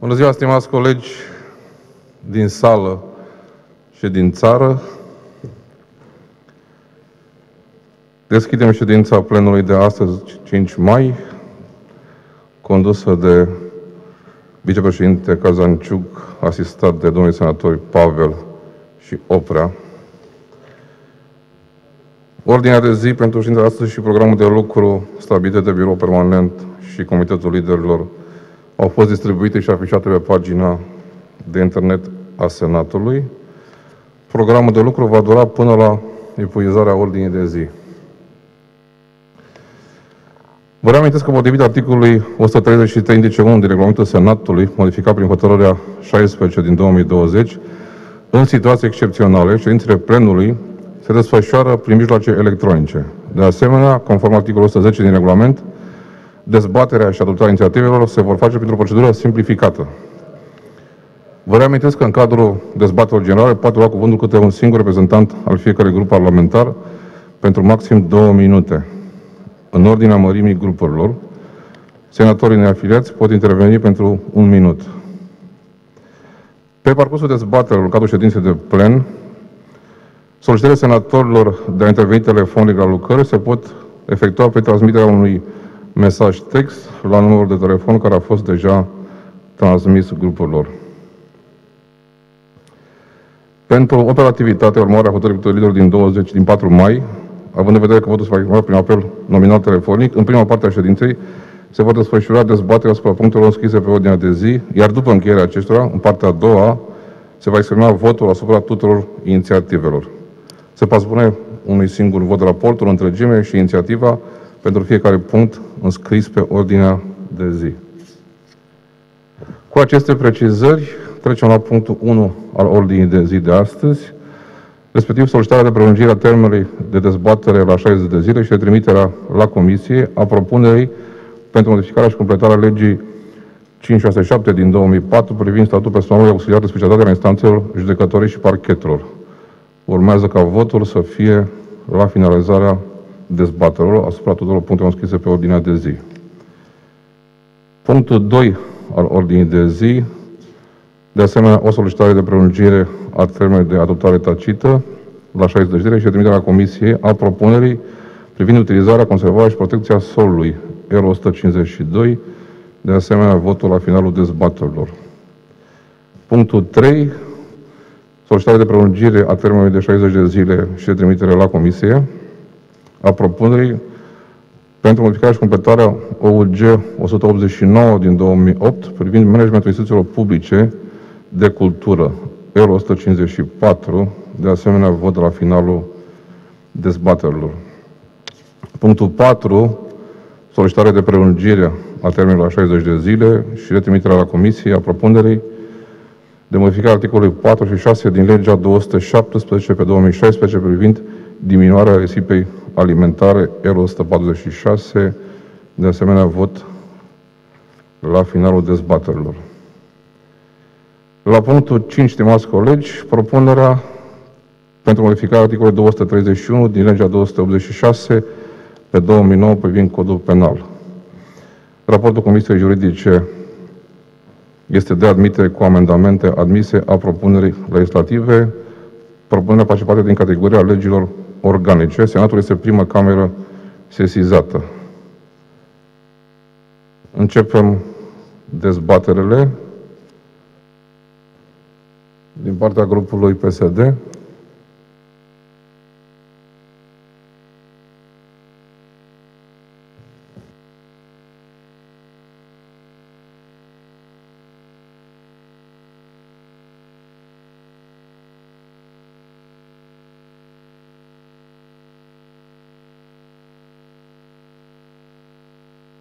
Bună ziua, stimați colegi din sală și din țară. Deschidem ședința plenului de astăzi, 5 mai, condusă de vicepreședinte Cazanciuc, asistat de domnii senatori Pavel și Oprea. Ordinea de zi pentru ședința astăzi și programul de lucru stabilite de birou permanent și Comitetul Liderilor au fost distribuite și afișate pe pagina de internet a Senatului. Programul de lucru va dura până la epuizarea ordinii de zi. Vă reamintesc că potrivit articolului 133 indice 1 din regulamentul Senatului, modificat prin hotărârea 16 din 2020, în situații excepționale, ședințele plenului se desfășoară prin mijloace electronice. De asemenea, conform articolul 110 din regulament, dezbaterea și adoptarea inițiativelor se vor face printr-o procedură simplificată. Vă reamintesc că în cadrul dezbaterilor generale poate lua cuvântul câte un singur reprezentant al fiecărui grup parlamentar pentru maxim două minute. În ordinea mărimii grupurilor, senatorii neafiliați pot interveni pentru un minut. Pe parcursul dezbaterilor în cadrul ședinței de plen, solicitările senatorilor de a interveni telefonic la lucrări se pot efectua pe transmiterea unui mesaj text la numărul de telefon care a fost deja transmis grupurilor. Pentru operativitatea urmarea hotărârii liderul din 20 din 4 mai, având în vedere că votul se va prin apel nominal telefonic, în prima parte a ședinței se vor desfășura dezbaterea asupra punctelor înscrise pe ordinea de zi, iar după încheierea acestora, în partea a doua, se va exprima votul asupra tuturor inițiativelor. Se poate spune unui singur vot raportul, întregime și inițiativa pentru fiecare punct înscris pe ordinea de zi. Cu aceste precizări, trecem la punctul 1 al ordinii de zi de astăzi, respectiv solicitarea de prelungire a termenului de dezbatere la 60 de zile și de trimiterea la comisie a propunerii pentru modificarea și completarea legii 567 din 2004 privind statutul personalului auxiliar de specialitate a instanțelor judecătorii și parchetelor. Urmează ca votul să fie la finalizarea dezbaterilor asupra tuturor punctelor înscrise pe ordinea de zi. Punctul 2 al ordinii de zi, de asemenea, o solicitare de prelungire a termenului de adoptare tacită la 60 de zile și de trimiterea Comisiei a propunerii privind utilizarea, conservarea și protecția solului R152, de asemenea, votul la finalul dezbaterilor. Punctul 3, solicitare de prelungire a termenului de 60 de zile și de trimitere la Comisie a propunerii pentru modificarea și completarea OUG 189 din 2008 privind managementul instituțiilor publice de cultură, R154, de asemenea vot la finalul dezbaterilor. Punctul 4, solicitare de prelungire a termenului la 60 de zile și retrimiterea la comisie a propunerii de modificare articolului 4 și 6 din legea 217 pe 2016 privind diminuarea risipei alimentare R146, de asemenea vot la finalul dezbaterilor. La punctul 5, stimați colegi, propunerea pentru modificarea articolului 231 din legea 286 pe 2009 privind codul penal. Raportul Comisiei Juridice este de admitere cu amendamente admise a propunerii legislative. Propunerea face parte din categoria legilor organice. Senatul este prima cameră sesizată. Începem dezbaterele din partea grupului PSD.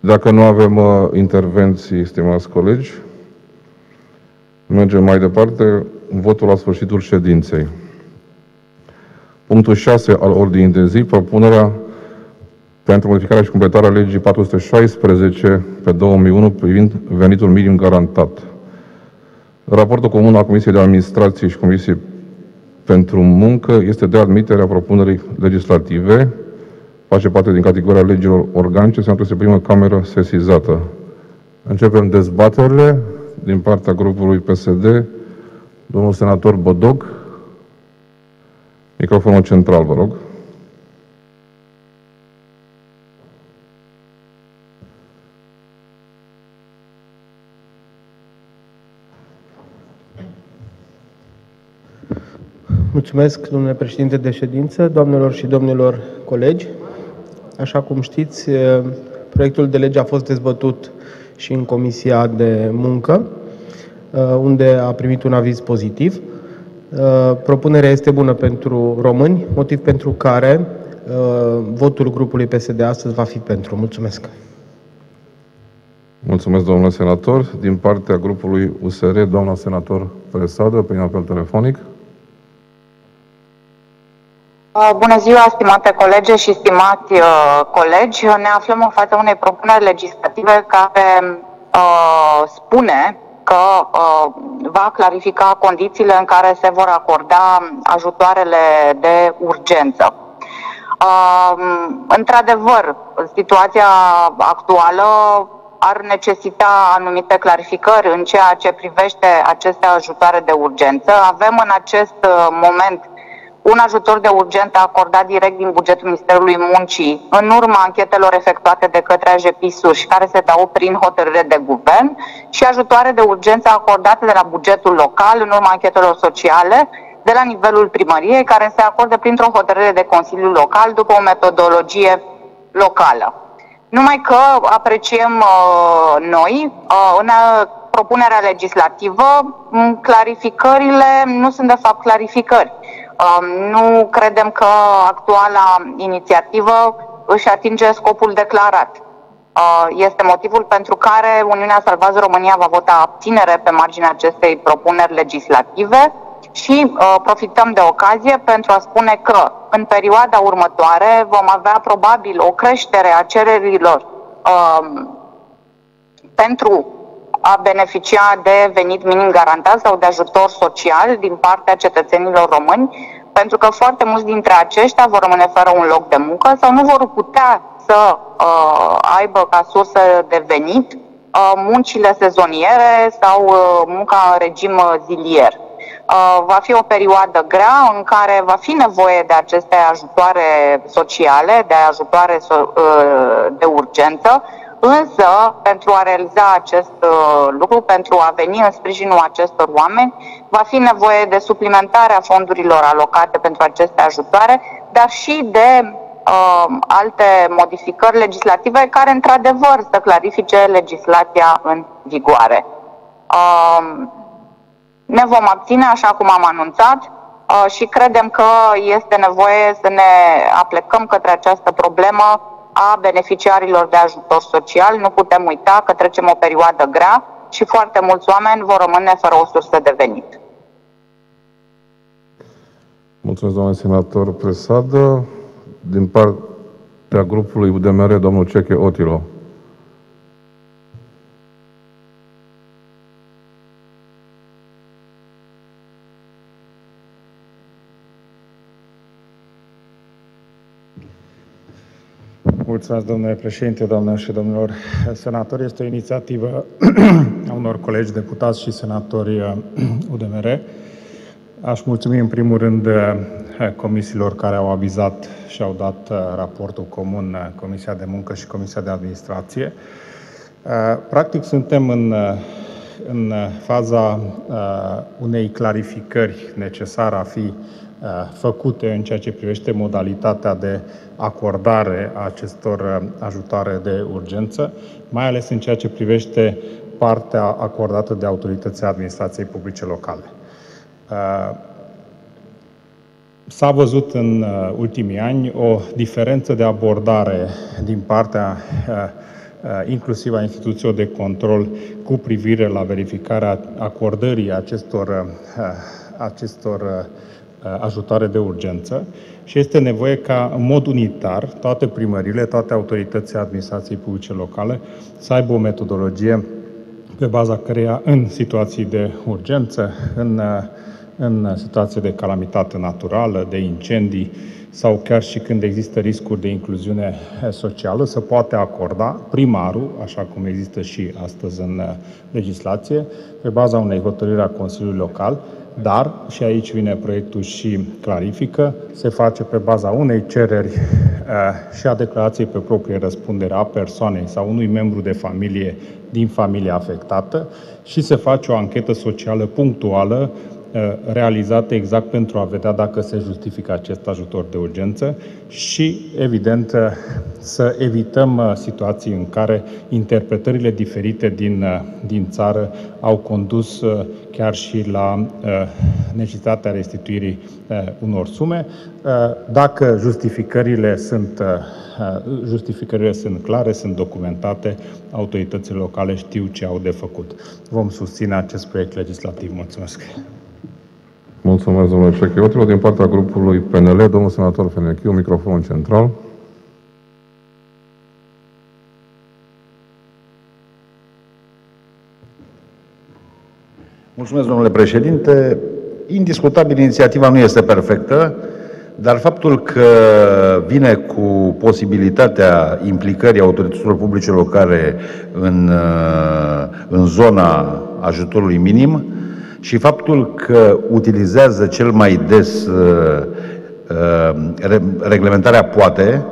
Dacă nu avem uh, intervenții, stimați colegi, mergem mai departe. Votul la sfârșitul ședinței. Punctul 6 al ordinii de zi, propunerea pentru modificarea și completarea legii 416 pe 2001 privind venitul minim garantat. Raportul comun al Comisiei de Administrație și Comisiei pentru Muncă este de admitere a propunerii legislative face parte din categoria legilor organice, Senatul este prima cameră sesizată. Începem dezbaterile. din partea grupului PSD, domnul senator Bodog. Microfonul central, vă rog. Mulțumesc, domnule președinte de ședință, doamnelor și domnilor colegi. Așa cum știți, proiectul de lege a fost dezbătut și în Comisia de Muncă, unde a primit un aviz pozitiv. Propunerea este bună pentru români, motiv pentru care votul grupului PSD astăzi va fi pentru. Mulțumesc! Mulțumesc, domnule senator. Din partea grupului USR, doamna senator Presadă, prin apel telefonic. Uh, bună ziua, stimate colege și stimați uh, colegi. Ne aflăm în fața unei propuneri legislative care uh, spune că uh, va clarifica condițiile în care se vor acorda ajutoarele de urgență. Uh, într-adevăr, situația actuală ar necesita anumite clarificări în ceea ce privește aceste ajutoare de urgență. Avem în acest uh, moment un ajutor de urgență acordat direct din bugetul Ministerului Muncii în urma anchetelor efectuate de către AJP-uri care se dau prin hotărâre de guvern și ajutoare de urgență acordate de la bugetul local în urma anchetelor sociale de la nivelul primăriei care se acordă printr-o hotărâre de Consiliu Local după o metodologie locală. Numai că apreciem uh, noi uh, în uh, propunerea legislativă clarificările nu sunt de fapt clarificări nu credem că actuala inițiativă își atinge scopul declarat. Este motivul pentru care Uniunea Salvați România va vota abținere pe marginea acestei propuneri legislative și profităm de ocazie pentru a spune că în perioada următoare vom avea probabil o creștere a cererilor pentru a beneficia de venit minim garantat sau de ajutor social din partea cetățenilor români, pentru că foarte mulți dintre aceștia vor rămâne fără un loc de muncă sau nu vor putea să uh, aibă ca sursă de venit uh, muncile sezoniere sau uh, munca în regim uh, zilier. Uh, va fi o perioadă grea în care va fi nevoie de aceste ajutoare sociale, de ajutoare so- uh, de urgență, Însă, pentru a realiza acest uh, lucru, pentru a veni în sprijinul acestor oameni, va fi nevoie de suplimentarea fondurilor alocate pentru aceste ajutoare, dar și de uh, alte modificări legislative care, într-adevăr, să clarifice legislația în vigoare. Uh, ne vom abține, așa cum am anunțat, uh, și credem că este nevoie să ne aplecăm către această problemă a beneficiarilor de ajutor social. Nu putem uita că trecem o perioadă grea și foarte mulți oameni vor rămâne fără o sursă de venit. Mulțumesc, doamne senator Presadă. Din partea grupului UDMR, domnul Ceche Otilo. Mulțumesc, domnule președinte, doamnelor și domnilor senatori. Este o inițiativă a unor colegi deputați și senatori UDMR. Uh, Aș mulțumi în primul rând uh, comisiilor care au avizat și au dat uh, raportul comun, Comisia de Muncă și Comisia de Administrație. Practic suntem în, în faza unei clarificări necesare a fi făcute în ceea ce privește modalitatea de acordare a acestor uh, ajutoare de urgență, mai ales în ceea ce privește partea acordată de autoritățile administrației publice locale. Uh, s-a văzut în uh, ultimii ani o diferență de abordare din partea inclusiv a instituțiilor de control cu privire la verificarea acordării acestor, acestor ajutoare de urgență și este nevoie ca în mod unitar toate primările, toate autoritățile administrației publice locale să aibă o metodologie pe baza căreia în situații de urgență, în, în situații de calamitate naturală, de incendii sau chiar și când există riscuri de incluziune socială, să poate acorda primarul, așa cum există și astăzi în legislație, pe baza unei hotărâri a Consiliului Local, dar, și aici vine proiectul și clarifică, se face pe baza unei cereri și a declarației pe proprie răspundere a persoanei sau unui membru de familie din familia afectată și se face o anchetă socială punctuală Uh, realizate exact pentru a vedea dacă se justifică acest ajutor de urgență și, evident, uh, să evităm uh, situații în care interpretările diferite din, din țară au condus chiar și la necesitatea restituirii unor sume. Dacă justificările sunt, justificările sunt clare, sunt documentate, autoritățile locale știu ce au de făcut. Vom susține acest proiect legislativ. Mulțumesc! Mulțumesc, domnule Cechiotru. Din partea grupului PNL, domnul senator Fenechiu, microfonul central. Mulțumesc, domnule președinte. Indiscutabil, inițiativa nu este perfectă, dar faptul că vine cu posibilitatea implicării autorităților publice locale în, în zona ajutorului minim, și faptul că utilizează cel mai des uh, uh, reglementarea poate,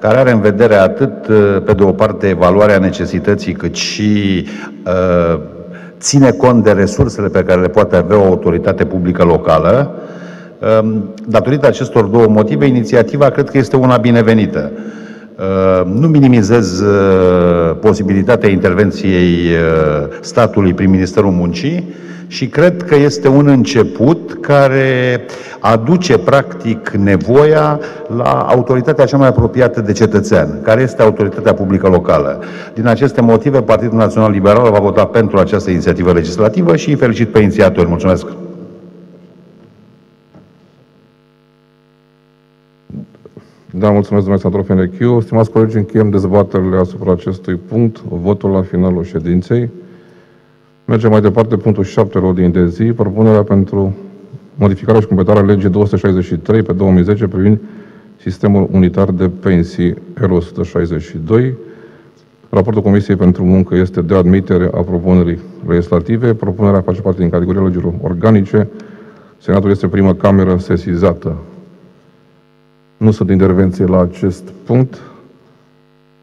care are în vedere atât, uh, pe de o parte, evaluarea necesității, cât și ține cont de resursele pe care le poate avea o autoritate publică locală. Um, datorită acestor două motive, inițiativa cred că este una binevenită. Nu minimizez posibilitatea intervenției statului prin Ministerul Muncii, și cred că este un început care aduce practic nevoia la autoritatea cea mai apropiată de cetățean, care este autoritatea publică locală. Din aceste motive, Partidul Național Liberal va vota pentru această inițiativă legislativă și îi felicit pe inițiatori. Mulțumesc! Da, mulțumesc, domnule senator Fenechiu. Stimați colegi, încheiem dezbaterile asupra acestui punct, votul la finalul ședinței. Mergem mai departe, punctul 7 ordine de zi, propunerea pentru modificarea și completarea legii 263 pe 2010 privind sistemul unitar de pensii R162. Raportul Comisiei pentru Muncă este de admitere a propunerii legislative. Propunerea face parte din categoria legilor organice. Senatul este primă cameră sesizată. Nu sunt intervenții la acest punct.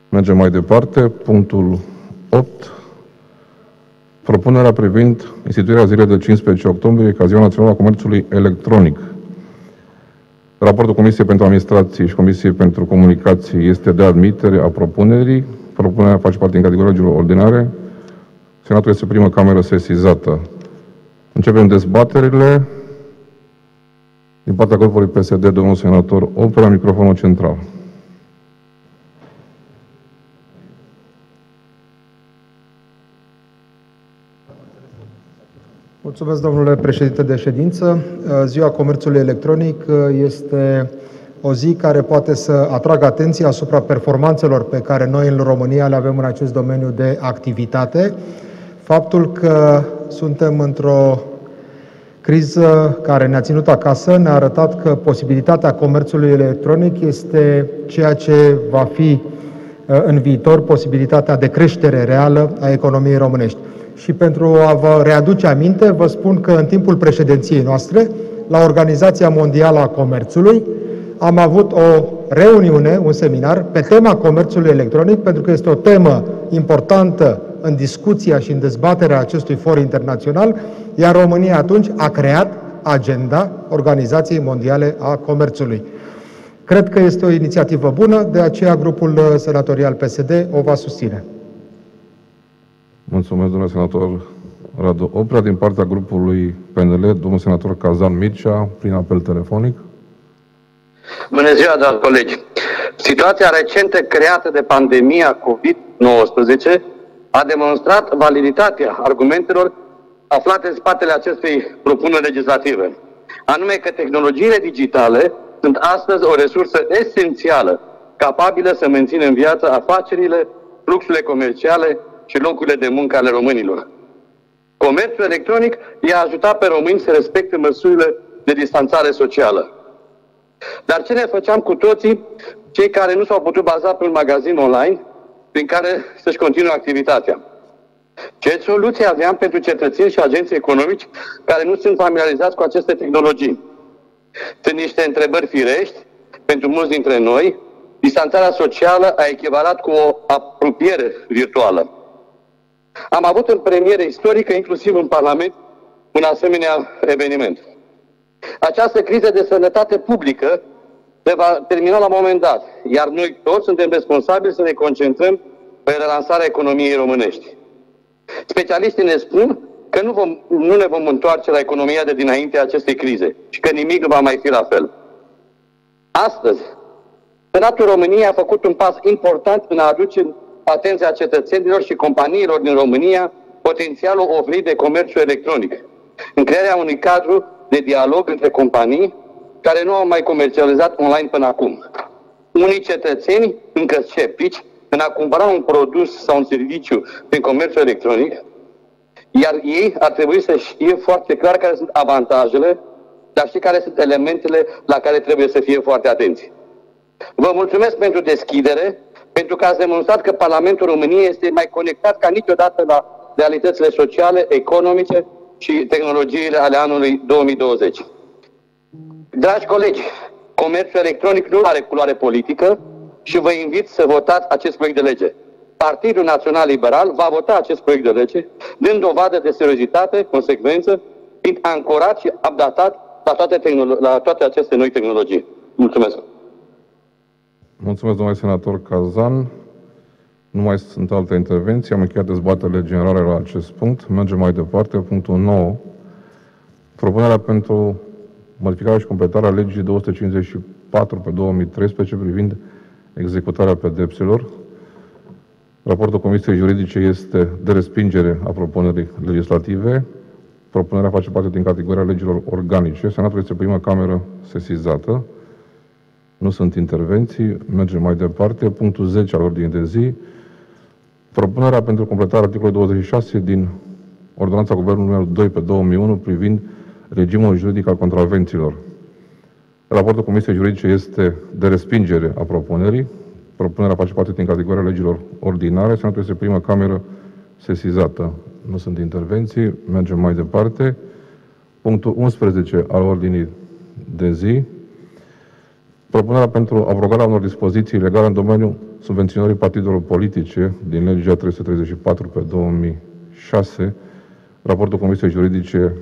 Mergem mai departe. Punctul 8 propunerea privind instituirea zilei de 15 octombrie ca Ziua Națională a Comerțului Electronic. Raportul Comisiei pentru Administrație și Comisiei pentru Comunicații este de admitere a propunerii. Propunerea face parte din categoria legilor ordinare. Senatul este primă cameră sesizată. Începem dezbaterile. Din partea grupului PSD, domnul senator Opera, microfonul central. Mulțumesc, domnule președinte de ședință. Ziua Comerțului Electronic este o zi care poate să atragă atenția asupra performanțelor pe care noi în România le avem în acest domeniu de activitate. Faptul că suntem într-o criză care ne-a ținut acasă ne-a arătat că posibilitatea comerțului electronic este ceea ce va fi în viitor posibilitatea de creștere reală a economiei românești. Și pentru a vă readuce aminte, vă spun că în timpul președinției noastre, la Organizația Mondială a Comerțului, am avut o reuniune, un seminar pe tema comerțului electronic, pentru că este o temă importantă în discuția și în dezbaterea acestui for internațional, iar România atunci a creat agenda Organizației Mondiale a Comerțului. Cred că este o inițiativă bună, de aceea grupul senatorial PSD o va susține. Mulțumesc, domnule senator Radu Oprea. Din partea grupului PNL, domnul senator Cazan Mircea, prin apel telefonic. Bună ziua, dragi colegi! Situația recentă creată de pandemia COVID-19 a demonstrat validitatea argumentelor aflate în spatele acestei propuneri legislative, anume că tehnologiile digitale sunt astăzi o resursă esențială, capabilă să mențină în viață afacerile, fluxurile comerciale și locurile de muncă ale românilor. Comerțul electronic i-a ajutat pe români să respecte măsurile de distanțare socială. Dar ce ne făceam cu toții, cei care nu s-au putut baza pe un magazin online prin care să-și continue activitatea? Ce soluție aveam pentru cetățeni și agenții economici care nu sunt familiarizați cu aceste tehnologii? Sunt niște întrebări firești pentru mulți dintre noi. Distanțarea socială a echivalat cu o apropiere virtuală. Am avut în premieră istorică, inclusiv în Parlament, un asemenea eveniment. Această criză de sănătate publică se va termina la un moment dat, iar noi toți suntem responsabili să ne concentrăm pe relansarea economiei românești. Specialiștii ne spun că nu, vom, nu ne vom întoarce la economia de dinainte acestei crize și că nimic nu va mai fi la fel. Astăzi, Senatul României a făcut un pas important în a aduce atenția cetățenilor și companiilor din România potențialul oferit de comerțul electronic, în crearea unui cadru de dialog între companii care nu au mai comercializat online până acum. Unii cetățeni încă sceptici în a cumpăra un produs sau un serviciu prin comerțul electronic, iar ei ar trebui să știe foarte clar care sunt avantajele, dar și care sunt elementele la care trebuie să fie foarte atenți. Vă mulțumesc pentru deschidere, pentru că ați demonstrat că Parlamentul României este mai conectat ca niciodată la realitățile sociale, economice și tehnologiile ale anului 2020. Dragi colegi, comerțul electronic nu are culoare politică și vă invit să votați acest proiect de lege. Partidul Național Liberal va vota acest proiect de lege, dând dovadă de seriozitate, consecvență, fiind ancorat și updatat la toate, la toate aceste noi tehnologii. Mulțumesc! Mulțumesc, domnule senator Cazan. Nu mai sunt alte intervenții. Am încheiat dezbaterile generale la acest punct. Mergem mai departe. Punctul 9. Propunerea pentru modificarea și completarea legii 254 pe 2013 privind executarea pedepselor. Raportul Comisiei Juridice este de respingere a propunerii legislative. Propunerea face parte din categoria legilor organice. Senatul este prima cameră sesizată. Nu sunt intervenții. Mergem mai departe. Punctul 10 al ordinii de zi. Propunerea pentru completarea articolului 26 din Ordonanța Guvernului numărul 2 pe 2001 privind regimul juridic al contravențiilor. Raportul Comisiei Juridice este de respingere a propunerii. Propunerea face parte din categoria legilor ordinare. Senatul este prima cameră sesizată. Nu sunt intervenții. Mergem mai departe. Punctul 11 al ordinii de zi. Propunerea pentru abrogarea unor dispoziții legale în domeniul subvenționării partidelor politice din legea 334 pe 2006. Raportul Comisiei Juridice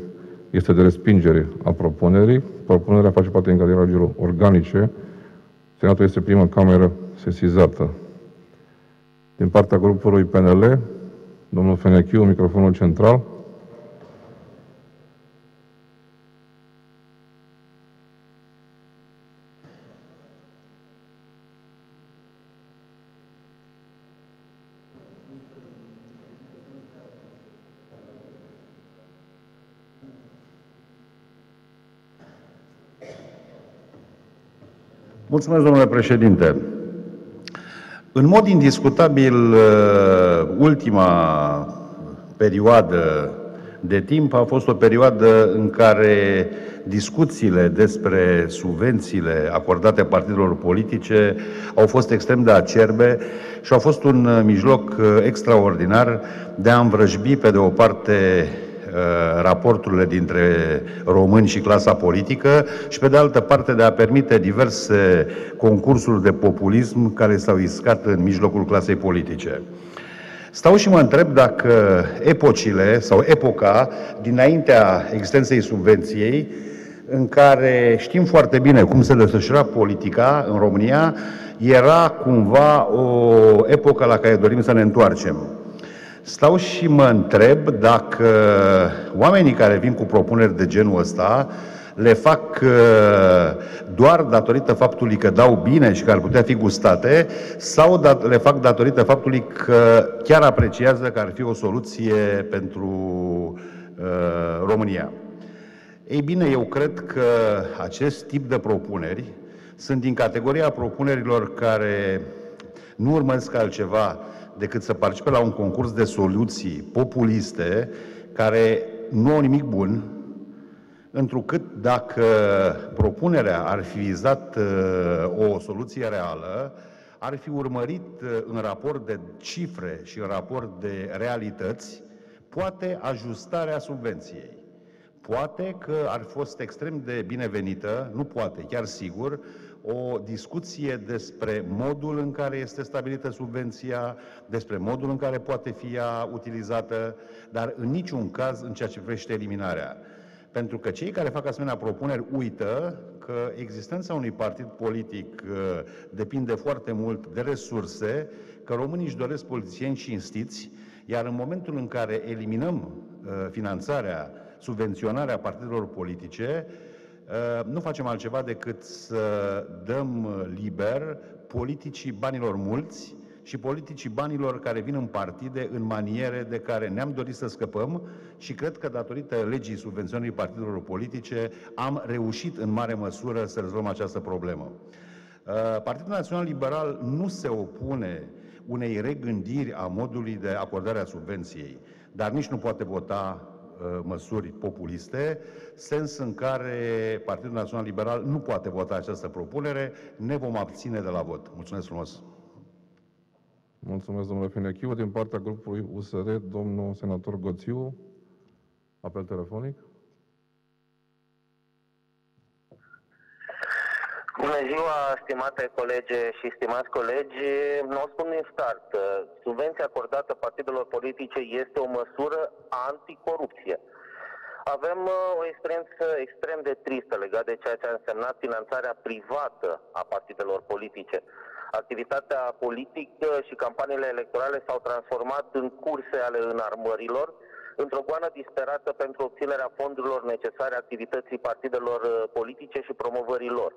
este de respingere a propunerii. Propunerea face parte din categoria legilor organice. Senatul este prima cameră sesizată. Din partea grupului PNL, domnul Fenechiu, microfonul central. Mulțumesc, domnule președinte. În mod indiscutabil, uh, ultima perioadă de timp a fost o perioadă în care discuțiile despre subvențiile acordate partidelor politice au fost extrem de acerbe și au fost un mijloc uh, extraordinar de a învrăjbi, pe de o parte, Uh, raporturile dintre români și clasa politică și, pe de altă parte, de a permite diverse concursuri de populism care s-au iscat în mijlocul clasei politice. Stau și mă întreb dacă epocile sau epoca dinaintea existenței subvenției, în care știm foarte bine cum se desfășura politica în România, era cumva o epocă la care dorim să ne întoarcem. Stau și mă întreb dacă oamenii care vin cu propuneri de genul ăsta le fac uh, doar datorită faptului că dau bine și că ar putea fi gustate sau le fac datorită faptului că chiar apreciază că ar fi o soluție pentru uh, România. Ei bine, eu cred că acest tip de propuneri sunt din categoria propunerilor care nu urmăresc altceva decât să participe la un concurs de soluții populiste care nu au nimic bun, întrucât dacă propunerea ar fi vizat o soluție reală, ar fi urmărit în raport de cifre și în raport de realități, poate ajustarea subvenției. Poate că ar fi fost extrem de binevenită, nu poate, chiar sigur, o discuție despre modul în care este stabilită subvenția, despre modul în care poate fi ea utilizată, dar în niciun caz în ceea ce privește eliminarea. Pentru că cei care fac asemenea propuneri uită că existența unui partid politic uh, depinde foarte mult de resurse, că românii își doresc politicieni cinstiți, iar în momentul în care eliminăm uh, finanțarea, subvenționarea partidelor politice, uh, nu facem altceva decât să dăm liber politicii banilor mulți, și politicii banilor care vin în partide în maniere de care ne-am dorit să scăpăm și cred că datorită legii subvenționării partidelor politice am reușit în mare măsură să rezolvăm această problemă. Uh, Partidul Național Liberal nu se opune unei regândiri a modului de acordare a subvenției, dar nici nu poate vota uh, măsuri populiste, sens în care Partidul Național Liberal nu poate vota această propunere, ne vom abține de la vot. Mulțumesc frumos! Mulțumesc, domnule Finechiu. Din partea grupului USR, domnul senator Goțiu, apel telefonic. Bună ziua, stimate colege și stimați colegi. Nu o spun din start. Subvenția acordată partidelor politice este o măsură anticorupție. Avem uh, o experiență extrem de tristă legată de ceea ce a însemnat finanțarea privată a partidelor politice. Activitatea politică și campaniile electorale s-au transformat în curse ale înarmărilor, într-o goană disperată pentru obținerea fondurilor necesare activității partidelor uh, politice și promovării lor.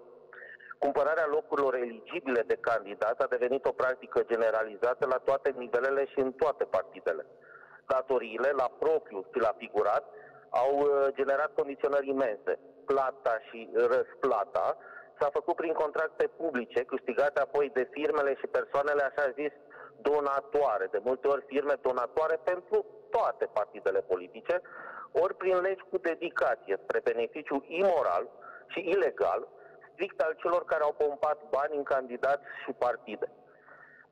Cumpărarea locurilor eligibile de candidat a devenit o practică generalizată la toate nivelele și în toate partidele. Datoriile, la propriu și la figurat, au uh, generat condiționări imense. Plata și răsplata s-a făcut prin contracte publice, câștigate apoi de firmele și persoanele, așa zis, donatoare, de multe ori firme donatoare pentru toate partidele politice, ori prin legi cu dedicație spre beneficiu imoral și ilegal, strict al celor care au pompat bani în candidați și partide.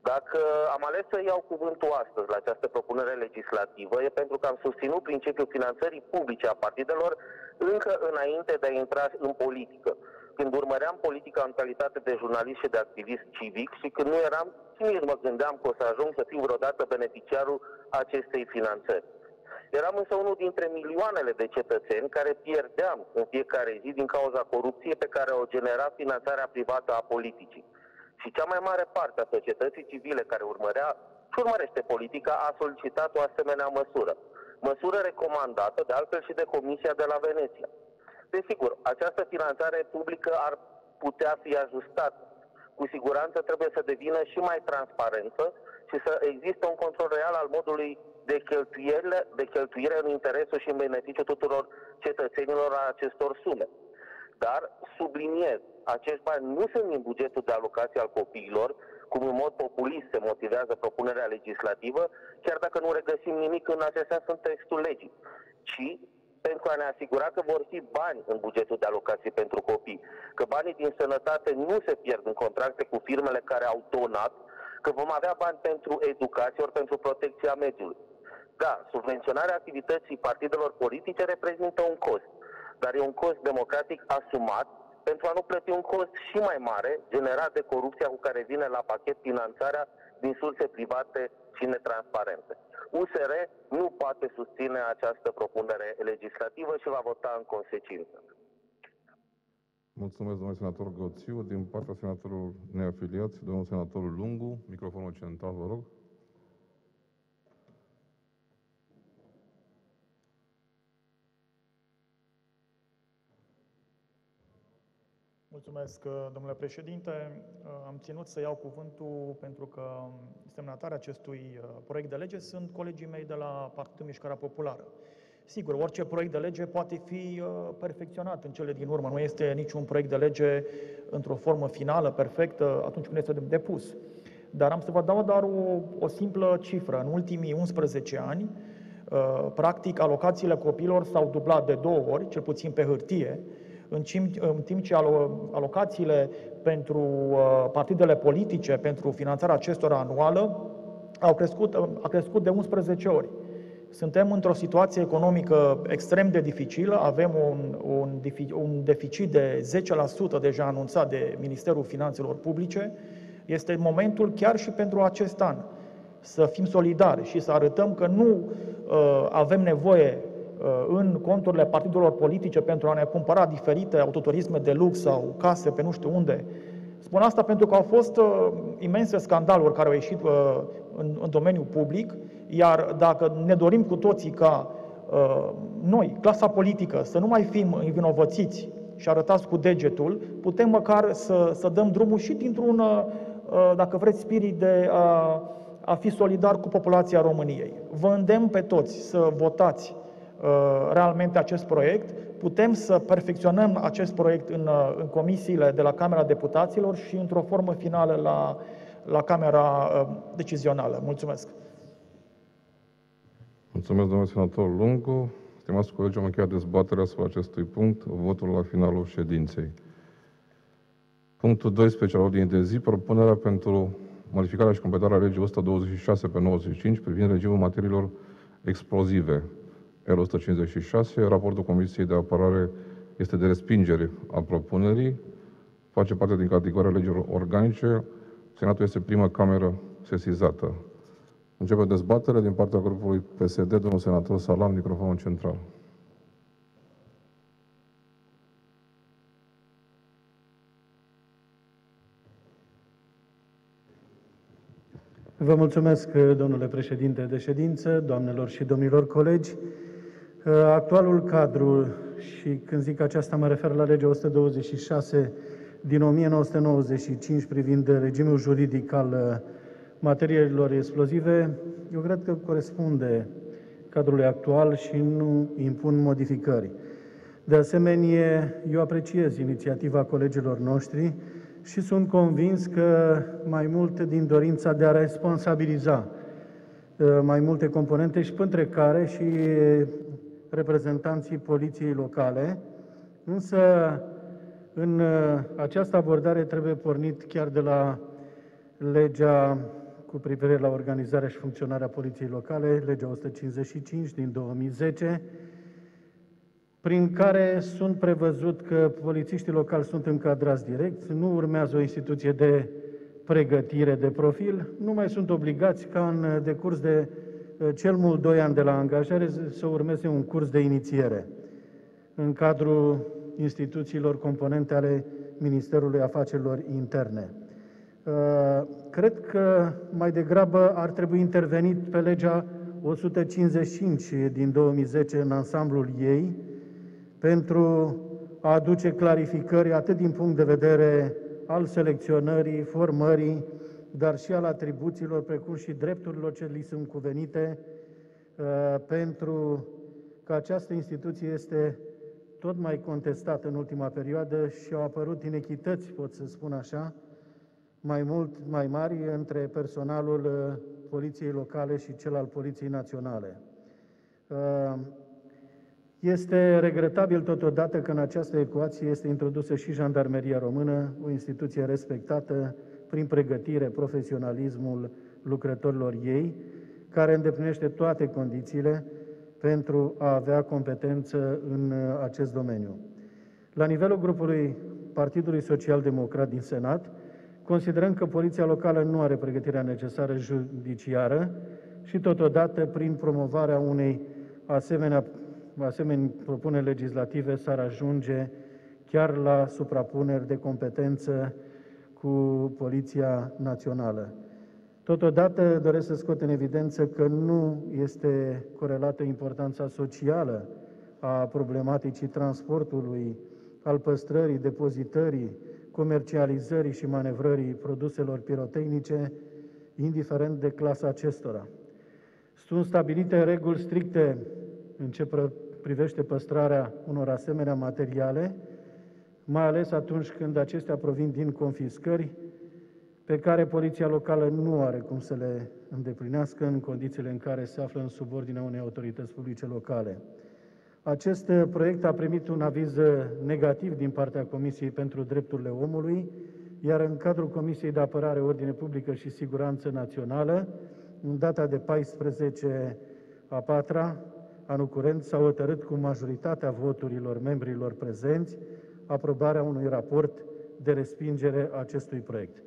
Dacă am ales să iau cuvântul astăzi la această propunere legislativă, e pentru că am susținut principiul finanțării publice a partidelor încă înainte de a intra în politică când urmăream politica în calitate de jurnalist și de activist civic și când nu eram, nici mă gândeam că o să ajung să fiu vreodată beneficiarul acestei finanțări. Eram însă unul dintre milioanele de cetățeni care pierdeam în fiecare zi din cauza corupției pe care o genera finanțarea privată a politicii. Și cea mai mare parte a societății civile care urmărea și urmărește politica a solicitat o asemenea măsură. Măsură recomandată de altfel și de Comisia de la Veneția. Desigur, această finanțare publică ar putea fi ajustată. Cu siguranță trebuie să devină și mai transparentă și să existe un control real al modului de cheltuire, de cheltuire în interesul și în beneficiu tuturor cetățenilor a acestor sume. Dar, subliniez, acești bani nu sunt din bugetul de alocație al copiilor, cum în mod populist se motivează propunerea legislativă, chiar dacă nu regăsim nimic în acest sens în textul legii, ci pentru a ne asigura că vor fi bani în bugetul de alocație pentru copii, că banii din sănătate nu se pierd în contracte cu firmele care au donat, că vom avea bani pentru educație ori pentru protecția mediului. Da, subvenționarea activității partidelor politice reprezintă un cost, dar e un cost democratic asumat pentru a nu plăti un cost și mai mare generat de corupția cu care vine la pachet finanțarea din surse private și netransparente. USR nu poate susține această propunere legislativă și va vota în consecință. Mulțumesc, domnule senator Goțiu. Din partea senatorului neafiliați, domnul senator Lungu, microfonul central, vă rog. Mulțumesc, uh, domnule președinte. Uh, am ținut să iau cuvântul pentru că semnatarea acestui uh, proiect de lege sunt colegii mei de la Partidul Mișcarea Populară. Sigur, orice proiect de lege poate fi perfecționat în cele din urmă. Nu este niciun proiect de lege într-o formă finală, perfectă, atunci când este depus. Dar am să vă dau doar o, o simplă cifră. În ultimii 11 ani, Uh, practic, alocațiile copilor s-au dublat de două ori, cel puțin pe hârtie, în timp, în timp ce alocațiile pentru uh, partidele politice, pentru finanțarea acestora anuală, au crescut, a crescut de 11 ori. Suntem într-o situație economică extrem de dificilă, avem un, un, un deficit de 10% deja anunțat de Ministerul Finanțelor Publice. Este momentul chiar și pentru acest an să fim solidari și să arătăm că nu uh, avem nevoie uh, în conturile partidelor politice pentru a ne cumpăra diferite autoturisme de lux sau case pe nu știu unde. Spun asta pentru că au fost uh, imense scandaluri care au ieșit uh, în, în domeniul public, iar dacă ne dorim cu toții ca uh, noi, clasa politică, să nu mai fim învinovățiți și arătați cu degetul, putem măcar să, să dăm drumul și dintr-un, uh, dacă vreți, spirit de a, a fi solidar cu populația României. Vă îndemn pe toți să votați uh, realmente acest proiect. Putem să perfecționăm acest proiect în, uh, în comisiile de la Camera Deputaților și într-o formă finală la, la Camera uh, Decizională. Mulțumesc! Mulțumesc, domnule senator Lungu. Stimați colegi, am încheiat dezbaterea asupra acestui punct, votul la finalul ședinței. Punctul 12 al ordinii de zi, propunerea pentru modificarea și completarea legii 126 pe 95 privind regimul materiilor explozive, R156. Raportul Comisiei de Apărare este de respingere a propunerii, face parte din categoria legilor organice. Senatul este prima cameră sesizată. Începe dezbaterea din partea grupului PSD, domnul senator Salam, microfonul central. Vă mulțumesc, domnule președinte de ședință, doamnelor și domnilor colegi. Actualul cadru, și când zic aceasta mă refer la legea 126 din 1995 privind regimul juridic al materiilor explozive, eu cred că corespunde cadrului actual și nu impun modificări. De asemenea, eu apreciez inițiativa colegilor noștri și sunt convins că mai mult din dorința de a responsabiliza uh, mai multe componente și între care și reprezentanții poliției locale, însă în uh, această abordare trebuie pornit chiar de la legea cu privire la organizarea și funcționarea poliției locale, legea 155 din 2010, prin care sunt prevăzut că polițiștii locali sunt încadrați direct, nu urmează o instituție de pregătire de profil, nu mai sunt obligați ca în decurs de uh, cel mult 2 ani de la angajare să urmeze un curs de inițiere în cadrul instituțiilor componente ale Ministerului Afacerilor Interne. Uh, cred că mai degrabă ar trebui intervenit pe legea 155 din 2010 în ansamblul ei, pentru a aduce clarificări atât din punct de vedere al selecționării, formării, dar și al atribuțiilor, precum și drepturilor ce li sunt cuvenite, uh, pentru că această instituție este tot mai contestată în ultima perioadă și au apărut inechități, pot să spun așa, mai mult, mai mari între personalul uh, Poliției Locale și cel al Poliției Naționale. Uh, este regretabil totodată că în această ecuație este introdusă și Jandarmeria Română, o instituție respectată prin pregătire, profesionalismul lucrătorilor ei, care îndeplinește toate condițiile pentru a avea competență în acest domeniu. La nivelul grupului Partidului Social Democrat din Senat, considerăm că Poliția Locală nu are pregătirea necesară judiciară și totodată prin promovarea unei asemenea asemenea propuneri legislative s-ar ajunge chiar la suprapuneri de competență cu Poliția Națională. Totodată doresc să scot în evidență că nu este corelată importanța socială a problematicii transportului, al păstrării, depozitării, comercializării și manevrării produselor pirotehnice, indiferent de clasa acestora. Sunt stabilite reguli stricte în ce privește păstrarea unor asemenea materiale, mai ales atunci când acestea provin din confiscări, pe care poliția locală nu are cum să le îndeplinească în condițiile în care se află în subordinea unei autorități publice locale. Acest uh, proiect a primit un aviz uh, negativ din partea Comisiei pentru Drepturile Omului, iar în cadrul Comisiei de Apărare, Ordine Publică și Siguranță Națională, în data de 14 a 4 anul curent, s-a hotărât cu majoritatea voturilor membrilor prezenți aprobarea unui raport de respingere a acestui proiect.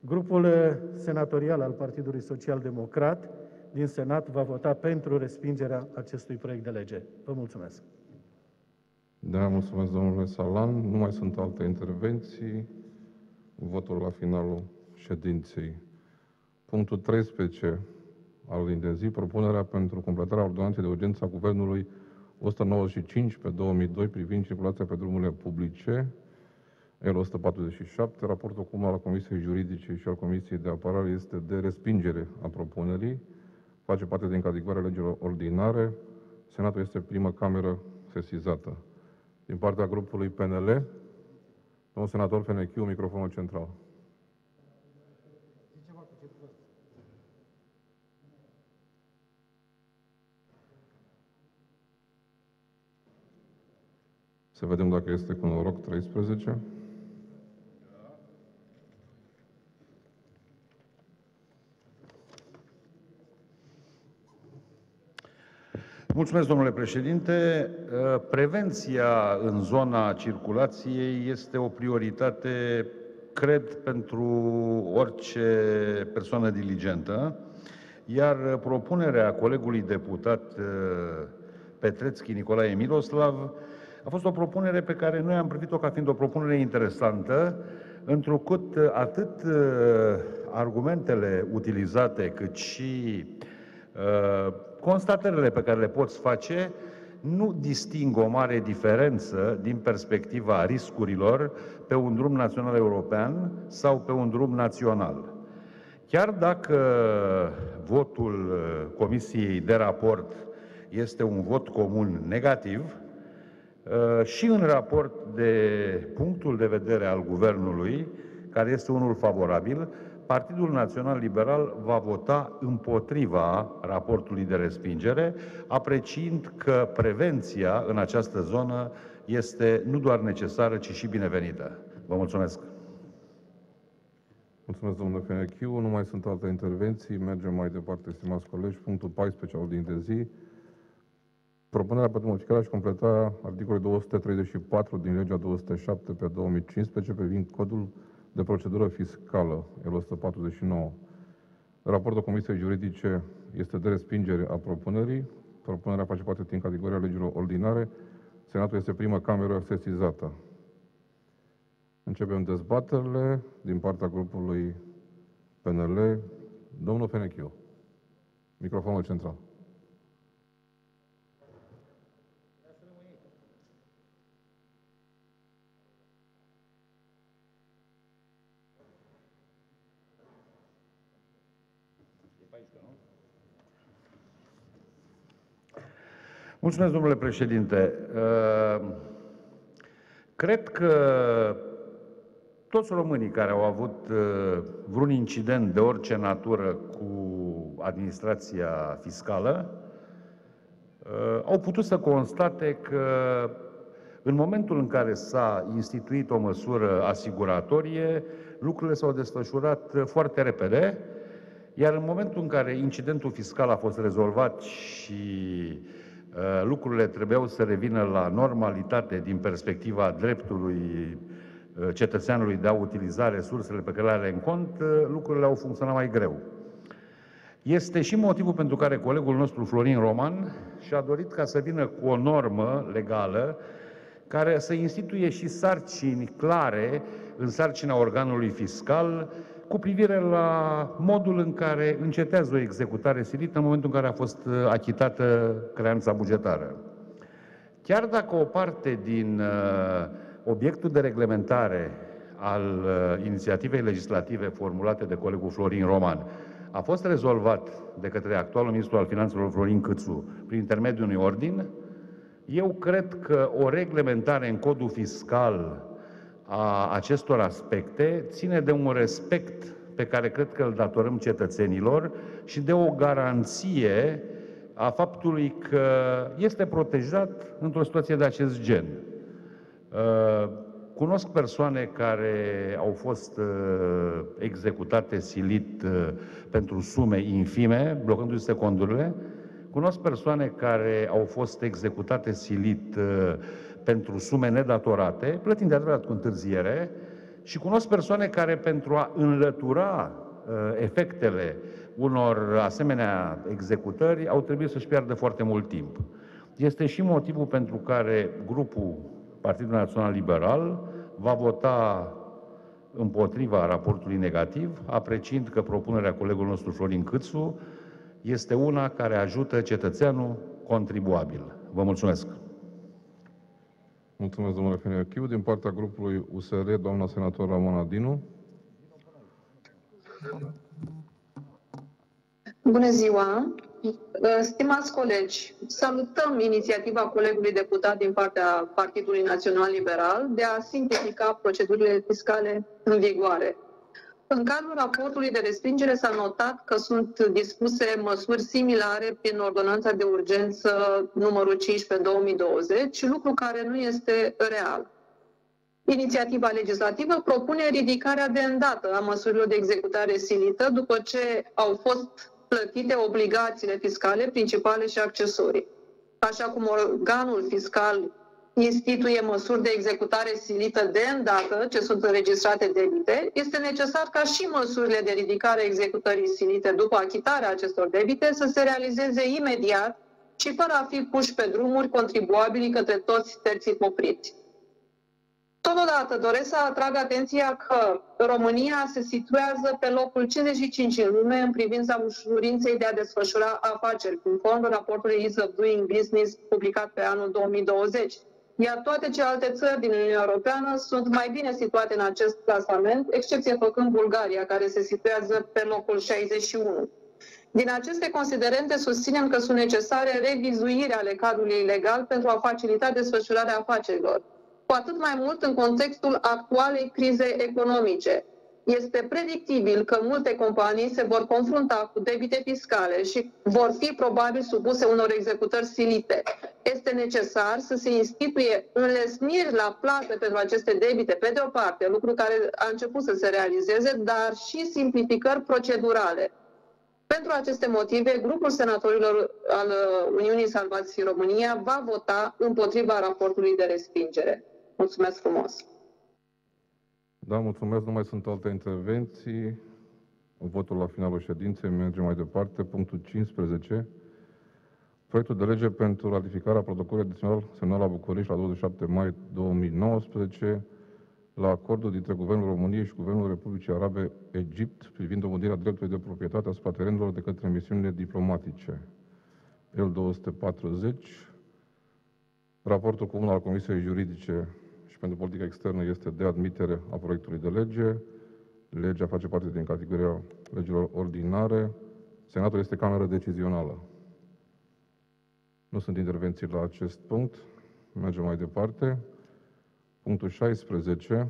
Grupul uh, senatorial al Partidului Social Democrat din Senat va vota pentru respingerea acestui proiect de lege. Vă mulțumesc. Da, mulțumesc, domnule Salan. Nu mai sunt alte intervenții. Votul la finalul ședinței. Punctul 13 al ordinii de zi, propunerea pentru completarea ordonanței de urgență a Guvernului 195 pe 2002 privind circulația pe drumurile publice, L147. Raportul comun al Comisiei Juridice și al Comisiei de Apărare este de respingere a propunerii. Face parte din categoria legilor ordinare. Senatul este prima cameră sesizată. Din partea grupului PNL, domnul senator Fenechiu, microfonul central. Să vedem dacă este cu noroc 13. Mulțumesc, domnule președinte. Prevenția în zona circulației este o prioritate, cred, pentru orice persoană diligentă, iar propunerea colegului deputat Petrețchi Nicolae Miroslav a fost o propunere pe care noi am privit-o ca fiind o propunere interesantă, întrucât atât argumentele utilizate, cât și uh, constatările pe care le poți face nu disting o mare diferență din perspectiva riscurilor pe un drum național european sau pe un drum național. Chiar dacă votul Comisiei de raport este un vot comun negativ, și în raport de punctul de vedere al Guvernului, care este unul favorabil, Partidul Național Liberal va vota împotriva raportului de respingere, apreciind că prevenția în această zonă este nu doar necesară, ci și binevenită. Vă mulțumesc! Mulțumesc, domnule Fenechiu. Nu mai sunt alte intervenții. Mergem mai departe, stimați colegi. Punctul 14 al ordinii de zi. Propunerea pentru modificarea și completarea articolului 234 din legea 207 pe 2015 privind codul de procedură fiscală, L149. Raportul Comisiei Juridice este de respingere a propunerii. Propunerea face parte din categoria legilor ordinare. Senatul este prima cameră sesizată. Începem dezbaterile din partea grupului PNL. Domnul Fenechiu, microfonul central. Mulțumesc, domnule președinte. Cred că toți românii care au avut vreun incident de orice natură cu administrația fiscală au putut să constate că în momentul în care s-a instituit o măsură asiguratorie, lucrurile s-au desfășurat foarte repede, iar în momentul în care incidentul fiscal a fost rezolvat și Uh, lucrurile trebuiau să revină la normalitate din perspectiva dreptului uh, cetățeanului de a utiliza resursele pe care le are în cont, uh, lucrurile au funcționat mai greu. Este și motivul pentru care colegul nostru Florin Roman și-a dorit ca să vină cu o normă legală care să instituie și sarcini clare în sarcina organului fiscal cu privire la modul în care încetează o executare silită în momentul în care a fost uh, achitată creanța bugetară. Chiar dacă o parte din uh, obiectul de reglementare al uh, inițiativei legislative formulate de colegul Florin Roman a fost rezolvat de către actualul ministru al finanțelor Florin Câțu prin intermediul unui ordin, eu cred că o reglementare în codul fiscal a acestor aspecte ține de un respect pe care cred că îl datorăm cetățenilor și de o garanție a faptului că este protejat într-o situație de acest gen. Uh, cunosc persoane care au fost uh, executate silit uh, pentru sume infime, blocându-se condurile. Cunosc persoane care au fost executate silit pentru sume nedatorate, plătind de adevărat cu întârziere, și cunosc persoane care pentru a înlătura efectele unor asemenea executări au trebuit să-și piardă foarte mult timp. Este și motivul pentru care grupul Partidul Național Liberal va vota împotriva raportului negativ, apreciind că propunerea colegului nostru Florin Câțu este una care ajută cetățeanul contribuabil. Vă mulțumesc! Mulțumesc, domnule Fenechiu. Din partea grupului USR, doamna senator Ramona Dinu. Bună ziua! Stimați colegi, salutăm inițiativa colegului deputat din partea Partidului Național Liberal de a simplifica procedurile fiscale în vigoare. În cadrul raportului de respingere s-a notat că sunt dispuse măsuri similare prin ordonanța de urgență numărul 15 2020, lucru care nu este real. Inițiativa legislativă propune ridicarea de îndată a măsurilor de executare silită după ce au fost plătite obligațiile fiscale principale și accesorii. Așa cum organul fiscal instituie măsuri de executare silită de îndată ce sunt înregistrate debite, este necesar ca și măsurile de ridicare executării silite după achitarea acestor debite să se realizeze imediat și fără a fi puși pe drumuri contribuabili către toți terții popriți. Totodată doresc să atrag atenția că România se situează pe locul 55 în lume în privința ușurinței de a desfășura afaceri, conform raportului Ease of Doing Business publicat pe anul 2020. Iar toate celelalte țări din Uniunea Europeană sunt mai bine situate în acest clasament, excepție făcând Bulgaria, care se situează pe locul 61. Din aceste considerente susținem că sunt necesare revizuiri ale cadrului legal pentru a facilita desfășurarea afacerilor cu atât mai mult în contextul actualei crize economice. Este predictibil că multe companii se vor confrunta cu debite fiscale și vor fi probabil supuse unor executări silite. Este necesar să se instituie înlesniri la plată pentru aceste debite, pe de o parte, lucru care a început să se realizeze, dar și simplificări procedurale. Pentru aceste motive, grupul senatorilor al Uniunii Salvați România va vota împotriva raportului de respingere. Mulțumesc frumos! Da, mulțumesc. Nu mai sunt alte intervenții. Votul la finalul ședinței. Mergem mai departe. Punctul 15. Proiectul de lege pentru ratificarea protocolului adițional semnat la București la 27 mai 2019 la acordul dintre Guvernul României și Guvernul Republicii Arabe Egipt privind omodirea dreptului de proprietate asupra terenurilor de către misiunile diplomatice. El 240. Raportul comun al Comisiei Juridice pentru politica externă este de admitere a proiectului de lege. Legea face parte din categoria legilor ordinare. Senatul este cameră decizională. Nu sunt intervenții la acest punct. Mergem mai departe. Punctul 16.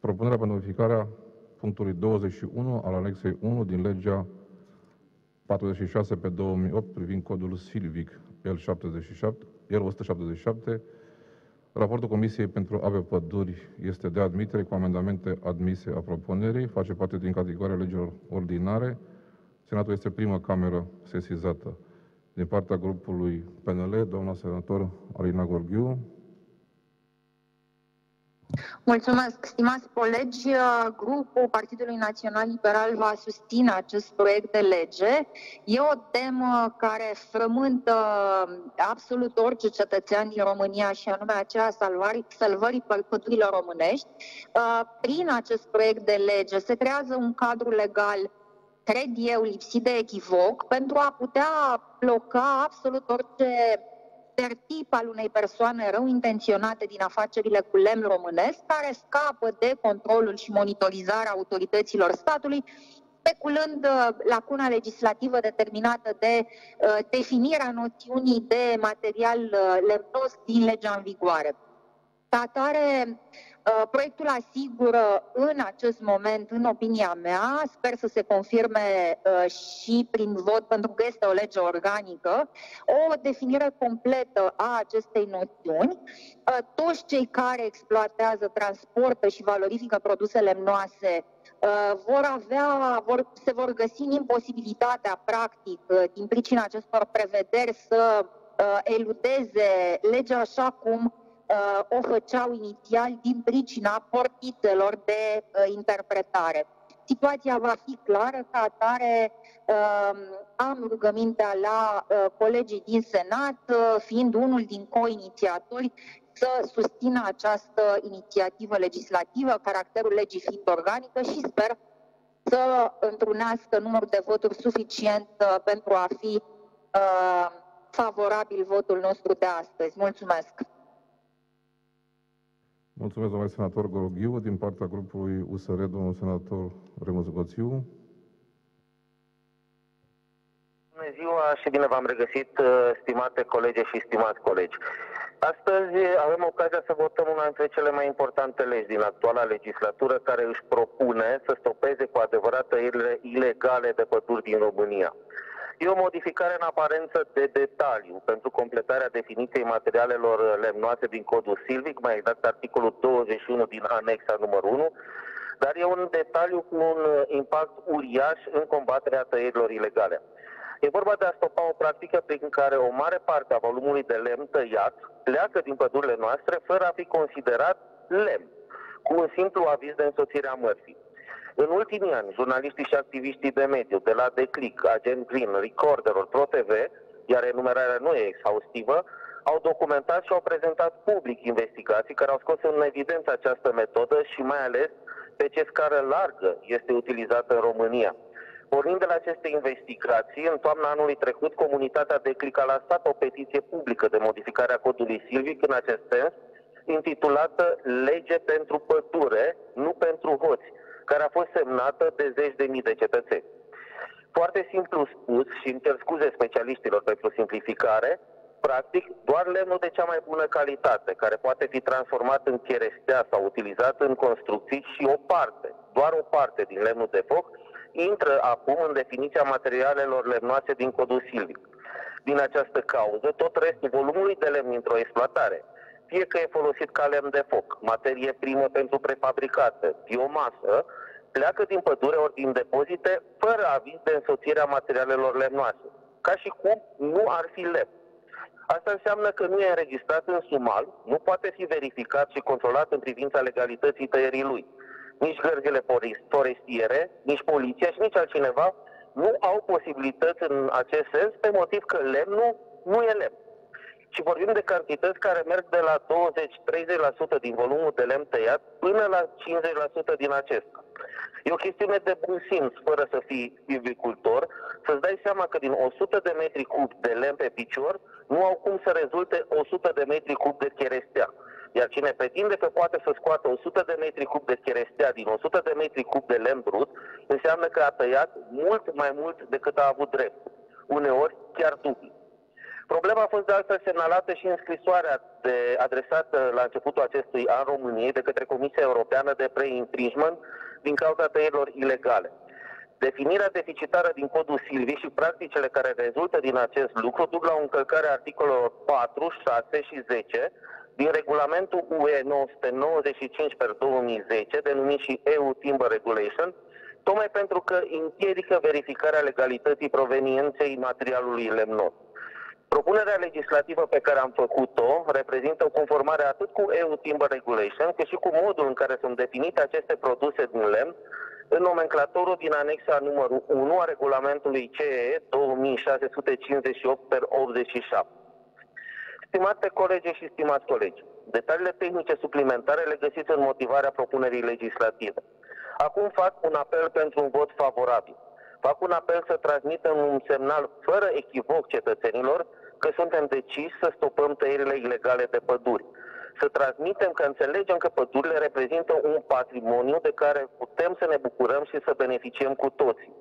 Propunerea pentru modificarea punctului 21 al anexei 1 din legea 46 pe 2008 privind codul silvic L77, L177 Raportul Comisiei pentru Ave Păduri este de admitere cu amendamente admise a propunerii, face parte din categoria legilor ordinare. Senatul este prima cameră sesizată. Din partea grupului PNL, doamna senator Alina Gorghiu, Mulțumesc, stimați colegi. Grupul Partidului Național Liberal va susține acest proiect de lege. E o temă care frământă absolut orice cetățean din România și anume aceea salvării, salvării pădurilor românești. Prin acest proiect de lege se creează un cadru legal cred eu, lipsit de echivoc, pentru a putea bloca absolut orice stereotip al unei persoane rău intenționate din afacerile cu lemn românesc, care scapă de controlul și monitorizarea autorităților statului, speculând uh, lacuna legislativă determinată de uh, definirea noțiunii de material uh, lemnos din legea în vigoare. Ca atare, uh, proiectul asigură în acest moment, în opinia mea, sper să se confirme uh, și prin vot, pentru că este o lege organică, o definire completă a acestei noțiuni. Uh, toți cei care exploatează, transportă și valorifică produse lemnoase vor avea, vor, se vor găsi în imposibilitatea, practic, din pricina acestor prevederi, să eludeze legea așa cum uh, o făceau inițial din pricina portițelor de uh, interpretare. Situația va fi clară, ca atare uh, am rugămintea la uh, colegii din Senat, uh, fiind unul din co-inițiatori, să susțină această inițiativă legislativă, caracterul legii fiind organică și sper să întrunească numărul de voturi suficient uh, pentru a fi uh, favorabil votul nostru de astăzi. Mulțumesc! Mulțumesc, domnule senator Goroghiu. Din partea grupului USR, domnul senator Remus Goțiu. Bună ziua și bine v-am regăsit, uh, stimate colegi și stimați colegi. Astăzi avem ocazia să votăm una dintre cele mai importante legi din actuala legislatură care își propune să stopeze cu adevărat tăierile ilegale de păduri din România. E o modificare în aparență de detaliu pentru completarea definiției materialelor lemnoase din codul silvic, mai exact articolul 21 din anexa numărul 1, dar e un detaliu cu un impact uriaș în combaterea tăierilor ilegale. E vorba de a stopa o practică prin care o mare parte a volumului de lemn tăiat pleacă din pădurile noastre fără a fi considerat lemn, cu un simplu aviz de însoțire a mărfii. În ultimii ani, jurnaliștii și activiștii de mediu, de la Declic, Agent Green, Recorderul, ProTV, iar enumerarea nu e exhaustivă, au documentat și au prezentat public investigații care au scos în evidență această metodă și mai ales pe ce scară largă este utilizată în România. Pornind de la aceste investigații, în toamna anului trecut, comunitatea Declic a lansat o petiție publică de modificare a codului silvic în acest sens, intitulată Lege pentru pădure, nu pentru hoți, care a fost semnată de zeci de mii de cetățeni. Foarte simplu spus și îmi cer scuze specialiștilor pentru simplificare, practic doar lemnul de cea mai bună calitate, care poate fi transformat în cherestea sau utilizat în construcții și o parte, doar o parte din lemnul de foc, intră acum în definiția materialelor lemnoase din codul silvic. Din această cauză, tot restul volumului de lemn într-o exploatare, fie că e folosit ca lemn de foc, materie primă pentru prefabricate, biomasă, pleacă din pădure ori din depozite fără aviz de însoțire a materialelor lemnoase, ca și cum nu ar fi lemn. Asta înseamnă că nu e înregistrat în sumal, nu poate fi verificat și controlat în privința legalității tăierii lui. Nici gărzile forestiere, nici poliția și nici altcineva nu au posibilități în acest sens pe motiv că lemnul nu e lemn și vorbim de cantități care merg de la 20-30% din volumul de lemn tăiat până la 50% din acesta. E o chestiune de bun simț, fără să fii silvicultor, să-ți dai seama că din 100 de metri cub de lemn pe picior, nu au cum să rezulte 100 de metri cub de cherestea. Iar cine pretinde că poate să scoată 100 de metri cub de cherestea din 100 de metri cub de lemn brut, înseamnă că a tăiat mult mai mult decât a avut drept. Uneori chiar dublu. Problema a fost de altfel semnalată și în scrisoarea de, adresată la începutul acestui an României de către Comisia Europeană de Pre-Infringement din cauza tăierilor ilegale. Definirea deficitară din codul Silvi și practicile care rezultă din acest lucru duc la o încălcare a articolelor 4, 6 și 10 din regulamentul UE 995 per 2010, denumit și EU Timber Regulation, tocmai pentru că împiedică verificarea legalității provenienței materialului lemnos. Propunerea legislativă pe care am făcut-o reprezintă o conformare atât cu EU Timber Regulation, cât și cu modul în care sunt definite aceste produse din lemn în nomenclatorul din anexa numărul 1 a regulamentului CE 2658 per 87. Stimate colegi și stimați colegi, detaliile tehnice suplimentare le găsiți în motivarea propunerii legislative. Acum fac un apel pentru un vot favorabil. Fac un apel să transmitem un semnal fără echivoc cetățenilor că suntem deciși să stopăm tăierile ilegale de păduri. Să transmitem că înțelegem că pădurile reprezintă un patrimoniu de care putem să ne bucurăm și să beneficiem cu toții.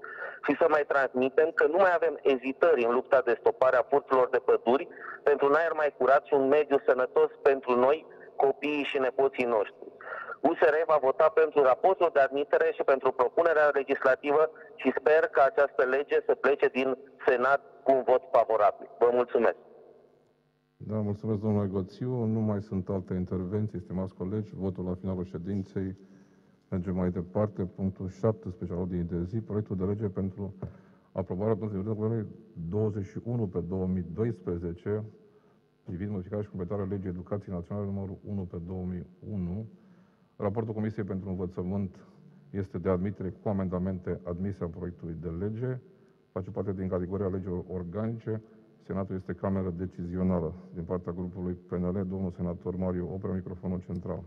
Și să mai transmitem că nu mai avem ezitări în lupta de stopare a furturilor de păduri pentru un aer mai curat și un mediu sănătos pentru noi, copiii și nepoții noștri. USR va vota pentru raportul de admitere și pentru propunerea legislativă și sper că această lege să plece din Senat cu un vot favorabil. Vă mulțumesc! Da, mulțumesc, domnule Goțiu. Nu mai sunt alte intervenții, stimați colegi. Votul la finalul ședinței. Mergem mai departe. Punctul 17 al ordinii de zi. Proiectul de lege pentru aprobarea Consiliului Guvernului 21 pe 2012 privind modificarea și completarea legii educației naționale numărul 1 pe 2001. Raportul Comisiei pentru Învățământ este de admitere cu amendamente admise a proiectului de lege. Face parte din categoria legilor organice. Senatul este cameră decizională. Din partea grupului PNL, domnul senator Mario Oprea, microfonul central.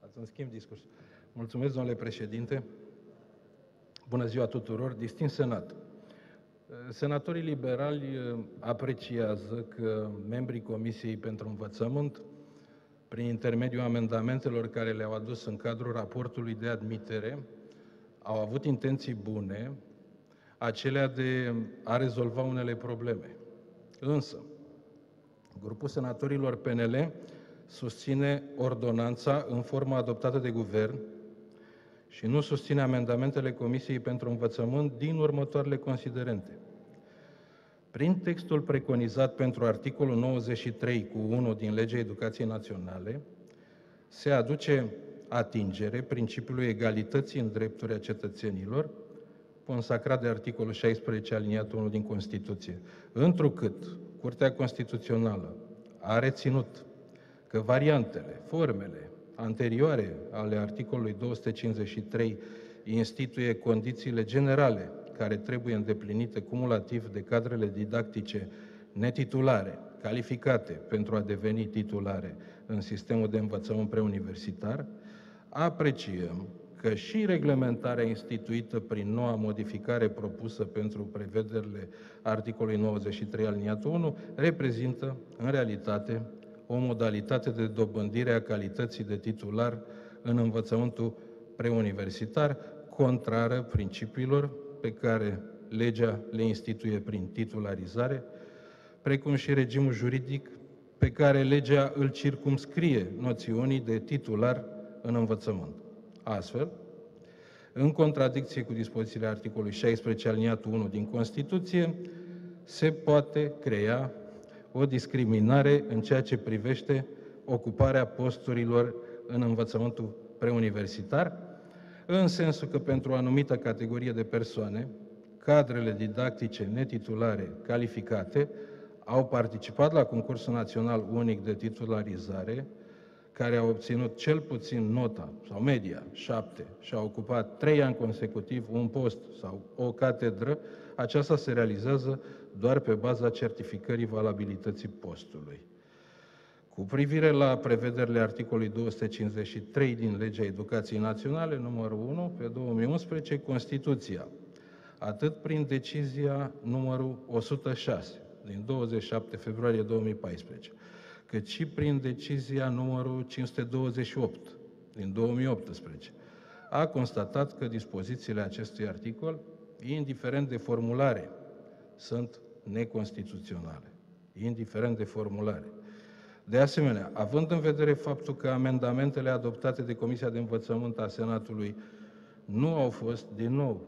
Ați în schimb discurs. Mulțumesc, domnule președinte. Bună ziua tuturor, distins senat. Senatorii liberali apreciază că membrii Comisiei pentru Învățământ, prin intermediul amendamentelor care le-au adus în cadrul raportului de admitere, au avut intenții bune, acelea de a rezolva unele probleme. Însă, grupul senatorilor PNL susține ordonanța în forma adoptată de guvern și nu susține amendamentele Comisiei pentru Învățământ din următoarele considerente. Prin textul preconizat pentru articolul 93 cu 1 din Legea Educației Naționale, se aduce atingere principiului egalității în drepturile cetățenilor, consacrat de articolul 16 aliniatul 1 din Constituție, întrucât Curtea Constituțională a reținut că variantele, formele anterioare ale articolului 253 instituie condițiile generale care trebuie îndeplinite cumulativ de cadrele didactice netitulare, calificate pentru a deveni titulare în sistemul de învățământ preuniversitar, apreciem că și reglementarea instituită prin noua modificare propusă pentru prevederile articolului 93 aliniatul 1 reprezintă, în realitate, o modalitate de dobândire a calității de titular în învățământul preuniversitar, contrară principiilor pe care legea le instituie prin titularizare, precum și regimul juridic pe care legea îl circumscrie noțiunii de titular în învățământ. Astfel, în contradicție cu dispozițiile articolului 16 aliniatul 1 din Constituție, se poate crea o discriminare în ceea ce privește ocuparea posturilor în învățământul preuniversitar, în sensul că pentru o anumită categorie de persoane, cadrele didactice netitulare calificate au participat la concursul național unic de titularizare, care au obținut cel puțin nota sau media 7 și au ocupat 3 ani consecutiv un post sau o catedră, aceasta se realizează doar pe baza certificării valabilității postului. Cu privire la prevederile articolului 253 din Legea Educației Naționale, numărul 1, pe 2011, Constituția, atât prin decizia numărul 106 din 27 februarie 2014, cât și prin decizia numărul 528 din 2018, a constatat că dispozițiile acestui articol, indiferent de formulare, sunt neconstituționale, indiferent de formulare. De asemenea, având în vedere faptul că amendamentele adoptate de Comisia de Învățământ a Senatului nu au fost, din nou,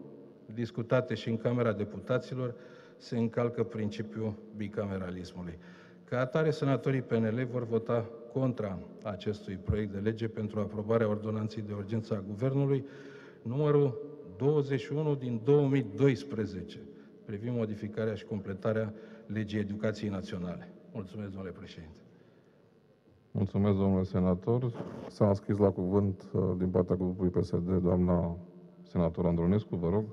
discutate și în Camera Deputaților, se încalcă principiul bicameralismului. Ca atare, senatorii PNL vor vota contra acestui proiect de lege pentru aprobarea ordonanței de urgență a Guvernului numărul 21 din 2012, privind modificarea și completarea legii educației naționale. Mulțumesc, domnule președinte. Mulțumesc, domnule senator. S-a înscris la cuvânt uh, din partea grupului PSD doamna senator Andronescu, vă rog.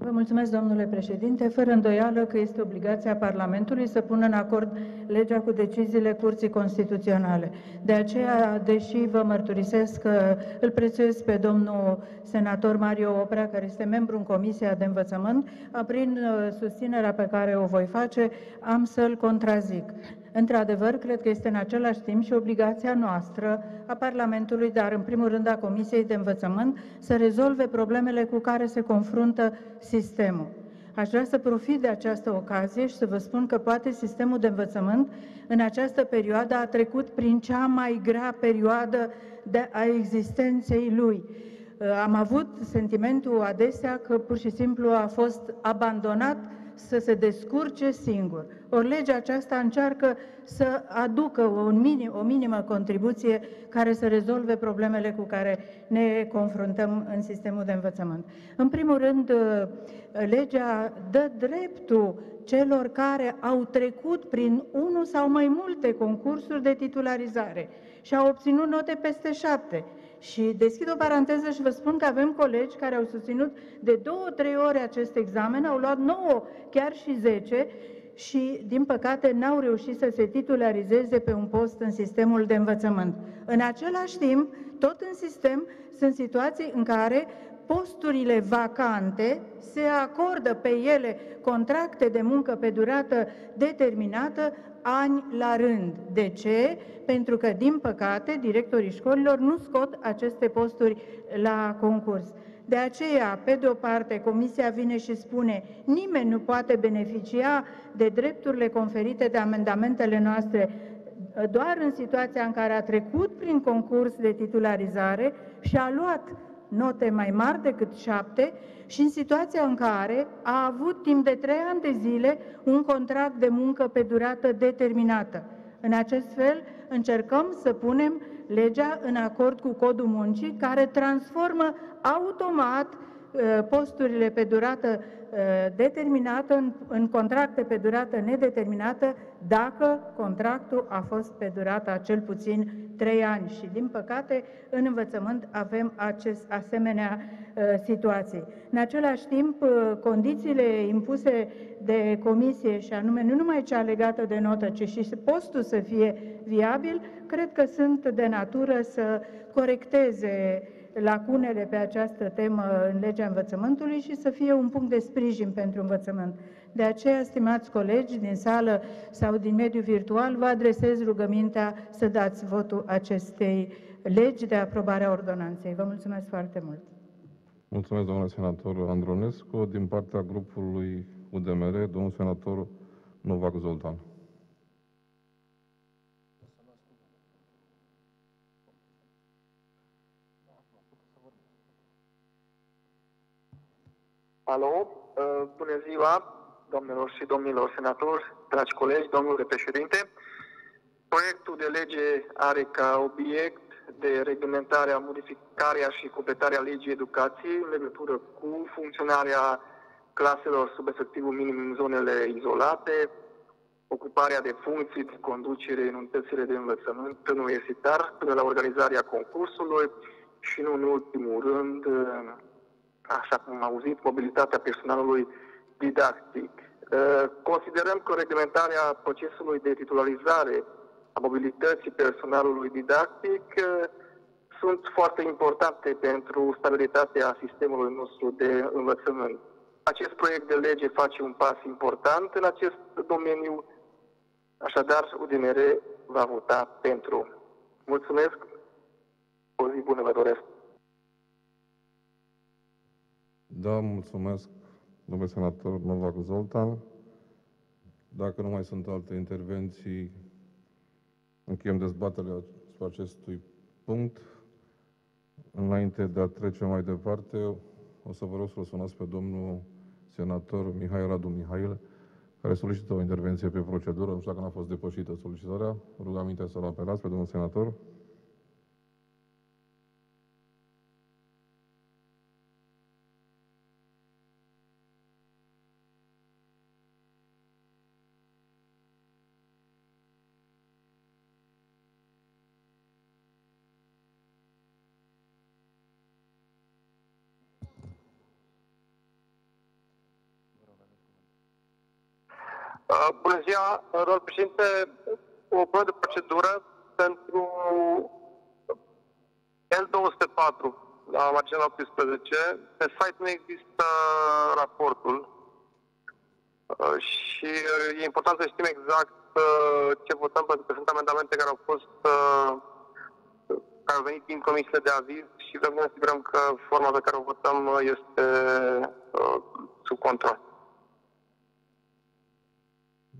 Vă mulțumesc, domnule președinte. Fără îndoială că este obligația Parlamentului să pună în acord legea cu deciziile Curții Constituționale. De aceea, deși vă mărturisesc că îl prețuiesc pe domnul senator Mario Oprea, care este membru în Comisia de Învățământ, prin uh, susținerea pe care o voi face, am să-l contrazic. Într-adevăr, cred că este în același timp și obligația noastră a Parlamentului, dar în primul rând a Comisiei de Învățământ, să rezolve problemele cu care se confruntă sistemul. Aș vrea să profit de această ocazie și să vă spun că poate sistemul de învățământ în această perioadă a trecut prin cea mai grea perioadă de a existenței lui. Am avut sentimentul adesea că pur și simplu a fost abandonat să se descurce singur. Ori legea aceasta încearcă să aducă un minim, o minimă contribuție care să rezolve problemele cu care ne confruntăm în sistemul de învățământ. În primul rând, legea dă dreptul celor care au trecut prin unul sau mai multe concursuri de titularizare și au obținut note peste șapte și deschid o paranteză și vă spun că avem colegi care au susținut de două, trei ore acest examen, au luat 9, chiar și 10 și, din păcate, n-au reușit să se titularizeze pe un post în sistemul de învățământ. În același timp, tot în sistem sunt situații în care posturile vacante se acordă pe ele contracte de muncă pe durată determinată ani la rând. De ce? Pentru că, din păcate, directorii școlilor nu scot aceste posturi la concurs. De aceea, pe de o parte, Comisia vine și spune nimeni nu poate beneficia de drepturile conferite de amendamentele noastre doar în situația în care a trecut prin concurs de titularizare și a luat note mai mari decât șapte și în situația în care a avut timp de trei ani de zile un contract de muncă pe durată determinată. În acest fel, încercăm să punem legea în acord cu codul muncii, care transformă automat uh, posturile pe durată uh, determinată în, în contracte pe durată nedeterminată dacă contractul a fost pe durata cel puțin trei ani și, din păcate, în învățământ avem acest, asemenea uh, situații. În același timp, uh, condițiile impuse de comisie, și anume nu numai cea legată de notă, ci și postul să fie viabil, cred că sunt de natură să corecteze lacunele pe această temă în legea învățământului și să fie un punct de sprijin pentru învățământ. De aceea, stimați colegi din sală sau din mediul virtual, vă adresez rugămintea să dați votul acestei legi de aprobare a ordonanței. Vă mulțumesc foarte mult! Mulțumesc, domnule senator Andronescu. Din partea grupului UDMR, domnul senator Novac Zoltan. Alo, uh, bună ziua, domnilor și domnilor senatori, dragi colegi, domnule președinte. Proiectul de lege are ca obiect de reglementare a modificarea și completarea legii educației în legătură cu funcționarea claselor sub efectivul minim în zonele izolate, ocuparea de funcții de conducere în unitățile de învățământ universitar până la organizarea concursului și nu în ultimul rând, așa cum am auzit, mobilitatea personalului didactic. Uh, considerăm că reglementarea procesului de titularizare a mobilității personalului didactic uh, sunt foarte importante pentru stabilitatea sistemului nostru de învățământ. Acest proiect de lege face un pas important în acest domeniu, așadar UDMR va vota pentru. Mulțumesc, o zi bună vă doresc. Da, mulțumesc domnule senator Novak Zoltan. Dacă nu mai sunt alte intervenții, încheiem dezbaterea asupra acestui punct. Înainte de a trece mai departe, o să vă rog să-l sunați pe domnul senator Mihai Radu Mihail, care solicită o intervenție pe procedură. Nu știu dacă n-a fost depășită solicitarea. Rugămintea să-l apelați pe domnul senator. Uh, bună ziua, domnul președinte. O bună de procedură pentru L204 la marginea 18. Pe site nu există raportul. și e important să știm exact ce votăm, pentru că sunt amendamente care au fost care au venit din comisiile de aviz și vrem să ne asigurăm că forma pe care o votăm este sub control.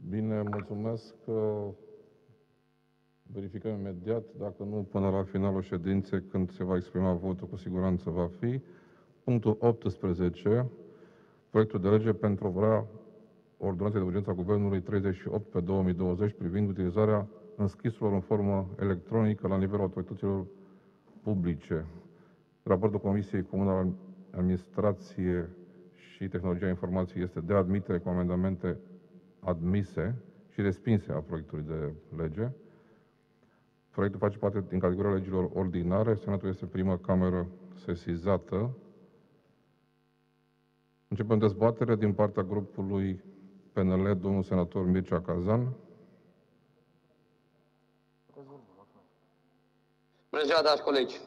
Bine, mulțumesc. Verificăm imediat. Dacă nu, până la finalul ședinței, când se va exprima votul, cu siguranță va fi. Punctul 18. Proiectul de lege pentru obrarea ordonanței de urgență a Guvernului 38 pe 2020 privind utilizarea înscrisurilor în formă electronică la nivelul autorităților publice. Raportul Comisiei Comună Administrație și Tehnologia Informației este de admitere cu amendamente admise și respinse a proiectului de lege. Proiectul face parte din categoria legilor ordinare. Senatul este prima cameră sesizată. Începem dezbaterea din partea grupului PNL, domnul senator Mircea Cazan. Bună ziua, dragi colegi!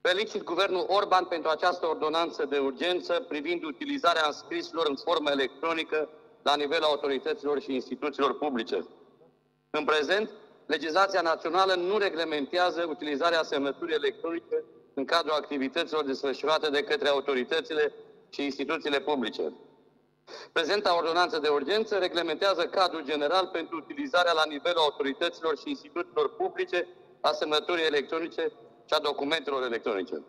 Felicit Guvernul Orban pentru această ordonanță de urgență privind utilizarea înscrisurilor în formă electronică la nivelul autorităților și instituțiilor publice. În prezent, legislația națională nu reglementează utilizarea semnăturii electronice în cadrul activităților desfășurate de către autoritățile și instituțiile publice. Prezenta ordonanță de urgență reglementează cadrul general pentru utilizarea la nivelul autorităților și instituțiilor publice a semnăturii electronice și a documentelor electronice.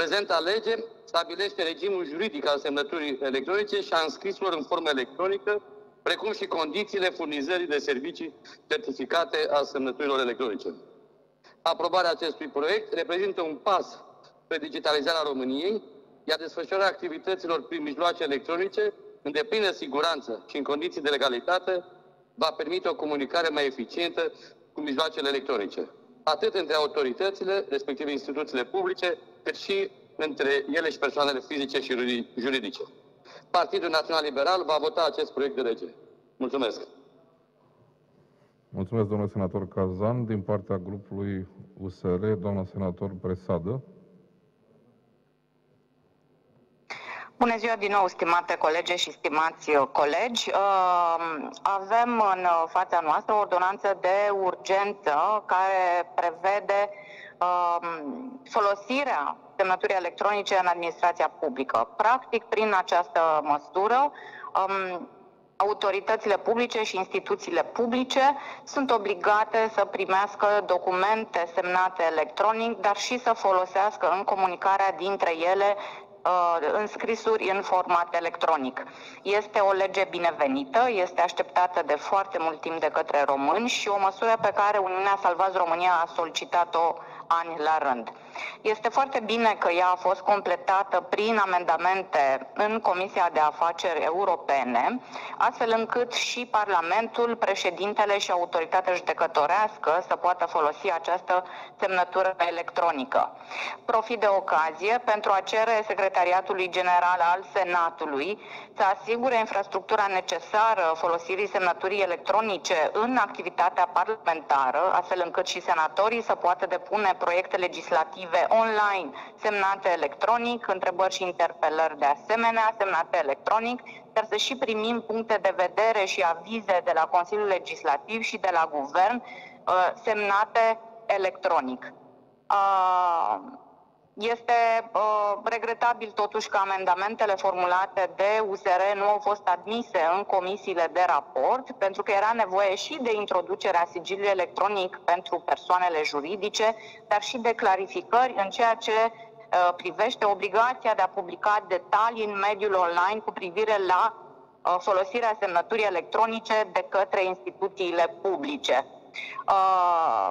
Prezenta lege stabilește regimul juridic al semnăturii electronice și a înscrisurilor în formă electronică, precum și condițiile furnizării de servicii certificate a semnăturilor electronice. Aprobarea acestui proiect reprezintă un pas pe digitalizarea României, iar desfășurarea activităților prin mijloace electronice, în deplină siguranță și în condiții de legalitate, va permite o comunicare mai eficientă cu mijloacele electronice, atât între autoritățile, respectiv instituțiile publice, cât și între ele și persoanele fizice și juridice. Partidul Național Liberal va vota acest proiect de lege. Mulțumesc! Mulțumesc, domnule senator Cazan. Din partea grupului USR, doamna senator Presadă. Bună ziua din nou, stimate colege și stimați colegi. Avem în fața noastră o ordonanță de urgență care prevede folosirea semnăturii electronice în administrația publică. Practic, prin această măsură, autoritățile publice și instituțiile publice sunt obligate să primească documente semnate electronic, dar și să folosească în comunicarea dintre ele înscrisuri în format electronic. Este o lege binevenită, este așteptată de foarte mult timp de către români și o măsură pe care Uniunea Salvați România a solicitat-o ani la rând. Este foarte bine că ea a fost completată prin amendamente în Comisia de Afaceri Europene, astfel încât și Parlamentul, președintele și autoritatea judecătorească să poată folosi această semnătură electronică. Profit de ocazie pentru a cere Secretariatului General al Senatului să asigure infrastructura necesară folosirii semnăturii electronice în activitatea parlamentară, astfel încât și senatorii să poată depune proiecte legislative online semnate electronic, întrebări și interpelări de asemenea semnate electronic, dar să și primim puncte de vedere și avize de la Consiliul Legislativ și de la Guvern uh, semnate electronic. Uh, este uh, regretabil totuși că amendamentele formulate de USR nu au fost admise în comisiile de raport, pentru că era nevoie și de introducerea sigiliului electronic pentru persoanele juridice, dar și de clarificări în ceea ce uh, privește obligația de a publica detalii în mediul online cu privire la uh, folosirea semnăturii electronice de către instituțiile publice. Uh,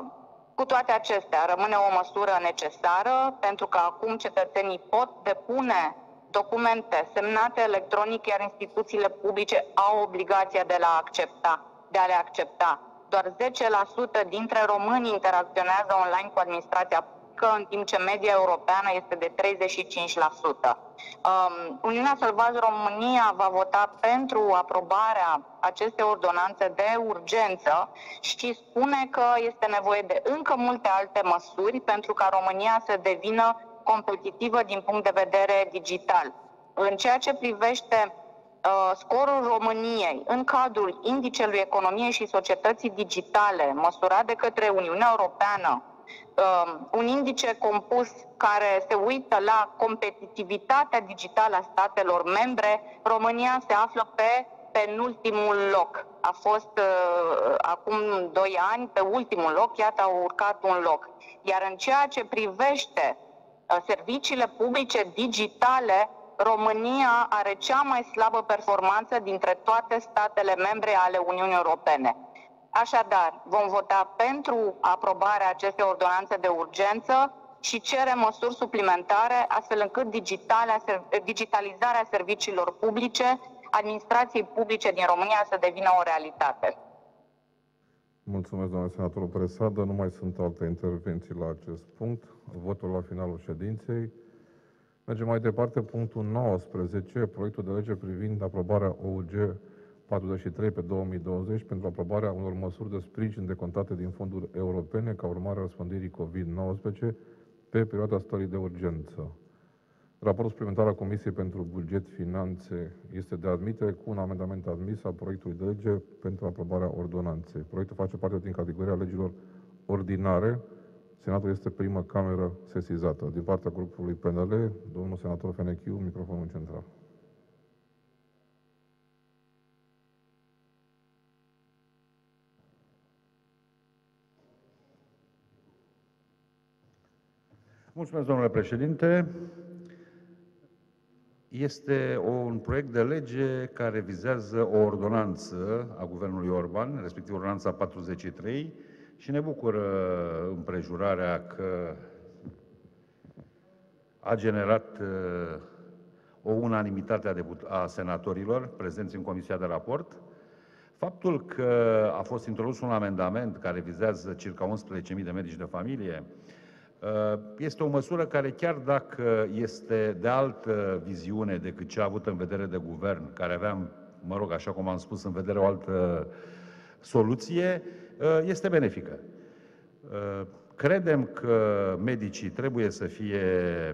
cu toate acestea, rămâne o măsură necesară pentru că acum cetățenii pot depune documente semnate electronic, iar instituțiile publice au obligația de, la accepta, de a le accepta. Doar 10% dintre români interacționează online cu administrația că în timp ce media europeană este de 35%. Um, Uniunea Salvați România va vota pentru aprobarea acestei ordonanțe de urgență și spune că este nevoie de încă multe alte măsuri pentru ca România să devină competitivă din punct de vedere digital. În ceea ce privește uh, scorul României în cadrul indicelui economiei și societății digitale măsurat de către Uniunea Europeană, um, un indice compus care se uită la competitivitatea digitală a statelor membre, România se află pe penultimul loc. A fost uh, acum doi ani pe ultimul loc, iată a urcat un loc. Iar în ceea ce privește uh, serviciile publice digitale, România are cea mai slabă performanță dintre toate statele membre ale Uniunii Europene. Așadar, vom vota pentru aprobarea acestei ordonanțe de urgență și cere măsuri suplimentare astfel încât digitalizarea serviciilor publice, administrației publice din România să devină o realitate. Mulțumesc, doamne senatorul Presadă. Nu mai sunt alte intervenții la acest punct. Votul la finalul ședinței. Mergem mai departe, punctul 19, proiectul de lege privind aprobarea OUG 43 pe 2020 pentru aprobarea unor măsuri de sprijin decontate din fonduri europene ca urmare a răspândirii COVID-19 pe perioada stării de urgență. Raportul suplimentar al Comisiei pentru Buget Finanțe este de admitere cu un amendament admis al proiectului de lege pentru aprobarea ordonanței. Proiectul face parte din categoria legilor ordinare Senatul este prima cameră sesizată. Din partea grupului PNL, domnul senator Fenechiu, microfonul central. Mulțumesc, domnule președinte. Este un proiect de lege care vizează o ordonanță a guvernului Orban, respectiv ordonanța 43, și ne bucură împrejurarea că a generat uh, o unanimitate a, a senatorilor prezenți în Comisia de Raport. Faptul că a fost introdus un amendament care vizează circa 11.000 de medici de familie uh, este o măsură care, chiar dacă este de altă viziune decât cea avută în vedere de guvern, care aveam, mă rog, așa cum am spus, în vedere o altă soluție, Uh, este benefică. Uh, credem că medicii trebuie să fie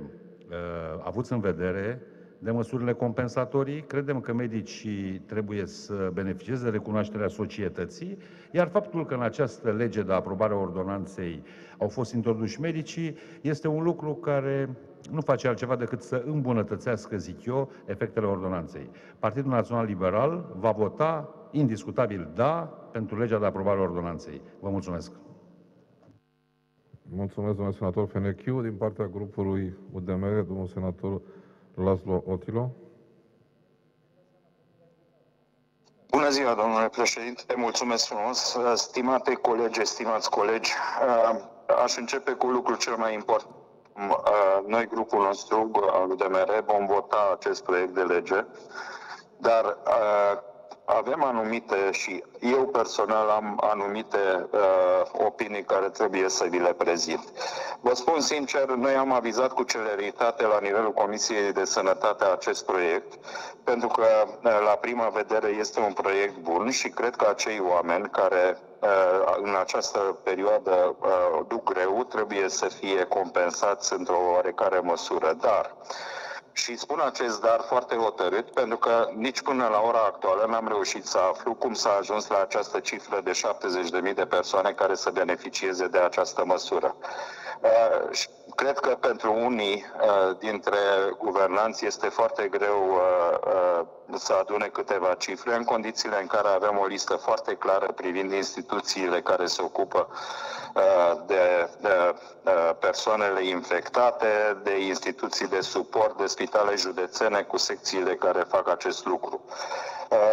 uh, avuți în vedere de măsurile compensatorii, credem că medicii trebuie să beneficieze de recunoașterea societății, iar faptul că în această lege de aprobare a ordonanței au fost introduși medicii este un lucru care nu face altceva decât să îmbunătățească, zic eu, efectele ordonanței. Partidul Național Liberal va vota indiscutabil da pentru legea de aprobare a ordonanței. Vă mulțumesc! Mulțumesc, domnule senator Fenechiu. Din partea grupului UDMR, domnul senator Laslo Otilo. Bună ziua, domnule președinte, mulțumesc frumos. Stimate colegi, stimați colegi, aș începe cu lucrul cel mai important. Noi, grupul nostru, UDMR, vom vota acest proiect de lege, dar avem anumite și eu personal am anumite uh, opinii care trebuie să vi le prezint. Vă spun sincer, noi am avizat cu celeritate la nivelul Comisiei de Sănătate acest proiect, pentru că uh, la prima vedere este un proiect bun și cred că acei oameni care uh, în această perioadă uh, duc greu trebuie să fie compensați într-o oarecare măsură. Dar și spun acest dar foarte hotărât pentru că nici până la ora actuală n-am reușit să aflu cum s-a ajuns la această cifră de 70.000 de persoane care să beneficieze de această măsură. Uh, cred că pentru unii uh, dintre guvernanți este foarte greu uh, să adune câteva cifre în condițiile în care avem o listă foarte clară privind instituțiile care se ocupă de, de persoanele infectate, de instituții de suport, de spitale județene cu secțiile care fac acest lucru.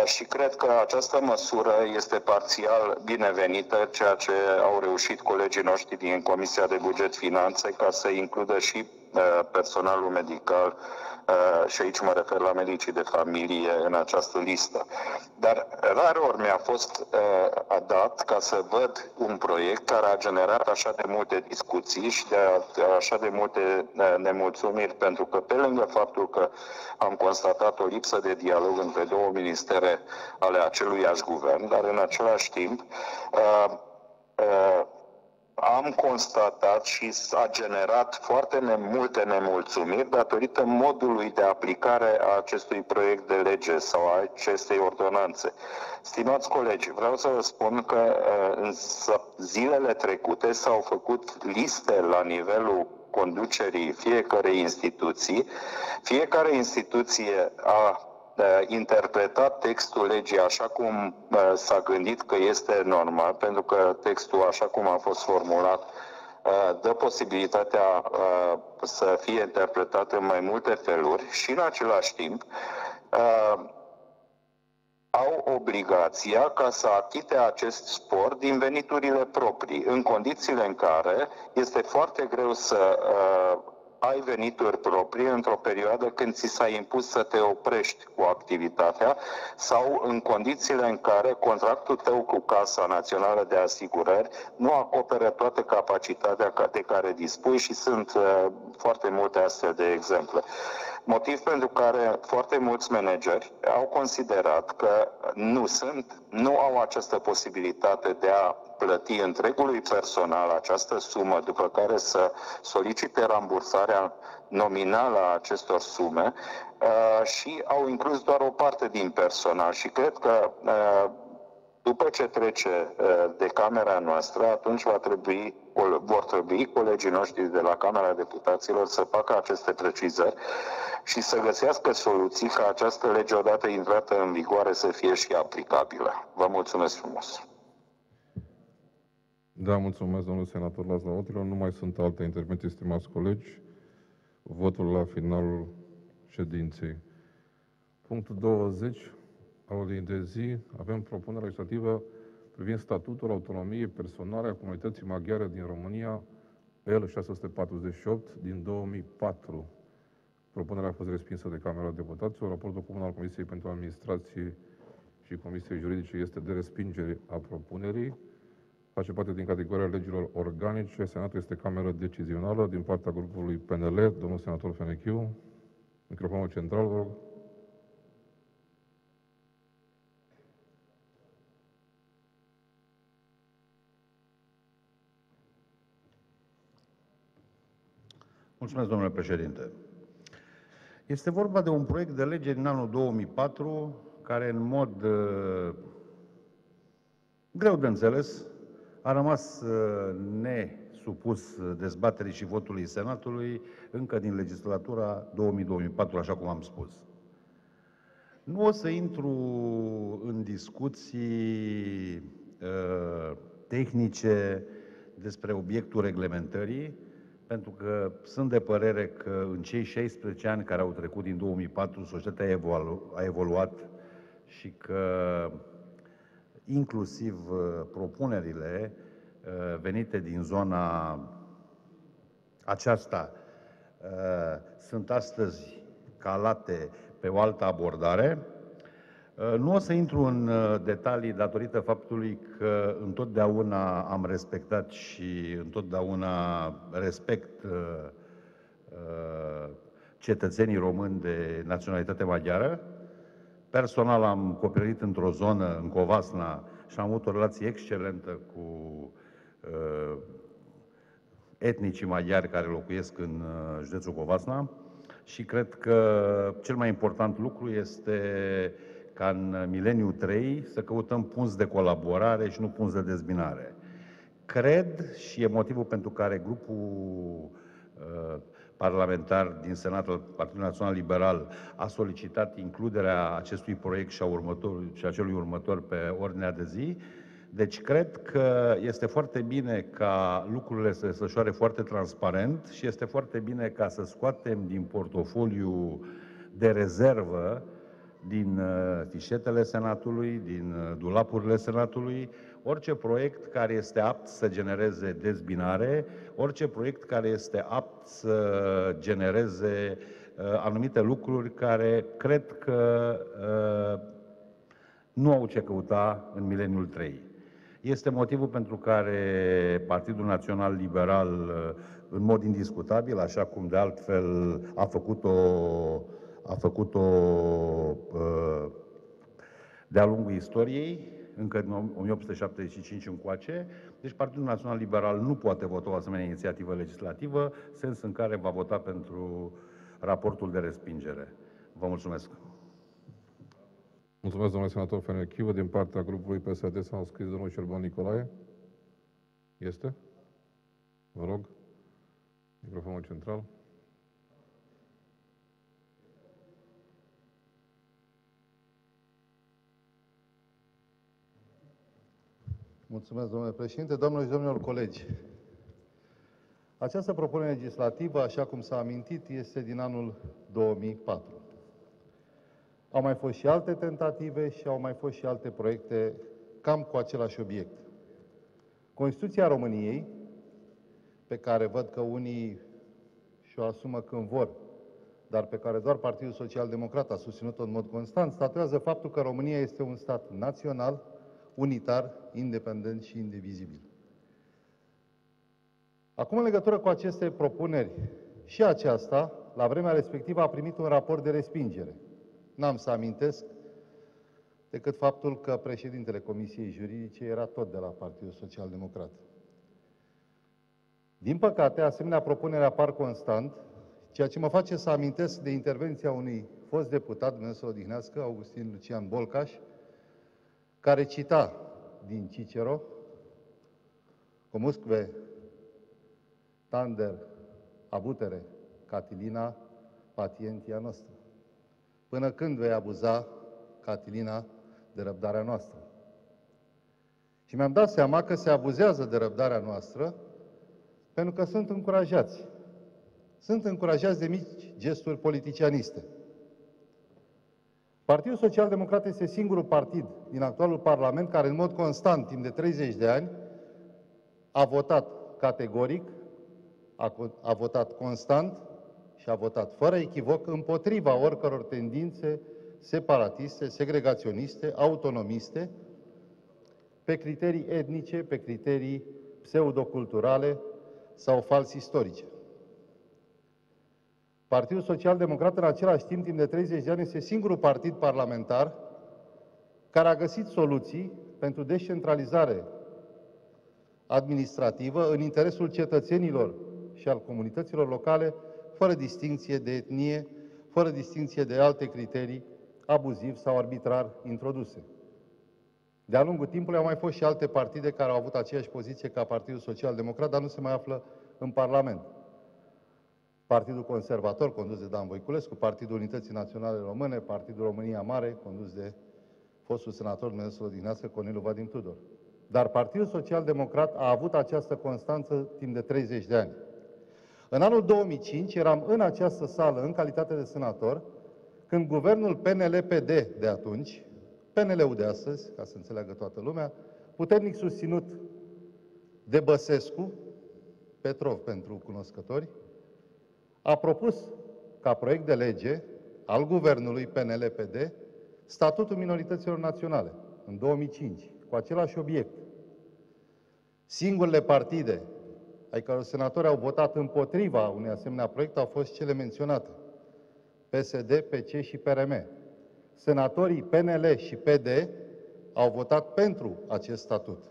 Și cred că această măsură este parțial binevenită, ceea ce au reușit colegii noștri din Comisia de Buget Finanțe ca să includă și personalul medical Uh, și aici mă refer la medicii de familie în această listă. Dar rar ori mi-a fost uh, dat ca să văd un proiect care a generat așa de multe discuții și de, de așa de multe uh, nemulțumiri, pentru că pe lângă faptul că am constatat o lipsă de dialog între două ministere ale aceluiași guvern, dar în același timp uh, uh, am constatat și a generat foarte ne- multe nemulțumiri datorită modului de aplicare a acestui proiect de lege sau a acestei ordonanțe. Stimați colegi, vreau să vă spun că uh, în zilele trecute s-au făcut liste la nivelul conducerii fiecarei instituții. Fiecare instituție a interpretat textul legii așa cum s-a gândit că este normal, pentru că textul așa cum a fost formulat dă posibilitatea să fie interpretat în mai multe feluri și în același timp au obligația ca să achite acest spor din veniturile proprii, în condițiile în care este foarte greu să uh, ai venituri proprii într-o perioadă când ți s-a impus să te oprești cu activitatea sau în condițiile în care contractul tău cu Casa Națională de Asigurări nu acoperă toată capacitatea de care dispui și sunt uh, foarte multe astfel de exemple. Motiv pentru care foarte mulți manageri au considerat că nu sunt, nu au această posibilitate de a plăti întregului personal această sumă, după care să solicite rambursarea nominală a acestor sume uh, și au inclus doar o parte din personal. Și cred că uh, după ce trece uh, de camera noastră, atunci va trebui, vor trebui colegii noștri de la Camera Deputaților să facă aceste precizări și să găsească soluții ca această lege odată intrată în vigoare să fie și aplicabilă. Vă mulțumesc frumos! Da, mulțumesc, domnul senator Lazla Otilor. Nu mai sunt alte intervenții, stimați colegi. Votul la finalul ședinței. Punctul 20 al ordinii de zi avem propunerea legislativă privind statutul autonomiei personale a comunității maghiare din România, L648 din 2004. Propunerea a fost respinsă de Camera Deputaților. Raportul comun al Comisiei pentru Administrație și Comisiei Juridice este de respingere a propunerii. Face parte din categoria legilor organice. Senatul este cameră decizională din partea grupului PNL. Domnul senator Fenechiu, microfonul central, vă rog. Mulțumesc, domnule președinte. Este vorba de un proiect de lege din anul 2004, care în mod uh, greu de înțeles a rămas uh, nesupus dezbaterii și votului Senatului încă din legislatura 2000-2004, așa cum am spus. Nu o să intru în discuții uh, tehnice despre obiectul reglementării, pentru că sunt de părere că în cei 16 ani care au trecut din 2004, societatea a, evolu- a evoluat și că inclusiv uh, propunerile uh, venite din zona aceasta uh, sunt astăzi calate pe o altă abordare. Uh, nu o să intru în uh, detalii datorită faptului că întotdeauna am respectat și întotdeauna respect uh, cetățenii români de naționalitate maghiară. Personal am copilărit într-o zonă, în Covasna, și am avut o relație excelentă cu etnicii maghiari care locuiesc în județul Covasna și cred că cel mai important lucru este ca în mileniu 3 să căutăm punți de colaborare și nu punți de dezbinare. Cred și e motivul pentru care grupul uh, parlamentar din Senatul Partidului Național Liberal a solicitat includerea acestui proiect și a, următor, și a celui următor pe ordinea de zi. Deci cred că este foarte bine ca lucrurile să se desfășoare foarte transparent și este foarte bine ca să scoatem din portofoliu de rezervă din uh, fișetele Senatului, din uh, dulapurile Senatului, orice proiect care este apt să genereze dezbinare, orice proiect care este apt să genereze uh, anumite lucruri care cred că nu au ce căuta în mileniul 3. Este motivul pentru care Partidul Național Liberal, în mod indiscutabil, așa cum de altfel a făcut-o a făcut-o uh, de-a lungul istoriei, încă din 1875 încoace. Deci Partidul Național Liberal nu poate vota o asemenea inițiativă legislativă, sens în care va vota pentru raportul de respingere. Vă mulțumesc. Mulțumesc, domnule senator Fenechiu. Din partea grupului PSD s-a scris domnul Șerban Nicolae. Este? Vă rog. Microfonul central. Mulțumesc, domnule președinte. Doamnelor și domnilor colegi, această propunere legislativă, așa cum s-a amintit, este din anul 2004. Au mai fost și alte tentative și au mai fost și alte proiecte cam cu același obiect. Constituția României, pe care văd că unii și-o asumă când vor, dar pe care doar Partidul Social Democrat a susținut-o în mod constant, statuează faptul că România este un stat național, unitar, independent și indivizibil. Acum, în legătură cu aceste propuneri, și aceasta, la vremea respectivă, a primit un raport de respingere. N-am să amintesc decât faptul că președintele Comisiei Juridice era tot de la Partidul Social Democrat. Din păcate, asemenea propunere apar constant, ceea ce mă face să amintesc de intervenția unui fost deputat, Dumnezeu să odihnească, Augustin Lucian Bolcaș, care cita din Cicero, Comusque tander abutere Catilina patientia noastră. Până când vei abuza, Catilina, de răbdarea noastră? Și mi-am dat seama că se abuzează de răbdarea noastră pentru că sunt încurajați. Sunt încurajați de mici gesturi politicianiste. Partidul Social Democrat este singurul partid din actualul Parlament care în mod constant, timp de 30 de ani, a votat categoric, a, a votat constant și a votat fără echivoc împotriva oricăror tendințe separatiste, segregaționiste, autonomiste, pe criterii etnice, pe criterii pseudoculturale sau fals istorice. Partidul Social Democrat, în același timp, timp de 30 de ani, este singurul partid parlamentar care a găsit soluții pentru descentralizare administrativă în interesul cetățenilor și al comunităților locale, fără distinție de etnie, fără distinție de alte criterii abuziv sau arbitrar introduse. De-a lungul timpului au mai fost și alte partide care au avut aceeași poziție ca Partidul Social Democrat, dar nu se mai află în Parlament. Partidul Conservator, condus de Dan Voiculescu, Partidul Unității Naționale Române, Partidul România Mare, condus de fostul senator Dumnezeu Odihnească, Corneliu Vadim Tudor. Dar Partidul Social Democrat a avut această constanță timp de 30 de ani. În anul 2005 eram în această sală, în calitate de senator, când guvernul PNL-PD de atunci, PNL-ul de astăzi, ca să înțeleagă toată lumea, puternic susținut de Băsescu, Petrov pentru cunoscători, a propus ca proiect de lege al guvernului PNL-PD statutul minorităților naționale în 2005, cu același obiect. Singurele partide ai căror senatori au votat împotriva unui asemenea proiect au fost cele menționate. PSD, PC și PRM. Senatorii PNL și PD au votat pentru acest statut,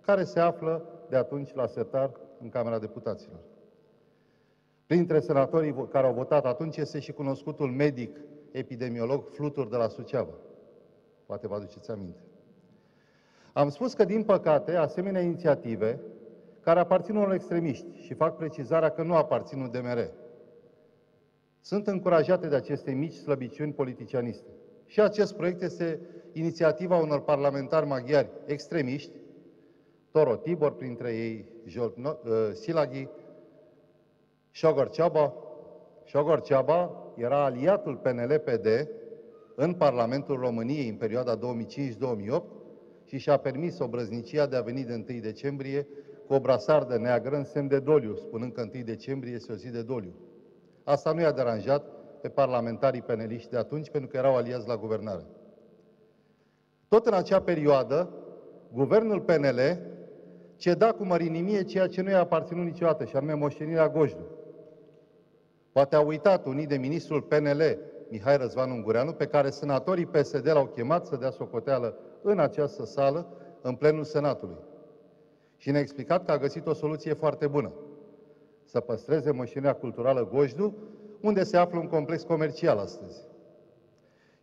care se află de atunci la setar în Camera Deputaților. Printre senatorii care au votat atunci este și cunoscutul medic epidemiolog Flutur de la Suceava. Poate vă aduceți aminte. Am spus că, din păcate, asemenea inițiative, care aparțin unor extremiști și fac precizarea că nu aparțin un DMR, sunt încurajate de aceste mici slăbiciuni politicianiste. Și acest proiect este inițiativa unor parlamentari maghiari extremiști, Toro Tibor, printre ei Jolt uh, Silaghi, Șogor Ceaba. Șogor Ceaba era aliatul PNL-PD în Parlamentul României în perioada 2005-2008 și și-a permis obrăznicia de a veni de 1 decembrie cu o brasardă neagră în semn de doliu, spunând că 1 decembrie este o zi de doliu. Asta nu i-a deranjat pe parlamentarii peneliști de atunci, pentru că erau aliați la guvernare. Tot în acea perioadă, guvernul PNL ceda cu mărinimie ceea ce nu i-a aparținut niciodată, și anume moștenirea Gojdu. Poate a uitat unii de ministrul PNL Mihai Răzvan Ungureanu, pe care senatorii PSD l-au chemat să dea socoteală în această sală, în plenul Senatului. Și ne-a explicat că a găsit o soluție foarte bună. Să păstreze mașineria culturală Gojdu, unde se află un complex comercial astăzi.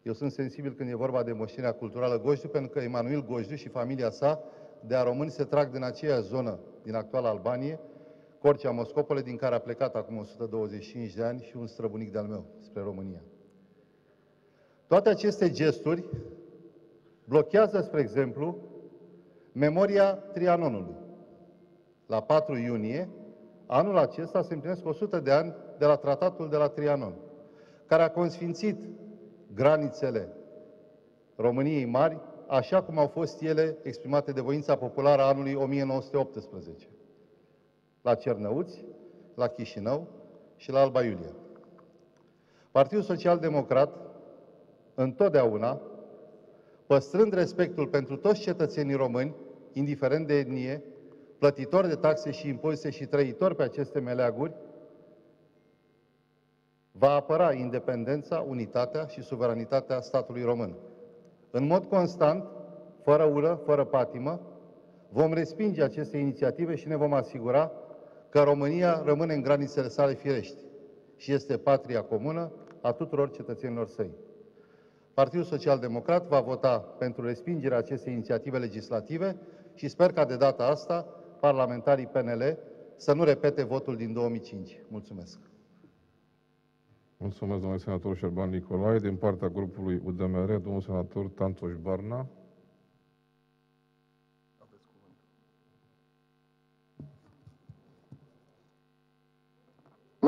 Eu sunt sensibil când e vorba de moștenirea culturală Gojdu, pentru că Emanuel Gojdu și familia sa de a români se trag din aceeași zonă, din actuala Albanie, Corcea Moscopole, din care a plecat acum 125 de ani și un străbunic de-al meu spre România. Toate aceste gesturi blochează, spre exemplu, memoria Trianonului. La 4 iunie, anul acesta se împlinesc 100 de ani de la tratatul de la Trianon, care a consfințit granițele României Mari, așa cum au fost ele exprimate de voința populară a anului 1918, la Cernăuți, la Chișinău și la Alba Iulia. Partidul Social Democrat, întotdeauna, păstrând respectul pentru toți cetățenii români, indiferent de etnie, plătitori de taxe și impozite și trăitori pe aceste meleaguri, va apăra independența, unitatea și suveranitatea statului român. În mod constant, fără ură, fără patimă, vom respinge aceste inițiative și ne vom asigura că România rămâne în granițele sale firești și este patria comună a tuturor cetățenilor săi. Partidul Social Democrat va vota pentru respingerea acestei inițiative legislative și sper ca de data asta parlamentarii PNL să nu repete votul din 2005. Mulțumesc! Mulțumesc, domnule senator Șerban Nicolae. Din partea grupului UDMR, domnul senator Tantoș Barna.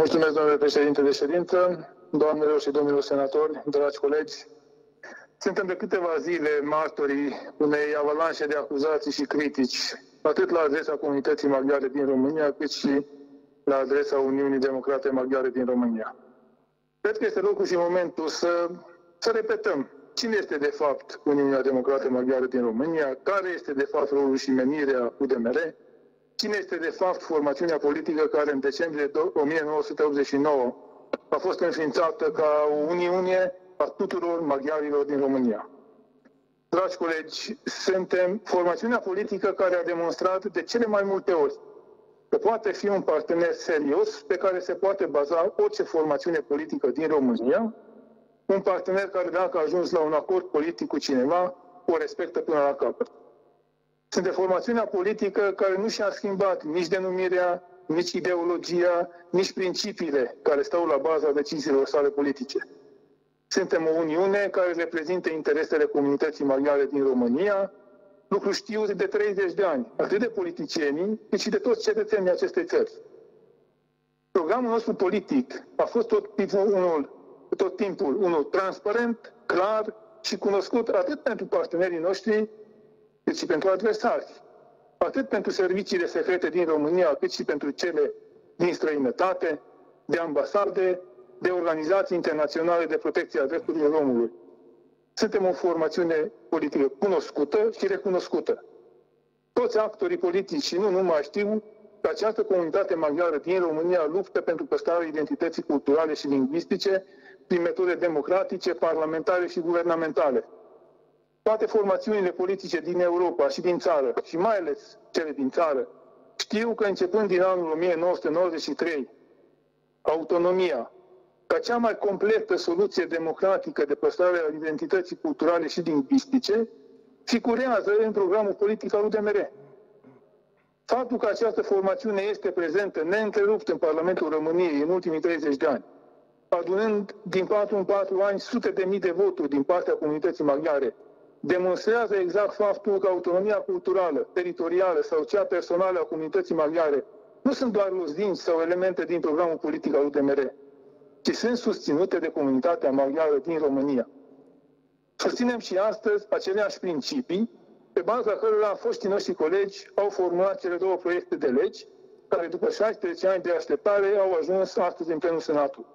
Mulțumesc, domnule președinte de ședință, doamnelor și domnilor senatori, dragi colegi. Suntem de câteva zile martorii unei avalanșe de acuzații și critici, atât la adresa comunității maghiare din România, cât și la adresa Uniunii Democrate Maghiare din România. Cred că este locul și momentul să, să repetăm cine este de fapt Uniunea Democrată Maghiară din România, care este de fapt rolul și menirea UDMR, cine este de fapt formațiunea politică care în decembrie 1989 a fost înființată ca o Uniune a tuturor maghiarilor din România. Dragi colegi, suntem formațiunea politică care a demonstrat de cele mai multe ori că poate fi un partener serios pe care se poate baza orice formațiune politică din România, un partener care dacă a ajuns la un acord politic cu cineva, o respectă până la capăt. Sunt de formațiunea politică care nu și-a schimbat nici denumirea, nici ideologia, nici principiile care stau la baza deciziilor sale politice. Suntem o Uniune care reprezintă interesele comunității maghiare din România, lucru știut de 30 de ani, atât de politicienii, cât și de toți cetățenii acestei țări. Programul nostru politic a fost tot timpul unul, tot timpul unul transparent, clar și cunoscut atât pentru partenerii noștri, cât și pentru adversari. Atât pentru serviciile secrete din România, cât și pentru cele din străinătate, de ambasade, de organizații internaționale de protecție a drepturilor omului. Suntem o formațiune politică cunoscută și recunoscută. Toți actorii politici și nu numai știu că această comunitate maghiară din România luptă pentru păstrarea identității culturale și lingvistice prin metode democratice, parlamentare și guvernamentale. Toate formațiunile politice din Europa și din țară, și mai ales cele din țară, știu că începând din anul 1993, autonomia, ca cea mai completă soluție democratică de păstrare a identității culturale și lingvistice, figurează în programul politic al UDMR. Faptul că această formațiune este prezentă neîntrerupt în Parlamentul României în ultimii 30 de ani, adunând din 4 în 4 ani sute de mii de voturi din partea comunității maghiare, demonstrează exact faptul că autonomia culturală, teritorială sau cea personală a comunității maghiare nu sunt doar luzdinți sau elemente din programul politic al UDMR, ci sunt susținute de comunitatea maghiară din România. Susținem și astăzi aceleași principii, pe baza cărora foștii noștri colegi au formulat cele două proiecte de legi, care după 16 ani de așteptare au ajuns astăzi în plenul Senatului.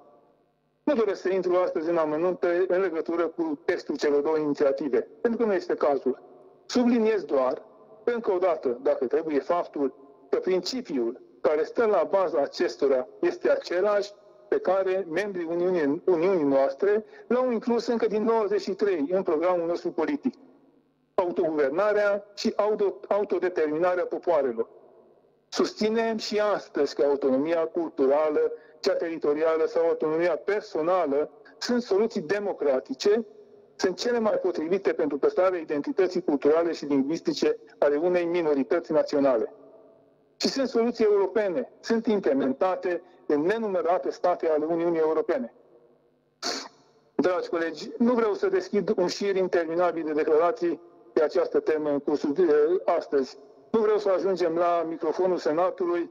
Nu doresc să intru astăzi în amănunte în legătură cu textul celor două inițiative, pentru că nu este cazul. Subliniez doar, încă o dată, dacă trebuie, faptul că principiul care stă la baza acestora este același pe care membrii Uniunii, Uniunii noastre l-au inclus încă din 93 în programul nostru politic. Autoguvernarea și auto, autodeterminarea popoarelor. Susținem și astăzi că autonomia culturală, cea teritorială sau autonomia personală sunt soluții democratice, sunt cele mai potrivite pentru păstrarea identității culturale și lingvistice ale unei minorități naționale. Și sunt soluții europene, sunt implementate în nenumărate state ale Uniunii Europene. Dragi colegi, nu vreau să deschid un șir interminabil de declarații pe această temă în cursul de astăzi. Nu vreau să ajungem la microfonul Senatului,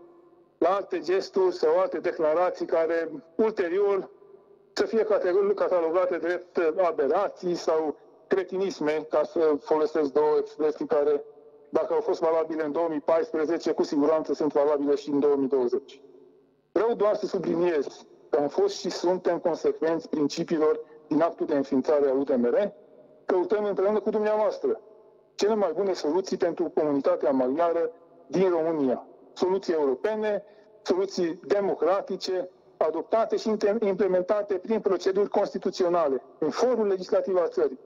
la alte gesturi sau alte declarații care ulterior să fie catalogate drept aberații sau cretinisme, ca să folosesc două expresii care, dacă au fost valabile în 2014, cu siguranță sunt valabile și în 2020. Vreau doar să subliniez că am fost și suntem consecvenți principiilor din actul de înființare a UDMR, căutăm împreună cu dumneavoastră cele mai bune soluții pentru comunitatea maghiară din România. Soluții europene, soluții democratice, adoptate și implementate prin proceduri constituționale, în forul legislativ al țării.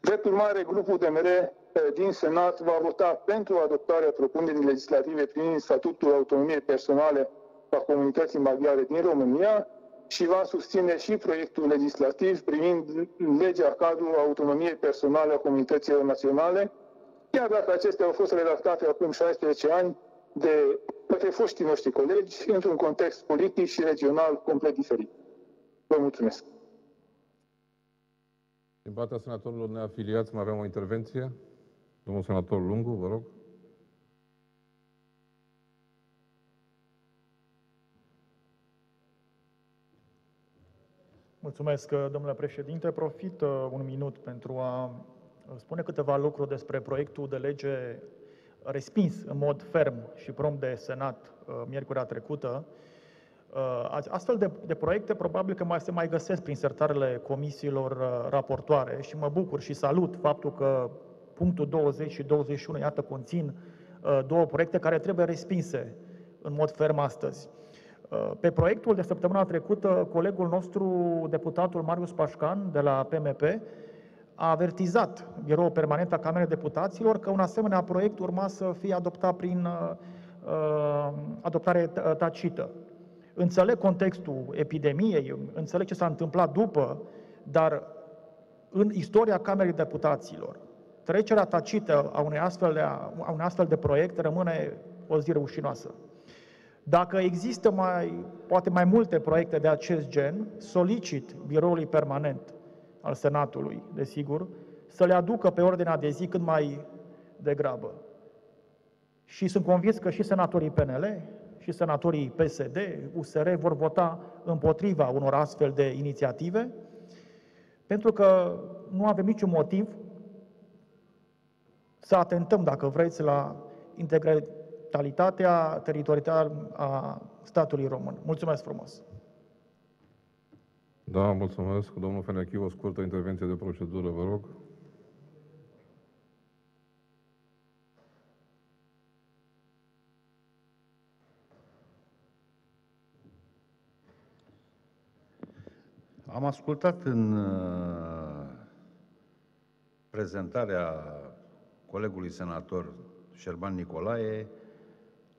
Drept urmare, grupul DMR eh, din Senat va vota pentru adoptarea propunerii legislative prin statutul autonomiei personale a comunității maghiare din România și va susține și proiectul legislativ privind legea cadrul autonomiei personale a comunităților naționale, chiar dacă acestea au fost redactate acum 16 ani de către foștii noștri colegi într-un context politic și regional complet diferit. Vă mulțumesc. Din partea senatorilor neafiliați mai avem o intervenție. Domnul senator Lungu, vă rog. Mulțumesc, domnule președinte. Profit uh, un minut pentru a uh, spune câteva lucruri despre proiectul de lege respins în mod ferm și prompt de Senat uh, miercurea trecută. Astfel de, de proiecte probabil că mai se mai găsesc prin sertarele comisiilor raportoare și mă bucur și salut faptul că punctul 20 și 21, iată, conțin două proiecte care trebuie respinse în mod ferm astăzi. Uh, pe proiectul de săptămâna trecută, colegul nostru, deputatul Marius Pașcan, de la PMP, a avertizat Biroul Permanent a Camerei Deputaților că un asemenea proiect urma să fie adoptat prin uh, uh adoptare tacită. Înțeleg contextul epidemiei, înțeleg ce s-a întâmplat după, dar în istoria Camerei Deputaților, trecerea tacită a unui astfel de, a unui astfel de proiect rămâne o zi reușinoasă. Dacă există mai, poate mai multe proiecte de acest gen, solicit biroului permanent al Senatului, desigur, să le aducă pe ordinea de zi cât mai degrabă. Și sunt convins că și senatorii PNL, și senatorii PSD, USR vor vota împotriva unor astfel de inițiative, pentru că nu avem niciun motiv să atentăm, dacă vreți, la totalitatea teritorială a statului român. Mulțumesc frumos! Da, mulțumesc. Domnul Fenechiu, o scurtă intervenție de procedură, vă rog. Am ascultat în uh, prezentarea colegului senator Șerban Nicolae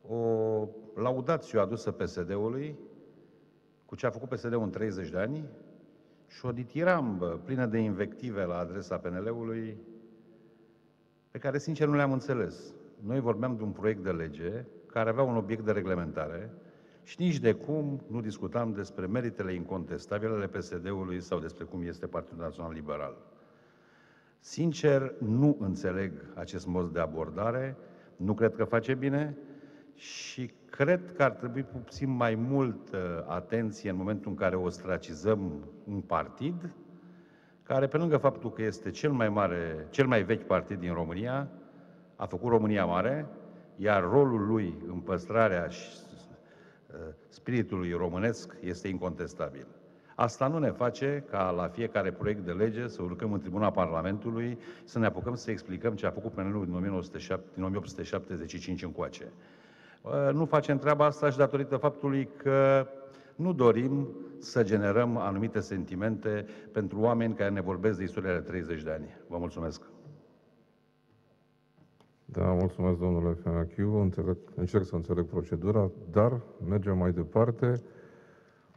o laudație adusă PSD-ului cu ce a făcut PSD-ul în 30 de ani și o ditirambă plină de invective la adresa PNL-ului pe care, sincer, nu le-am înțeles. Noi vorbeam de un proiect de lege care avea un obiect de reglementare și nici de cum nu discutam despre meritele incontestabile ale PSD-ului sau despre cum este Partidul Național Liberal. Sincer, nu înțeleg acest mod de abordare, nu cred că face bine și cred că ar trebui puțin mai mult uh, atenție în momentul în care ostracizăm un partid, care pe lângă faptul că este cel mai mare, cel mai vechi partid din România, a făcut România mare, iar rolul lui în păstrarea uh, spiritului românesc este incontestabil. Asta nu ne face ca la fiecare proiect de lege să urcăm în tribuna Parlamentului, să ne apucăm să explicăm ce a făcut PNL-ul din, 1907, din 1875 încoace. Nu facem treaba asta și datorită faptului că Nu dorim să generăm anumite sentimente pentru oameni care ne vorbesc de istoria de 30 de ani. Vă mulțumesc! Da, mulțumesc, domnule Fenachiu. Înțeleg, încerc să înțeleg procedura, dar mergem mai departe.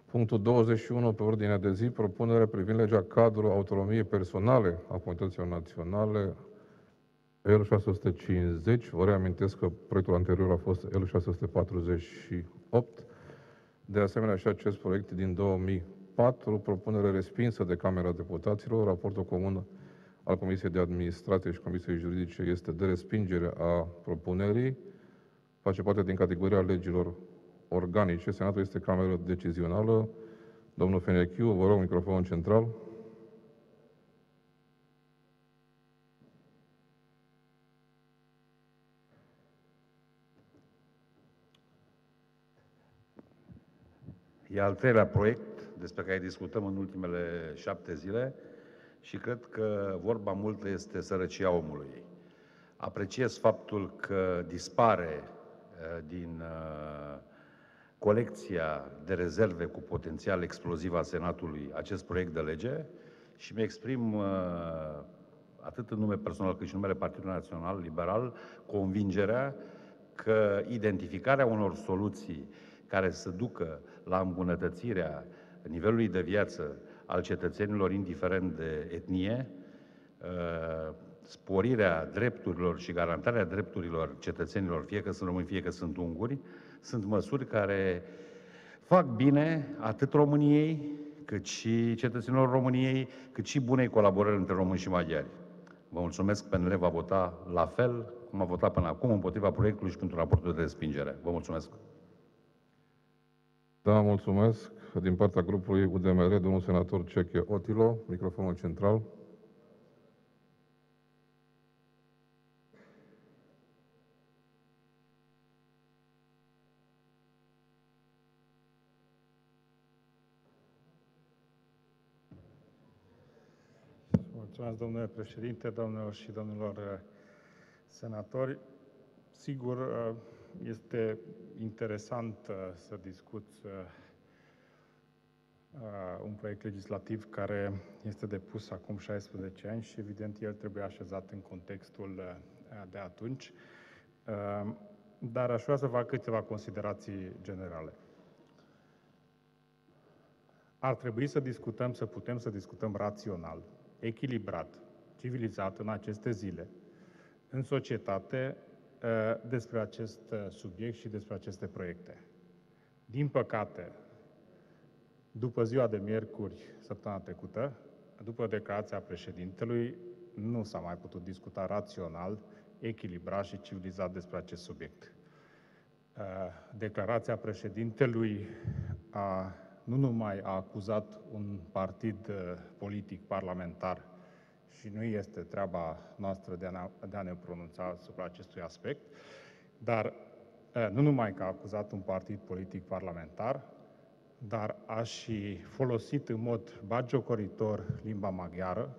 Punctul 21 pe ordinea de zi, propunere privind legea cadru autonomiei personale a comunităților naționale L650. Vă reamintesc că proiectul anterior a fost L648. De asemenea, și acest proiect din 2004, propunere respinsă de Camera Deputaților, raportul comun al Comisiei de Administrație și Comisiei Juridice este de respingere a propunerii, face parte din categoria legilor organice. Senatul este cameră decizională. Domnul Fenechiu, vă rog microfonul central. E al treilea proiect despre care discutăm în ultimele șapte zile și cred că vorba multă este sărăcia omului. Apreciez faptul că dispare uh, din uh, colecția de rezerve cu potențial exploziv a Senatului acest proiect de lege și mi exprim uh, atât în nume personal cât și în numele Partidului Național Liberal convingerea că identificarea unor soluții care să ducă la îmbunătățirea nivelului de viață al cetățenilor, indiferent de etnie, uh, sporirea drepturilor și garantarea drepturilor cetățenilor, fie că sunt români, fie că sunt unguri, sunt măsuri care fac bine atât României, cât și cetățenilor României, cât și bunei colaborări între români și maghiari. Vă mulțumesc, PNL va vota la fel cum a votat până acum împotriva proiectului și pentru raportul de respingere. Vă mulțumesc. Da, mulțumesc. Din partea grupului UDMR, domnul senator Ceche Otilo, microfonul central. Mulțumesc, domnule președinte, domnilor și domnilor uh, senatori. Sigur, uh, este interesant uh, să discuți un proiect legislativ care este depus acum 16 ani și, evident, el trebuie așezat în contextul de atunci. Dar aș vrea să fac câteva considerații generale. Ar trebui să discutăm, să putem să discutăm rațional echilibrat, civilizat în aceste zile, în societate, ă, despre acest ă, subiect și despre aceste proiecte. Din păcate, după ziua de miercuri, săptămâna trecută, după declarația președintelui, nu s-a mai putut discuta rațional, echilibrat și civilizat despre acest subiect. Ă, declarația președintelui a nu numai a acuzat un partid uh, politic parlamentar și nu este treaba noastră de a ne, de a ne pronunța asupra acestui aspect, dar uh, nu numai că a acuzat un partid politic parlamentar, dar a și folosit în mod bagiocoritor limba maghiară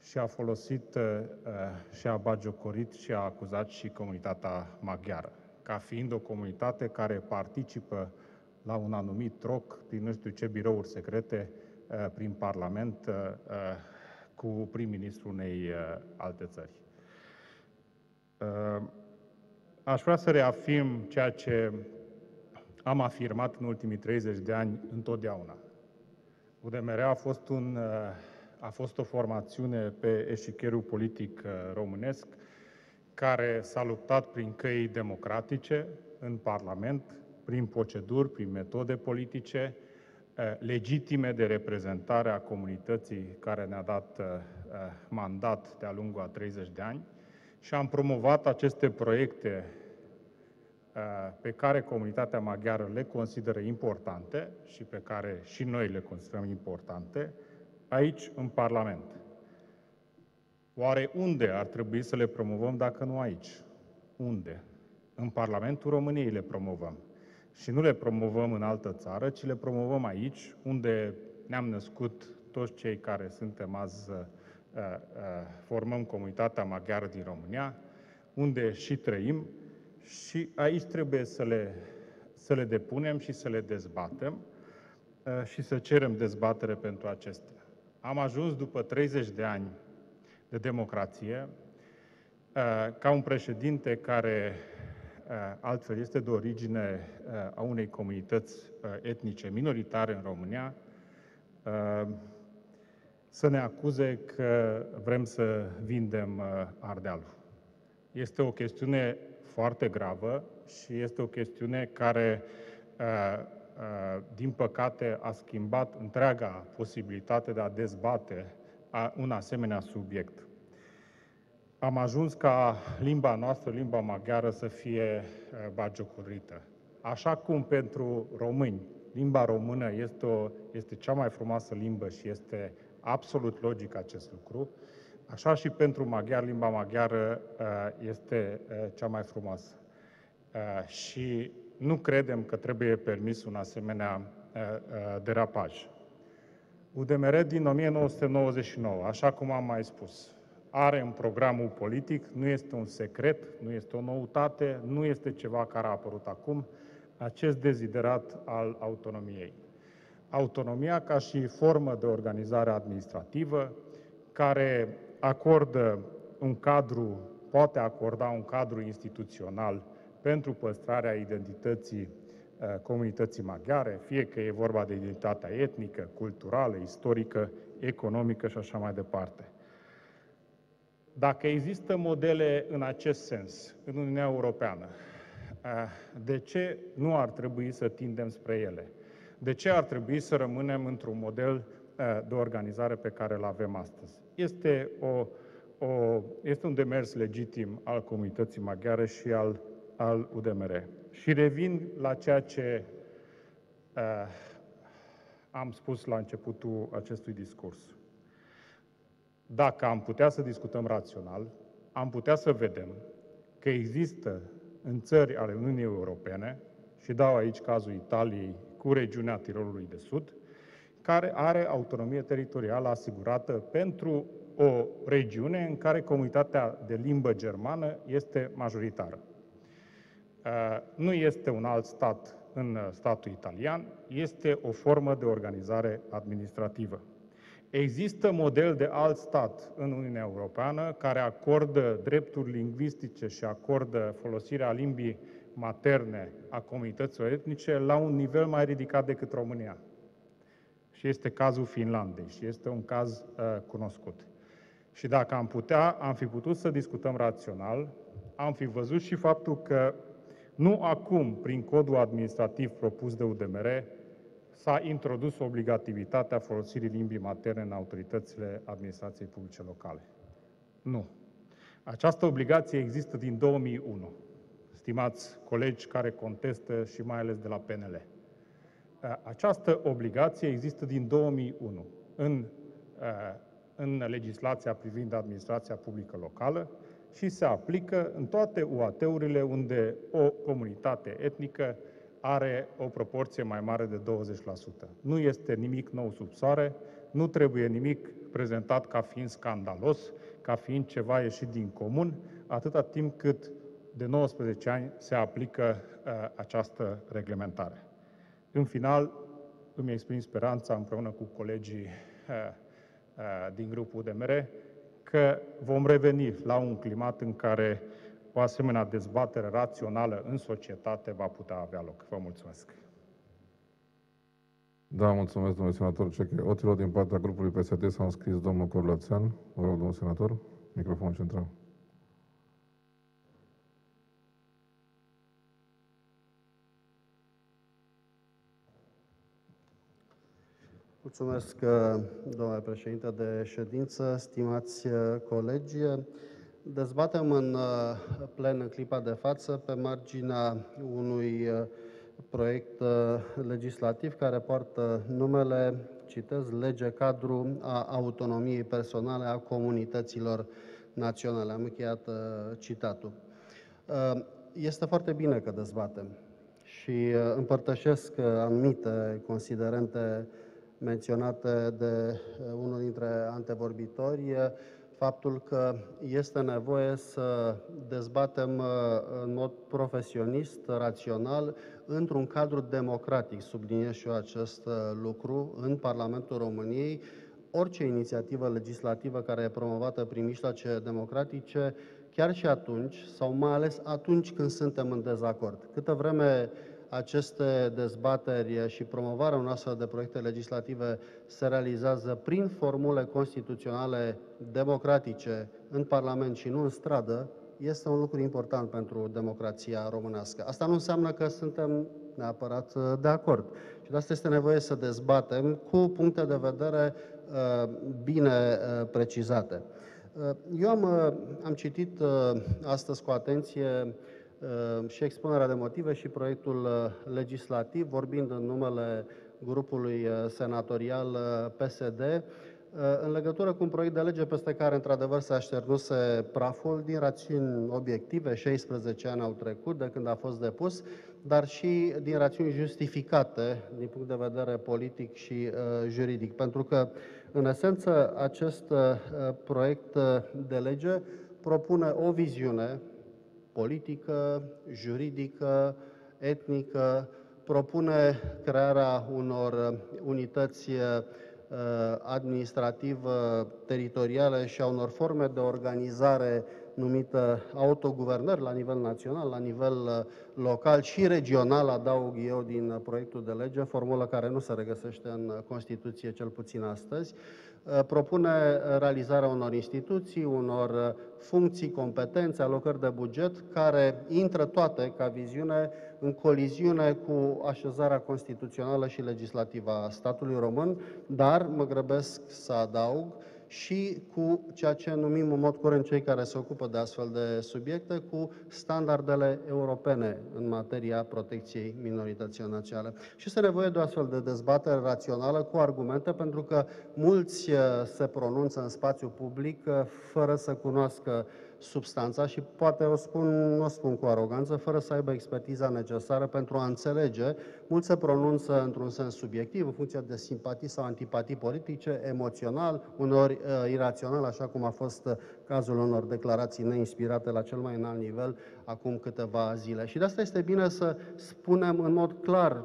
și a folosit uh, și a bagiocorit și a acuzat și comunitatea maghiară, ca fiind o comunitate care participă la un anumit troc din nu știu ce birouri secrete uh, prin Parlament uh, uh, cu prim-ministrul unei alte țări. Aș vrea să reafirm ceea ce am afirmat în ultimii 30 de ani întotdeauna. UDMR a fost, un, a fost o formațiune pe eșicherul politic românesc care s-a luptat prin căi democratice în Parlament, prin proceduri, prin metode politice eh, legitime de reprezentare a comunității care ne-a dat eh, eh, mandat de-a lungul a 30 de ani și am promovat aceste proiecte pe care comunitatea maghiară le consideră importante și pe care și noi le considerăm importante aici, în Parlament. Oare unde ar trebui să le promovăm dacă nu aici? Unde? În Parlamentul României le promovăm și nu le promovăm în altă țară, ci le promovăm aici, unde ne-am născut toți cei care suntem azi, uh, uh, formăm comunitatea maghiară din România, unde și trăim și aici trebuie să le, să le depunem și să le dezbatem, și să cerem dezbatere pentru acestea. Am ajuns după 30 de ani de democrație ca un președinte care altfel este de origine a unei comunități etnice minoritare în România, să ne acuze că vrem să vindem Ardealul. Este o chestiune foarte gravă și este o chestiune care, din păcate, a schimbat întreaga posibilitate de a dezbate un asemenea subiect. Am ajuns ca limba noastră, limba maghiară, să fie bagiocorită. Așa cum pentru români limba română este, o, este cea mai frumoasă limbă și este absolut logic acest lucru, așa și pentru maghiar, limba maghiară este cea mai frumoasă. Și nu credem că trebuie permis un asemenea derapaj. UDMR din 1999, așa cum am mai spus, are în programul politic, nu este un secret, nu este o noutate, nu este ceva care a apărut acum, acest deziderat al autonomiei. Autonomia ca și formă de organizare administrativă, care acordă un cadru, poate acorda un cadru instituțional pentru păstrarea identității comunității maghiare, fie că e vorba de identitatea etnică, culturală, istorică, economică și așa mai departe. Dacă există modele în acest sens în Uniunea Europeană, de ce nu ar trebui să tindem spre ele? De ce ar trebui să rămânem într-un model de organizare pe care îl avem astăzi? Este, o, o, este un demers legitim al comunității maghiare și al, al UDMR. Și revin la ceea ce uh, am spus la începutul acestui discurs. Dacă am putea să discutăm rațional, am putea să vedem că există în țări ale Uniunii Europene, și dau aici cazul Italiei cu regiunea Tirolului de Sud, care are autonomie teritorială asigurată pentru o regiune în care comunitatea de limbă germană este majoritară. Nu este un alt stat în statul italian, este o formă de organizare administrativă. Există model de alt stat în Uniunea Europeană care acordă drepturi lingvistice și acordă folosirea limbii materne a comunităților etnice la un nivel mai ridicat decât România. Și este cazul Finlandei și este un caz uh, cunoscut. Și dacă am putea, am fi putut să discutăm rațional, am fi văzut și faptul că nu acum, prin codul administrativ propus de UDMR, s-a introdus obligativitatea folosirii limbii materne în autoritățile administrației publice locale. Nu. Această obligație există din 2001, stimați colegi care contestă și mai ales de la PNL. Această obligație există din 2001 în, în legislația privind administrația publică locală și se aplică în toate UAT-urile unde o comunitate etnică are o proporție mai mare de 20%. Nu este nimic nou sub soare, nu trebuie nimic prezentat ca fiind scandalos, ca fiind ceva ieșit din comun, atâta timp cât de 19 ani se aplică uh, această reglementare. În final, îmi exprim speranța împreună cu colegii uh, uh, din grupul DMR că vom reveni la un climat în care o asemenea dezbatere rațională în societate va putea avea loc. Vă mulțumesc! Da, mulțumesc, domnule senator Ceche. Oților din partea grupului PSD s-a înscris domnul Corlățean. Vă rog, domnul senator, microfon central. Mulțumesc, domnule președinte de ședință, stimați colegi. Dezbatem în plen în clipa de față pe marginea unui proiect legislativ care poartă numele, citez, Lege Cadru a Autonomiei Personale a Comunităților Naționale. Am încheiat citatul. Este foarte bine că dezbatem și împărtășesc anumite considerente menționate de unul dintre antevorbitori, faptul că este nevoie să dezbatem uh, în mod profesionist, rațional, într-un cadru democratic, subliniez și eu acest uh, lucru, în Parlamentul României, orice inițiativă legislativă care e promovată prin mijloace democratice, chiar și atunci, sau mai ales atunci când suntem în dezacord. Câtă vreme aceste dezbateri și promovarea unor astfel de proiecte legislative se realizează prin formule constituționale democratice în Parlament și nu în stradă, este un lucru important pentru democrația românească. Asta nu înseamnă că suntem neapărat uh, de acord. Și de asta este nevoie să dezbatem cu puncte de vedere uh, bine uh, precizate. Eu am, am citit astăzi cu atenție și expunerea de motive și proiectul legislativ, vorbind în numele grupului senatorial PSD, Uh, în legătură cu un proiect de lege peste care, într-adevăr, se așternuse praful din rațiuni obiective, 16 ani au trecut de când a fost depus, dar și din rațiuni justificate din punct de vedere politic și uh, juridic. Pentru că, în esență, acest uh, proiect de lege propune o viziune politică, juridică, etnică, propune crearea unor unități Uh, administrativă teritorială și a unor forme de organizare numită autoguvernări la nivel național, la nivel uh, local și regional, adaug eu din proiectul de lege, formulă care nu se regăsește în Constituție, cel puțin astăzi, uh, propune realizarea unor instituții, unor funcții, competențe, alocări de buget, care intră toate ca viziune în coliziune cu așezarea constituțională și legislativă a statului român, dar mă grăbesc să adaug și cu ceea ce numim în mod curent cei care se ocupă de astfel de subiecte, cu standardele europene în materia protecției minorităților naționale. Și este nevoie de o astfel de dezbatere rațională cu argumente, pentru că mulți uh, se pronunță în spațiu public uh, fără să cunoască substanța și poate o spun, nu o spun cu aroganță, fără să aibă expertiza necesară pentru a înțelege. Mulți se pronunță într-un sens subiectiv, în funcție de simpatii sau antipatii politice, emoțional, uneori uh, irațional, așa cum a fost uh, cazul unor declarații neinspirate la cel mai înalt nivel acum câteva zile. Și de asta este bine să spunem în mod clar,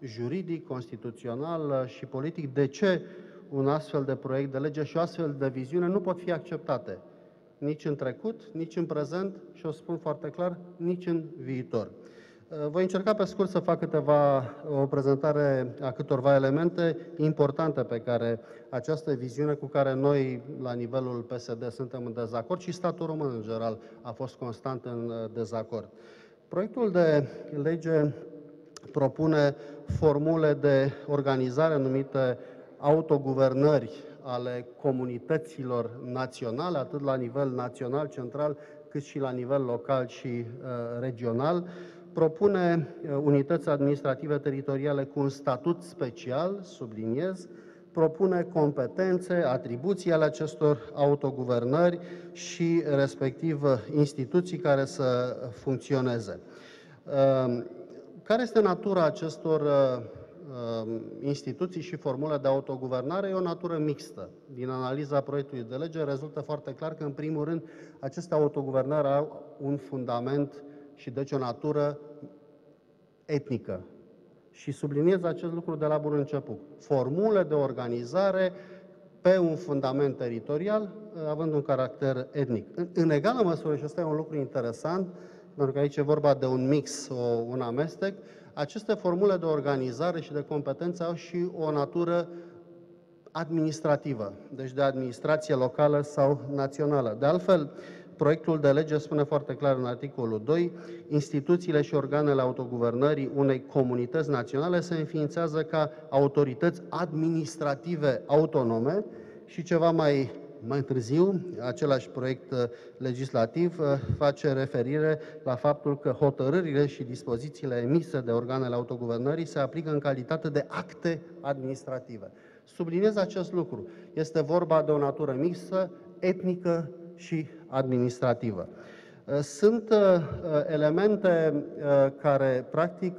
juridic, constituțional uh, și politic, de ce un astfel de proiect de lege și o astfel de viziune nu pot fi acceptate nici în trecut, nici în prezent și o spun foarte clar, nici în viitor. Uh, voi încerca pe scurt să fac câteva, o prezentare a câtorva elemente importante pe care această viziune cu care noi, la nivelul PSD, suntem în dezacord și statul român, în general, a fost constant în uh, dezacord. Proiectul de lege propune formule de organizare numite autoguvernări ale comunităților naționale, atât la nivel național, central, cât și la nivel local și uh, regional. Propune uh, unități administrative teritoriale cu un statut special, subliniez, propune competențe, atribuții ale acestor autoguvernări și respectiv instituții care să funcționeze. Uh, care este natura acestor uh, Um, instituții și formule de autoguvernare e o natură mixtă. Din analiza proiectului de lege rezultă foarte clar că, în primul rând, aceste autoguvernări au un fundament și deci o natură etnică. Și subliniez acest lucru de la bun început. Formule de organizare pe un fundament teritorial, având un caracter etnic. În egală măsură, și asta e un lucru interesant, pentru că aici e vorba de un mix, o, un amestec, aceste formule de organizare și de competență au și o natură administrativă, deci de administrație locală sau națională. De altfel, proiectul de lege spune foarte clar în articolul 2, instituțiile și organele autoguvernării unei comunități naționale se înființează ca autorități administrative autonome și ceva mai mai târziu, același proiect uh, legislativ uh, face referire la faptul că hotărârile și dispozițiile emise de organele autoguvernării se aplică în calitate de acte administrative. Subliniez acest lucru. Este vorba de o natură mixtă, etnică și administrativă. Uh, sunt elemente care, practic,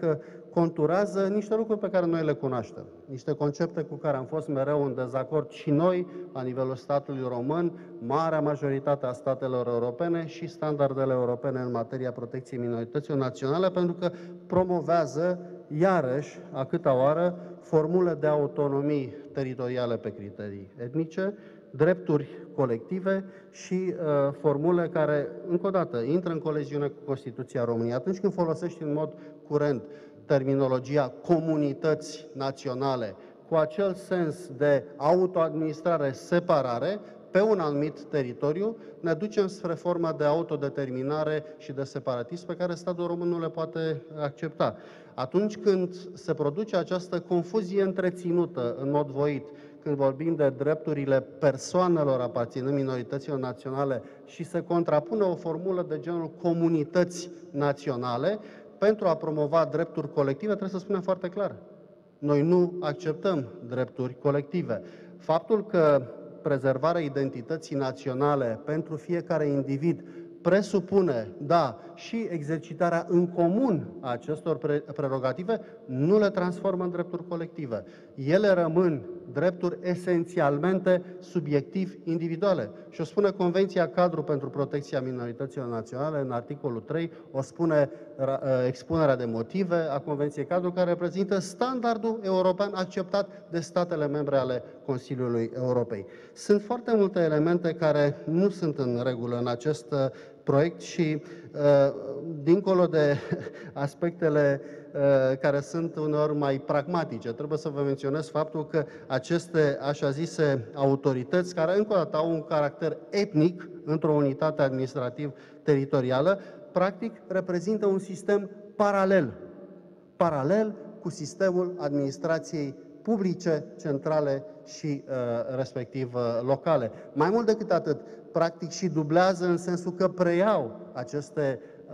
conturează niște lucruri pe care noi le cunoaștem, niște concepte cu care am fost mereu în dezacord și noi, la nivelul statului român, marea majoritate a statelor europene și standardele europene în materia protecției minorităților naționale, pentru că promovează, iarăși, a câta oară, formule de autonomii teritoriale pe criterii etnice, drepturi colective și uh, formule care, încă o dată, intră în coleziune cu Constituția României. Atunci când folosești în mod curent terminologia comunități naționale, cu acel sens de autoadministrare, separare, pe un anumit teritoriu, ne ducem spre forma de autodeterminare și de separatism pe care statul român nu le poate accepta. Atunci când se produce această confuzie întreținută în mod voit, când vorbim de drepturile persoanelor aparținând minorităților naționale și se contrapune o formulă de genul comunități naționale, pentru a promova drepturi colective, trebuie să spunem foarte clar. Noi nu acceptăm drepturi colective. Faptul că prezervarea identității naționale pentru fiecare individ presupune, da, și exercitarea în comun a acestor prerogative, nu le transformă în drepturi colective. Ele rămân drepturi esențialmente subiectiv individuale. Și o spune Convenția Cadru pentru Protecția Minorităților Naționale în articolul 3, o spune ă, expunerea de motive a Convenției Cadru, care reprezintă standardul european acceptat de statele membre ale Consiliului Europei. Sunt foarte multe elemente care nu sunt în regulă în acest ă, proiect și, ă, dincolo de aspectele Uh, care sunt uneori mai pragmatice. Trebuie să vă menționez faptul că aceste așa zise autorități, care încă o dată au un caracter etnic într-o unitate administrativ-teritorială, practic reprezintă un sistem paralel, paralel cu sistemul administrației publice, centrale și uh, respectiv uh, locale. Mai mult decât atât, practic și dublează în sensul că preiau aceste Uh,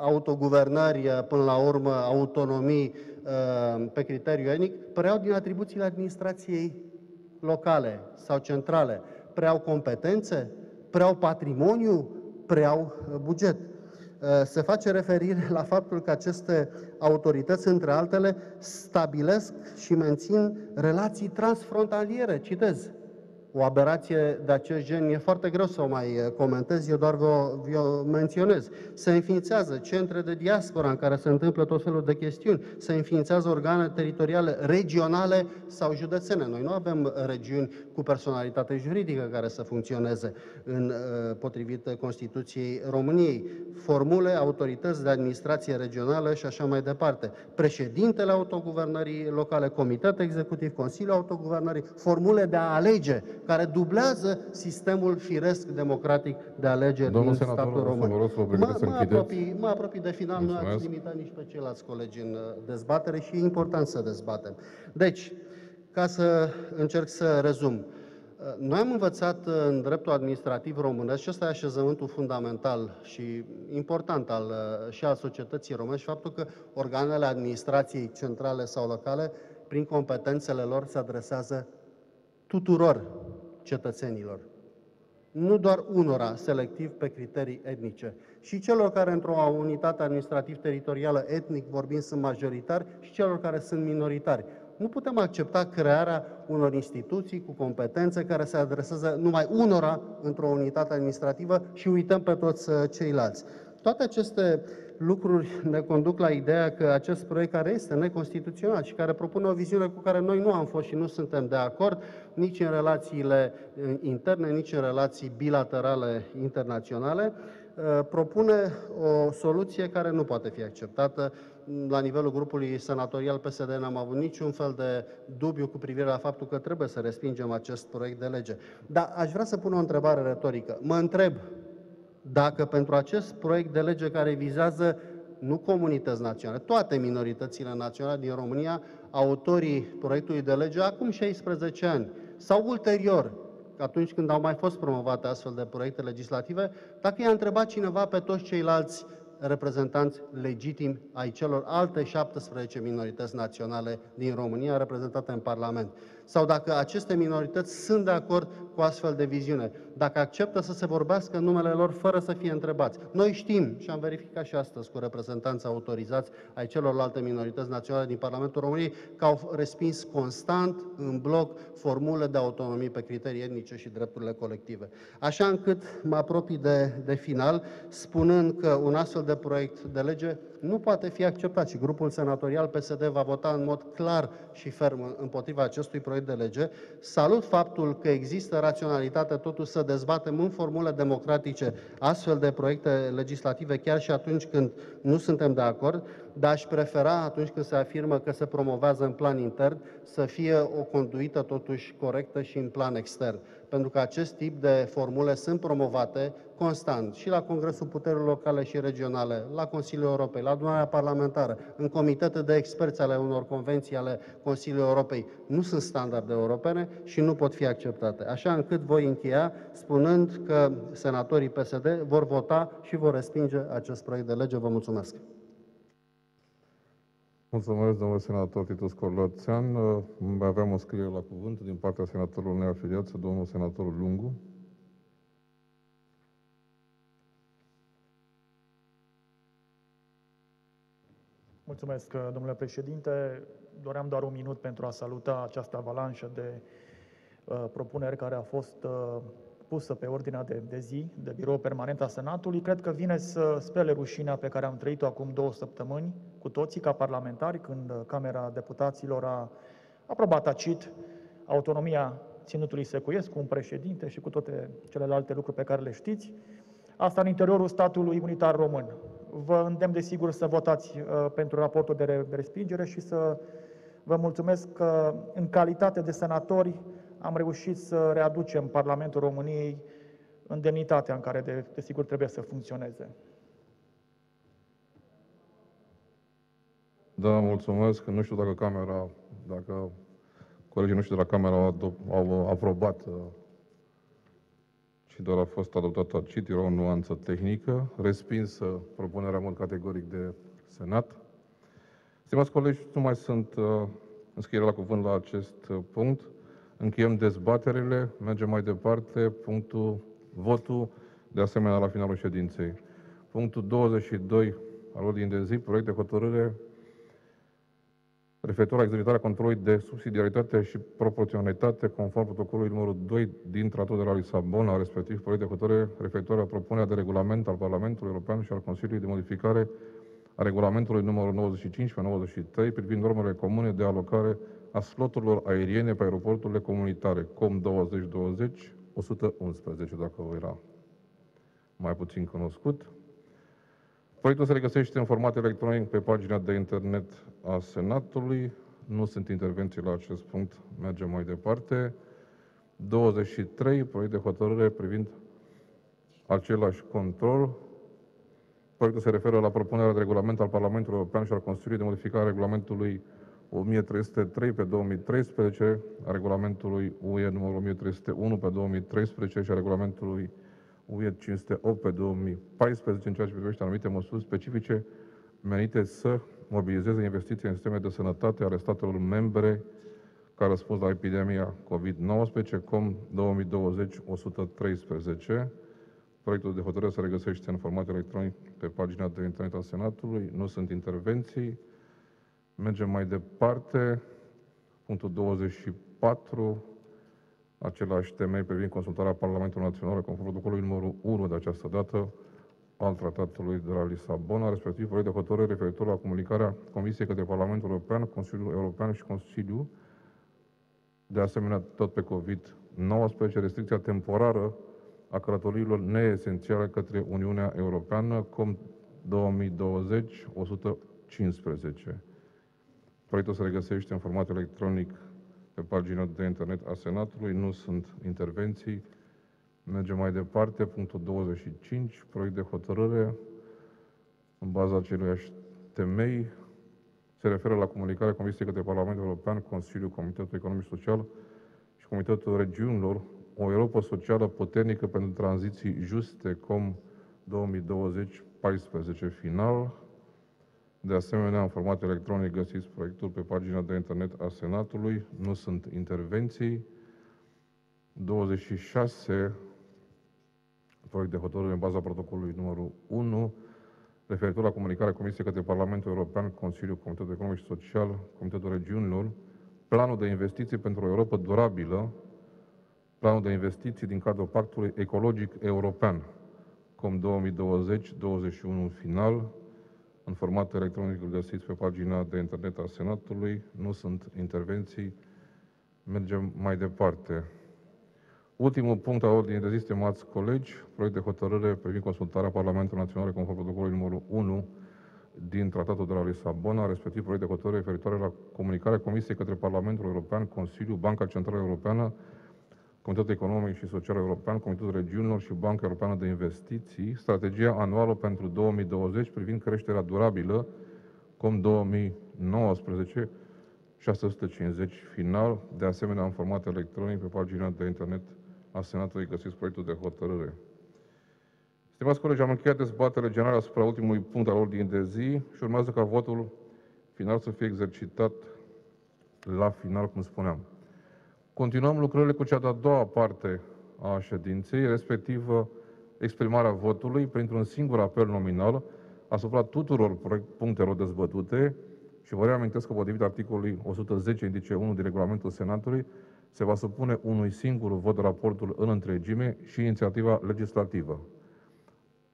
autoguvernări, uh, până la urmă autonomii uh, pe criteriu etnic, preau din atribuțiile administrației locale sau centrale. Preau competențe, preau patrimoniu, preau buget. Se face referire la faptul că aceste autorități, între altele, stabilesc și mențin relații transfrontaliere. Citez o aberație de acest gen e foarte greu să o mai eh, comentez, eu doar vă, vă menționez. Se înființează centre de diaspora în care se întâmplă tot felul de chestiuni, se înființează organe teritoriale regionale sau județene. Noi nu avem regiuni cu personalitate juridică care să funcționeze în, eh, potrivit Constituției României. Formule, autorități de administrație regională și așa mai departe. Președintele autoguvernării locale, comitet executiv, Consiliul Autoguvernării, formule de a alege care dublează sistemul firesc democratic de alegeri Domnul din senator, statul român. Vă rog să vă mă, să mă, apropii, mă apropii de final, Mulțumesc. nu ați limitat nici pe ceilalți colegi în uh, dezbatere și e important să dezbatem. Deci, ca să încerc să rezum, uh, noi am învățat în dreptul administrativ românesc și ăsta e așezământul fundamental și important al, uh, și al societății românești, faptul că organele administrației centrale sau locale, prin competențele lor, se adresează tuturor cetățenilor. Nu doar unora, selectiv pe criterii etnice, și celor care într-o unitate administrativ-teritorială etnic vorbind sunt majoritari și celor care sunt minoritari. Nu putem accepta crearea unor instituții cu competențe care se adresează numai unora într-o unitate administrativă și uităm pe toți uh, ceilalți. Toate aceste lucruri ne conduc la ideea că acest proiect care este neconstituțional și care propune o viziune cu care noi nu am fost și nu suntem de acord, nici în relațiile interne, nici în relații bilaterale internaționale, uh, propune o soluție care nu poate fi acceptată. La nivelul grupului senatorial PSD n-am avut niciun fel de dubiu cu privire la faptul că trebuie să respingem acest proiect de lege. Dar aș vrea să pun o întrebare retorică. Mă întreb dacă pentru acest proiect de lege care vizează nu comunități naționale, toate minoritățile naționale din România, autorii proiectului de lege acum 16 ani sau ulterior, atunci când au mai fost promovate astfel de proiecte legislative, dacă i-a întrebat cineva pe toți ceilalți reprezentanți legitimi ai celor alte 17 minorități naționale din România reprezentate în Parlament. sau dacă aceste minorități sunt de acord cu astfel de viziune, dacă acceptă să se vorbească în numele lor fără să fie întrebați. Noi știm și am verificat și astăzi cu reprezentanți autorizați ai celorlalte minorități naționale din Parlamentul României că au respins constant în bloc formule de autonomie pe criterii etnice și drepturile colective. Așa încât mă apropii de, de final, spunând că un astfel de proiect de lege nu poate fi acceptat și grupul senatorial PSD va vota în mod clar și ferm împotriva acestui proiect de lege. Salut faptul că există raționalitate totuși să dezbatem în formule democratice astfel de proiecte legislative chiar și atunci când nu suntem de acord, dar aș prefera atunci când se afirmă că se promovează în plan intern să fie o conduită totuși corectă și în plan extern pentru că acest tip de formule sunt promovate constant și la Congresul Puterilor Locale și Regionale, la Consiliul Europei, la adunarea parlamentară, în comitete de experți ale unor convenții ale Consiliului Europei. Nu sunt standarde europene și nu pot fi acceptate. Așa încât voi încheia spunând că senatorii PSD vor vota și vor respinge acest proiect de lege. Vă mulțumesc! Mulțumesc, domnul senator Titus Corlățean. Mai aveam o scriere la cuvânt din partea senatorului neafiliat, domnul senator Lungu. Mulțumesc, domnule președinte. Doream doar un minut pentru a saluta această avalanșă de uh, propuneri care a fost uh, pusă pe ordinea de, de zi de birou permanent a Senatului, cred că vine să spele rușinea pe care am trăit-o acum două săptămâni cu toții ca parlamentari, când Camera Deputaților a aprobat tacit autonomia Ținutului Secuiesc, un președinte și cu toate celelalte lucruri pe care le știți. Asta în interiorul statului unitar român. Vă îndemn desigur să votați uh, pentru raportul de respingere și să vă mulțumesc că în calitate de senatori am reușit să readucem Parlamentul României în demnitatea în care, de, desigur, trebuie să funcționeze. Da, mulțumesc. Nu știu dacă camera, dacă colegii noștri de la camera au, au aprobat uh, și doar a fost adoptat acit, era o nuanță tehnică, respinsă propunerea mult categoric de Senat. Stimați colegi, nu mai sunt uh, înscriere la cuvânt la acest uh, punct. Încheiem dezbaterile, mergem mai departe, punctul, votul, de asemenea la finalul ședinței. Punctul 22 al ordinii de zi, proiect de hotărâre referitor la exercitarea controlului de subsidiaritate și proporționalitate conform protocolului numărul 2 din Tratatul de la Lisabona, respectiv proiect de hotărâre referitor la propunerea de regulament al Parlamentului European și al Consiliului de modificare a regulamentului numărul 95 pe 93 privind normele comune de alocare a sloturilor aeriene pe aeroporturile comunitare, COM 2020 111, dacă vă era mai puțin cunoscut. Proiectul se regăsește în format electronic pe pagina de internet a Senatului. Nu sunt intervenții la acest punct. Mergem mai departe. 23. Proiect de hotărâre privind același control. Proiectul se referă la propunerea de regulament al Parlamentului European și al Consiliului de modificare a regulamentului 1303 pe 2013, a regulamentului UE numărul 1301 pe 2013 și a regulamentului UE 508 pe 2014 în ceea ce privește anumite măsuri specifice menite să mobilizeze investiții în sisteme de sănătate ale statelor membre ca răspuns la epidemia COVID-19, COM 2020-113. Proiectul de hotărâre se regăsește în format electronic pe pagina de internet a Senatului. Nu sunt intervenții. Mergem mai departe. Punctul 24, același temei privind consultarea Parlamentului Național conform protocolului numărul 1 de această dată al Tratatului de la Lisabona, respectiv proiect de hotărâre referitor la comunicarea Comisiei către Parlamentul European, Consiliul European și Consiliul, de asemenea tot pe COVID-19, restricția temporară a călătoriilor neesențiale către Uniunea Europeană, COM 2020-115. Proiectul se regăsește în format electronic pe pagina de internet a Senatului. Nu sunt intervenții. Mergem mai departe. Punctul 25. Proiect de hotărâre în baza aceluiași temei se referă la comunicarea Comisiei către Parlamentul European, Consiliul, Comitetul Economic și Social și Comitetul Regiunilor, o Europa socială puternică pentru tranziții juste, COM 2020-14 final, De asemenea, în format electronic găsiți proiectul pe pagina de internet a Senatului. Nu sunt intervenții. 26. Proiect de hotărâre în baza protocolului numărul 1 referitor la comunicarea Comisiei către Parlamentul European, Consiliul, Comitetul Economic și Social, Comitetul Regiunilor, planul de investiții pentru o Europa durabilă, planul de investiții din cadrul Pactului Ecologic European, COM 2020-21 final, în format electronic îl găsiți pe pagina de internet a Senatului. Nu sunt intervenții. Mergem mai departe. Ultimul punct al ordinii de zi, stimați colegi, proiect de hotărâre privind consultarea Parlamentului Național conform protocolului numărul 1 din Tratatul de la Lisabona, respectiv proiect de hotărâre referitoare la comunicarea Comisiei către Parlamentul European, Consiliu, Banca Centrală Europeană, Comitetul Economic și Social European, Comitetul Regiunilor și Banca Europeană de Investiții, strategia anuală pentru 2020 privind creșterea durabilă, COM 2019, 650 final, de asemenea în format electronic pe pagina de internet a Senatului găsiți proiectul de hotărâre. Stimați colegi, am încheiat dezbaterea generală asupra ultimului punct al ordinii de zi și urmează ca votul final să fie exercitat la final, cum spuneam. Continuăm lucrările cu cea de-a doua parte a ședinței, respectiv exprimarea votului printr-un singur apel nominal asupra tuturor punctelor dezbătute și vă reamintesc că potrivit articolului 110 indice 1 din regulamentul Senatului se va supune unui singur vot raportul în întregime și inițiativa legislativă.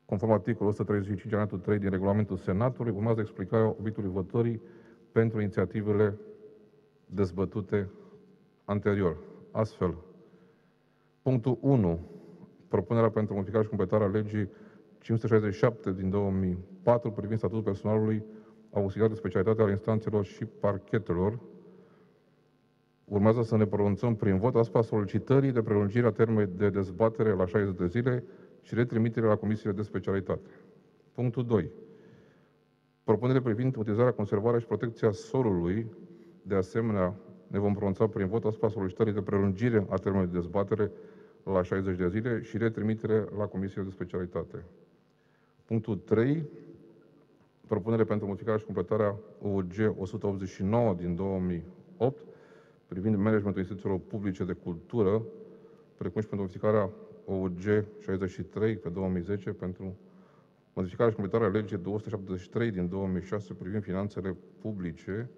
Conform articolul 135 alineatul 3 din regulamentul Senatului, urmează explicarea obiectului votării pentru inițiativele dezbătute anterior. Astfel, punctul 1, propunerea pentru modificarea și completarea legii 567 din 2004 privind statutul personalului auxiliar de specialitate al instanțelor și parchetelor, urmează să ne pronunțăm prin vot asupra solicitării de prelungire a termenului de dezbatere la 60 de zile și retrimitere la comisiile de specialitate. Punctul 2. Propunere privind utilizarea, conservarea și protecția solului, de asemenea, ne vom pronunța prin vot asupra solicitării de prelungire a termenului de dezbatere la 60 de zile și retrimitere la Comisia de Specialitate. Punctul 3. Propunere pentru modificarea și completarea UG 189 din 2008 privind managementul instituțiilor publice de cultură, precum și pentru modificarea OUG 63 pe 2010 pentru modificarea și completarea legii 273 din 2006 privind finanțele publice,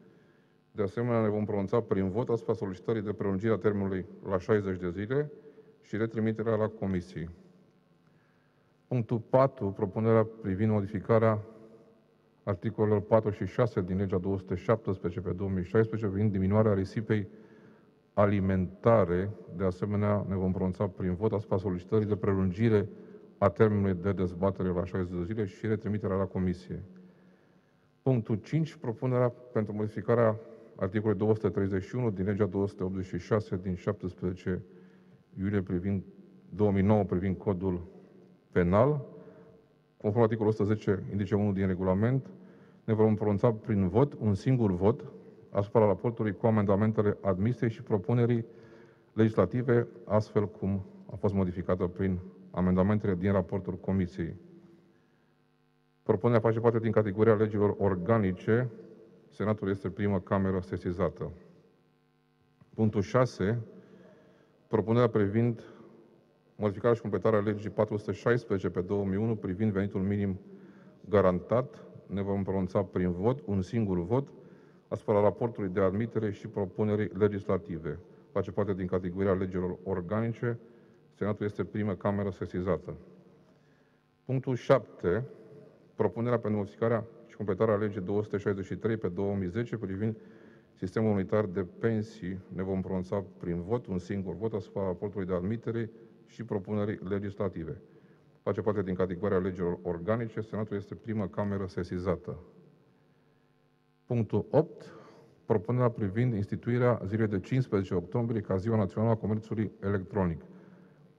de asemenea, ne vom pronunța prin vot asupra solicitării de prelungire a termenului la 60 de zile și retrimiterea la comisii. Punctul 4. Propunerea privind modificarea articolelor 4 și 6 din legea 217 pe 2016 privind diminuarea risipei alimentare. De asemenea, ne vom pronunța prin vot asupra solicitării de prelungire a termenului de dezbatere la 60 de zile și retrimiterea la comisie. Punctul 5. Propunerea pentru modificarea articolul 231 din legea 286 din 17 iulie privind 2009 privind codul penal, conform articolul 110 indice 1 din regulament, ne vom pronunța prin vot, un singur vot, asupra raportului cu amendamentele admise și propunerii legislative, astfel cum a fost modificată prin amendamentele din raportul Comisiei. Propunerea face parte din categoria legilor organice Senatul este prima cameră sesizată. Punctul 6. Propunerea privind modificarea și completarea legii 416 pe 2001 privind venitul minim garantat. Ne vom pronunța prin vot, un singur vot, asupra raportului de admitere și propunerii legislative. Face parte din categoria legilor organice. Senatul este prima cameră sesizată. Punctul 7. Propunerea pentru modificarea și completarea legii 263 pe 2010 privind sistemul unitar de pensii. Ne vom pronunța prin vot, un singur vot asupra raportului de admitere și propunerii legislative. Face parte din categoria legilor organice. Senatul este prima cameră sesizată. Punctul 8. Propunerea privind instituirea zilei de 15 octombrie ca Ziua Națională a Comerțului Electronic.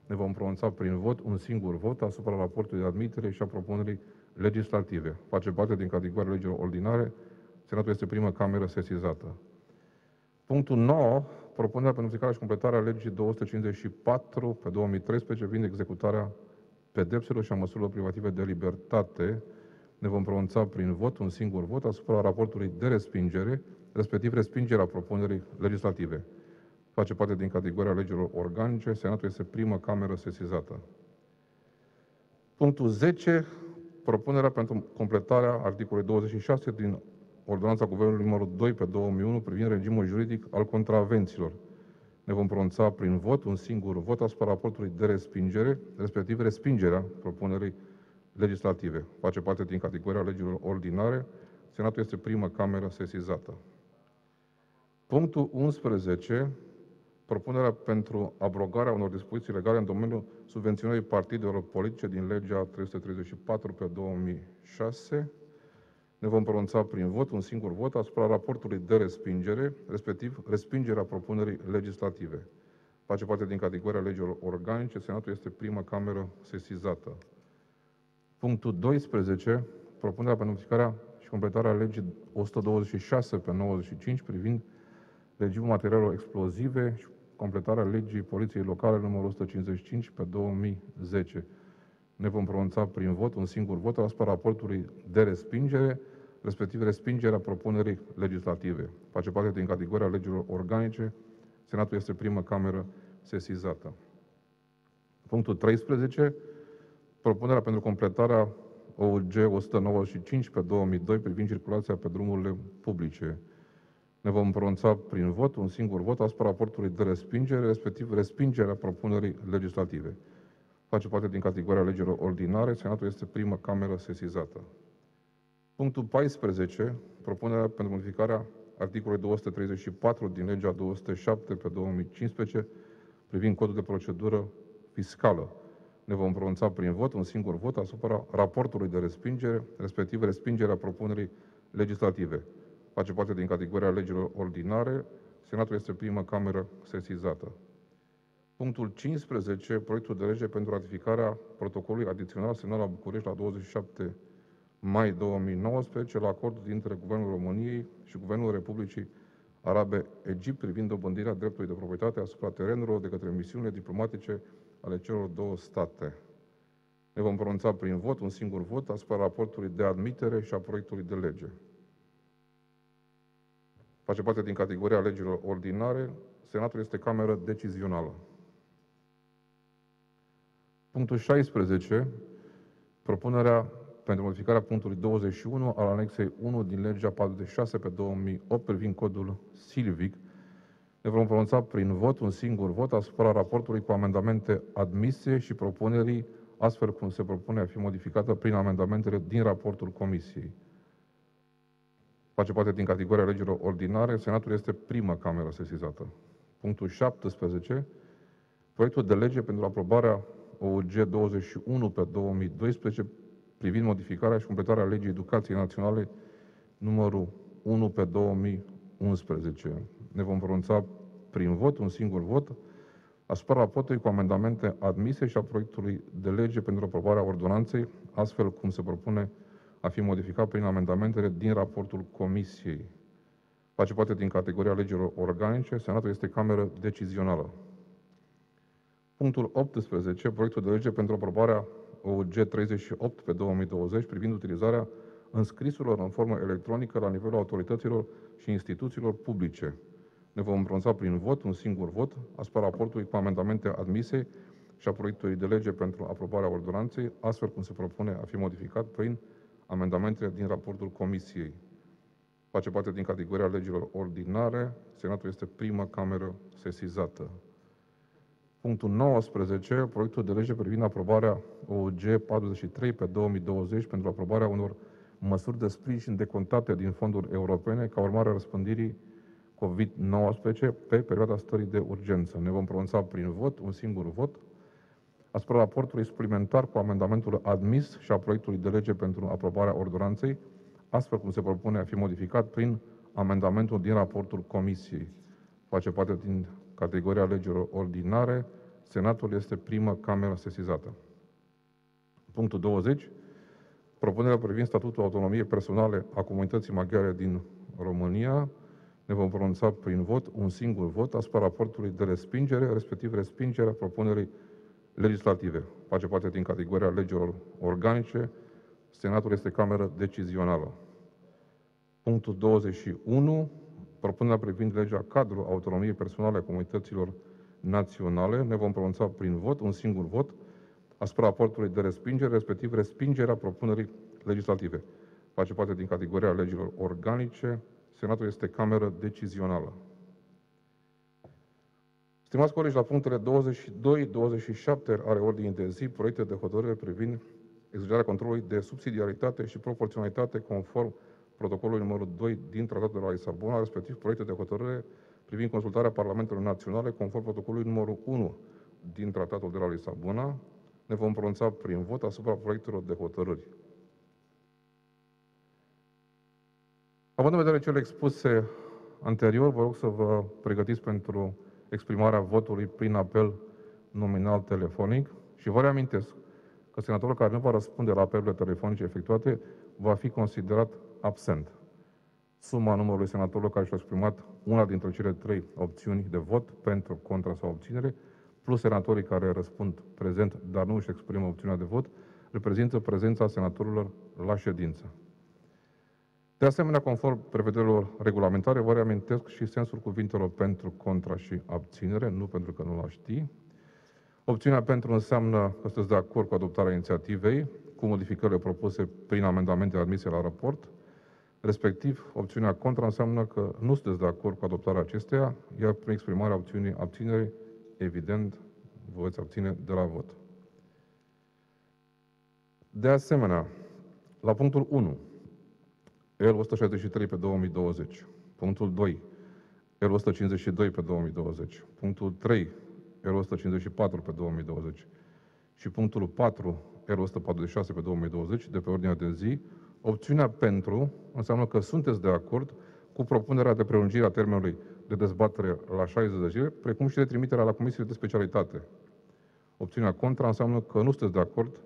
Ne vom pronunța prin vot, un singur vot, asupra raportului de admitere și a propunerii legislative. Face parte din categoria legilor ordinare. Senatul este prima cameră sesizată. Punctul 9. Propunerea pentru modificarea și completarea legii 254 pe 2013 vin executarea pedepselor și a măsurilor privative de libertate. ne vom pronunța prin vot, un singur vot, asupra raportului de respingere, respectiv respingerea propunerii legislative. Face parte din categoria legilor organice. Senatul este primă cameră sesizată. Punctul 10. Propunerea pentru completarea articolului 26 din Ordonanța Guvernului numărul 2 pe 2001 privind regimul juridic al contravențiilor. Ne vom pronunța prin vot, un singur vot asupra raportului de respingere, respectiv respingerea propunerii legislative. Face parte din categoria legilor ordinare. Senatul este primă cameră sesizată. Punctul 11. Propunerea pentru abrogarea unor dispoziții legale în domeniul subvenționării partidelor politice din legea 334 pe 2006. Ne vom pronunța prin vot, un singur vot, asupra raportului de respingere, respectiv respingerea propunerii legislative. Face parte din categoria legilor organice. Senatul este prima cameră sesizată. Punctul 12. Propunerea pentru modificarea și completarea legii 126 pe 95 privind regimul materialelor explozive și completarea legii Poliției Locale numărul 155 pe 2010. Ne vom pronunța prin vot, un singur vot, asupra raportului de respingere, respectiv respingerea propunerii legislative. Face parte din categoria legilor organice. Senatul este primă cameră sesizată. Punctul 13. Propunerea pentru completarea OUG 195 pe 2002 privind circulația pe drumurile publice. Ne vom pronunța prin vot, un singur vot, asupra raportului de respingere, respectiv respingerea propunerii legislative. Face parte din categoria legilor ordinare. Senatul este primă cameră sesizată. Punctul 14. Propunerea pentru modificarea articolului 234 din legea 207 pe 2015 privind codul de procedură fiscală. Ne vom pronunța prin vot, un singur vot, asupra raportului de respingere, respectiv respingerea propunerii legislative. Face parte din categoria legilor ordinare. Senatul este prima cameră sesizată. Punctul 15. Proiectul de lege pentru ratificarea protocolului adițional semnat la București la 27 mai 2019 la acordul dintre Guvernul României și Guvernul Republicii Arabe Egipt privind dobândirea dreptului de proprietate asupra terenurilor de către misiunile diplomatice ale celor două state. Ne vom pronunța prin vot, un singur vot, asupra raportului de admitere și a proiectului de lege. Face parte din categoria legilor ordinare. Senatul este cameră decizională. Punctul 16. Propunerea pentru modificarea punctului 21 al anexei 1 din legea 46 pe 2008 privind codul silvic. Ne vom pronunța prin vot, un singur vot, asupra raportului cu amendamente admise și propunerii, astfel cum se propune a fi modificată prin amendamentele din raportul Comisiei. Face parte din categoria legilor ordinare. Senatul este prima cameră sesizată. Punctul 17. Proiectul de lege pentru aprobarea OUG 21 pe 2012 privind modificarea și completarea legii educației naționale numărul 1 pe 2011. Ne vom pronunța prin vot, un singur vot, asupra raportului cu amendamente admise și a proiectului de lege pentru aprobarea ordonanței, astfel cum se propune a fi modificat prin amendamentele din raportul Comisiei. Face parte din categoria legilor organice. Senatul este cameră decizională. Punctul 18. Proiectul de lege pentru aprobarea OG 38 pe 2020 privind utilizarea înscrisurilor în formă electronică la nivelul autorităților și instituțiilor publice. Ne vom pronunța prin vot, un singur vot, asupra raportului cu amendamente admise și a proiectului de lege pentru aprobarea ordonanței, astfel cum se propune a fi modificat prin amendamentele din raportul Comisiei. Face parte din categoria legilor ordinare. Senatul este prima cameră sesizată. Punctul 19. Proiectul de lege privind aprobarea OG 43 pe 2020 pentru aprobarea unor măsuri de sprijin decontate din fonduri europene ca urmare a răspândirii COVID-19 pe perioada stării de urgență. Ne vom pronunța prin vot, un singur vot, asupra raportului suplimentar cu amendamentul admis și a proiectului de lege pentru aprobarea ordonanței, astfel cum se propune a fi modificat prin amendamentul din raportul Comisiei. Face parte din categoria legilor ordinare. Senatul este prima cameră sesizată. Punctul 20. Propunerea privind statutul autonomiei personale a comunității maghiare din România. Ne vom pronunța prin vot, un singur vot, asupra raportului de respingere, respectiv respingerea propunerii legislative. Face parte din categoria legilor organice. Senatul este cameră decizională. Punctul 21. Propunerea privind legea cadru autonomiei personale a comunităților naționale. Ne vom pronunța prin vot, un singur vot, asupra raportului de respingere, respectiv respingerea propunerii legislative. Face parte din categoria legilor organice. Senatul este cameră decizională. Stimați colegi, la punctele 22-27 are ordinii de zi proiecte de hotărâre privind exercitarea controlului de subsidiaritate și proporționalitate conform protocolului numărul 2 din Tratatul de la Lisabona, respectiv proiecte de hotărâre privind consultarea Parlamentului Naționale conform protocolului numărul 1 din Tratatul de la Lisabona. Ne vom pronunța prin vot asupra proiectelor de hotărâri. Având în vedere cele expuse anterior, vă rog să vă pregătiți pentru exprimarea votului prin apel nominal telefonic și vă reamintesc că senatorul care nu va răspunde la apelurile telefonice efectuate va fi considerat absent. Suma numărului senatorilor care și-au exprimat una dintre cele trei opțiuni de vot pentru, contra sau obținere, plus senatorii care răspund prezent, dar nu își exprimă opțiunea de vot, reprezintă prezența senatorilor la ședință. De asemenea, conform prevederilor regulamentare, vă reamintesc și sensul cuvintelor pentru, contra și abținere, nu pentru că nu l ști. Opțiunea pentru înseamnă că sunteți de acord cu adoptarea inițiativei, cu modificările propuse prin amendamente admise la raport, respectiv opțiunea contra înseamnă că nu sunteți de acord cu adoptarea acesteia, iar prin exprimarea opțiunii abținere, evident, vă veți abține de la vot. De asemenea, la punctul 1, L163 pe 2020. Punctul 2, L152 pe 2020. Punctul 3, L154 pe 2020. Și punctul 4, L146 pe 2020, de pe ordinea de zi, opțiunea pentru înseamnă că sunteți de acord cu propunerea de prelungire a termenului de dezbatere la 60 de zile, precum și de trimiterea la comisiile de specialitate. Opțiunea contra înseamnă că nu sunteți de acord,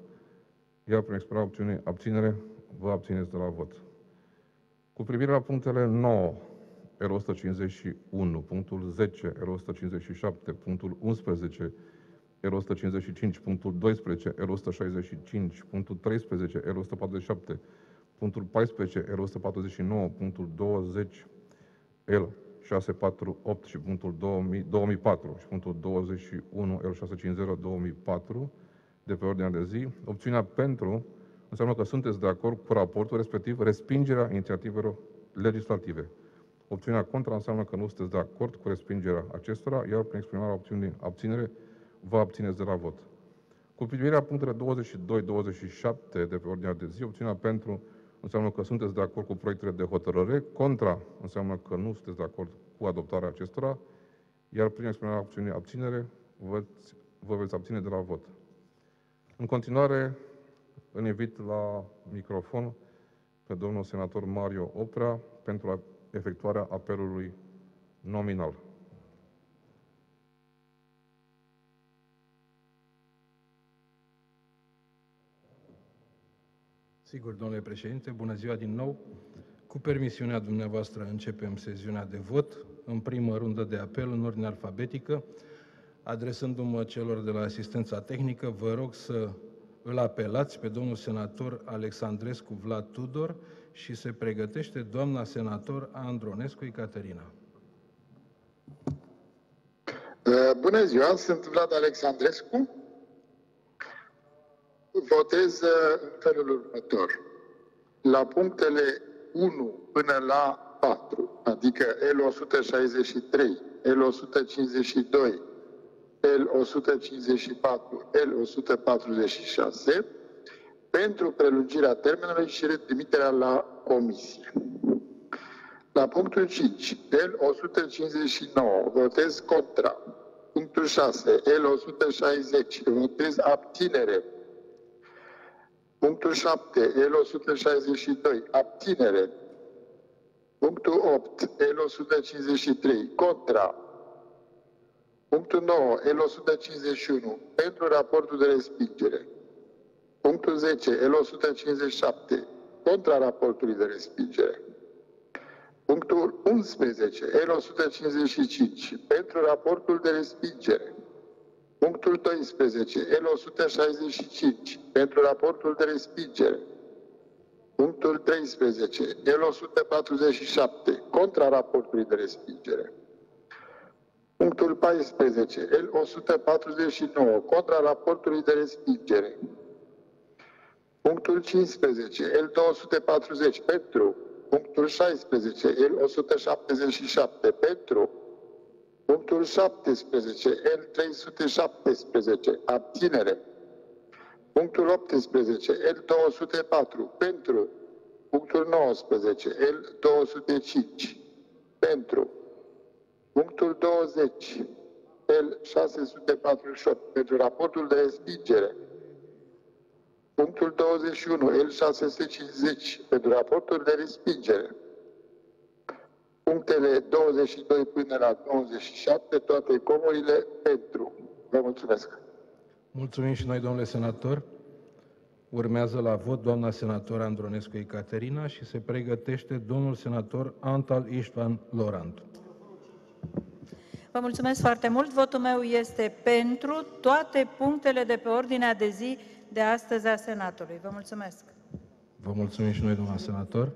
iar prin exprimarea opțiunii abținere, vă abțineți de la vot. Cu privire la punctele 9, R151, punctul 10, R157, punctul 11, R155, punctul 12, R165, punctul 13, R147, punctul 14, R149, punctul 20, L648 și punctul 2000, 2004 și punctul 21, L650, 2004 de pe ordinea de zi. Opțiunea pentru înseamnă că sunteți de acord cu raportul, respectiv respingerea inițiativelor legislative. Opțiunea contra înseamnă că nu sunteți de acord cu respingerea acestora, iar prin exprimarea opțiunii abținere, vă abțineți de la vot. Cu privire la punctele 22-27 de pe ordinea de zi, opțiunea pentru înseamnă că sunteți de acord cu proiectele de hotărâre, contra înseamnă că nu sunteți de acord cu adoptarea acestora, iar prin exprimarea opțiunii abținere, vă, vă veți abține de la vot. În continuare, îl invit la microfon pe domnul senator Mario Oprea pentru efectuarea apelului nominal. Sigur, domnule președinte, bună ziua din nou. Cu permisiunea dumneavoastră începem sesiunea de vot, în primă rundă de apel, în ordine alfabetică. Adresându-mă celor de la asistența tehnică, vă rog să îl apelați pe domnul senator Alexandrescu Vlad Tudor și se pregătește doamna senator Andronescu Ecaterina. Bună ziua, sunt Vlad Alexandrescu. Votez în felul următor. La punctele 1 până la 4, adică L163, L152, L154, L146, pentru prelungirea termenului și retrimiterea la comisie. La punctul 5, L159, votez contra. Punctul 6, L160, votez abținere. Punctul 7, L162, abținere. Punctul 8, L153, contra. Punctul 9, L151, pentru raportul de respingere. Punctul 10, L157, contra raportului de respingere. Punctul 11, L155, pentru raportul de respingere. Punctul 12, L165, pentru raportul de respingere. Punctul 13. L147. Contra raportului de respingere. Punctul 14. L149. Contra raportului de respingere. Punctul 15. L240. Pentru. Punctul 16. L177. Pentru. Punctul 17. L317. Abținere. Punctul 18. L204. Pentru. Punctul 19. L205. Pentru. Punctul 20. L648. Pentru raportul de respingere. Punctul 21. L650. Pentru raportul de respingere. Punctele 22 până la 27, toate comurile pentru. Vă mulțumesc. Mulțumim și noi, domnule senator. Urmează la vot doamna senator Andronescu Ecaterina și se pregătește domnul senator Antal Ișvan Lorand. Vă mulțumesc foarte mult. Votul meu este pentru toate punctele de pe ordinea de zi de astăzi a Senatului. Vă mulțumesc. Vă mulțumim și noi, doamna senator.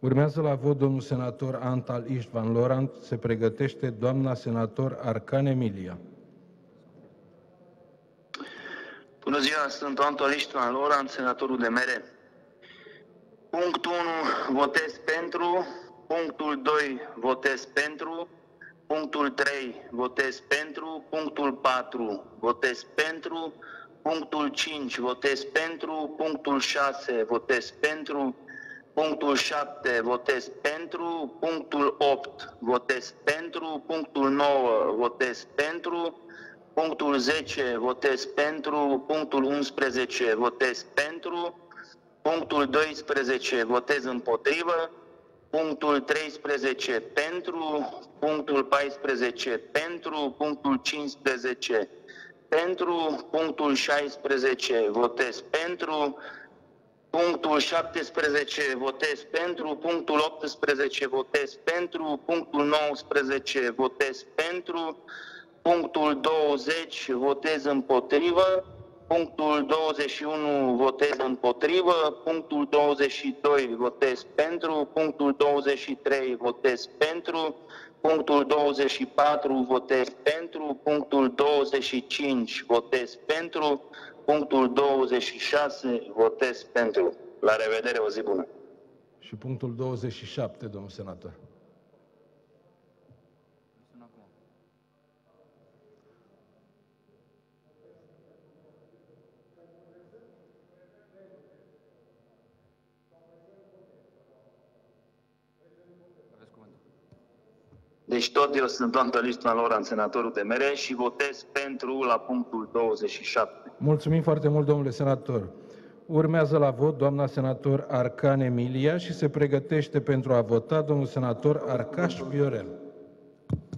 Urmează la vot domnul senator Antal Ișvan Lorant. Se pregătește doamna senator Arcan Emilia. Bună ziua, sunt Antal Ișvan Lorant, senatorul de mere. Punctul 1, votez pentru. Punctul 2, votez pentru. Punctul 3, votez pentru. Punctul 4, votez pentru. Punctul 5, votez pentru. Punctul 6, votez pentru. Punctul 7, votez pentru. Punctul 8, votez pentru. Punctul 9, votez pentru. Punctul 10, votez pentru. Punctul 11, votez pentru. Punctul 12, votez împotrivă. Punctul 13, pentru. Punctul 14, pentru. Punctul 15, pentru. Punctul 16, votez pentru. Punctul 17 votez pentru, punctul 18 votez pentru, punctul 19 votez pentru, punctul 20 votez împotrivă, punctul 21 votez împotrivă, punctul 22 votez pentru, punctul 23 votez pentru, punctul 24 votez pentru, punctul 25 votez pentru, Punctul 26, votez pentru. La revedere, o zi bună. Și punctul 27, domnul senator. Deci tot eu sunt Antonis Loran, senatorul de mere și votez pentru la punctul 27. Mulțumim foarte mult, domnule senator. Urmează la vot doamna senator Arcan Emilia și se pregătește pentru a vota domnul senator Arcaș Viorel.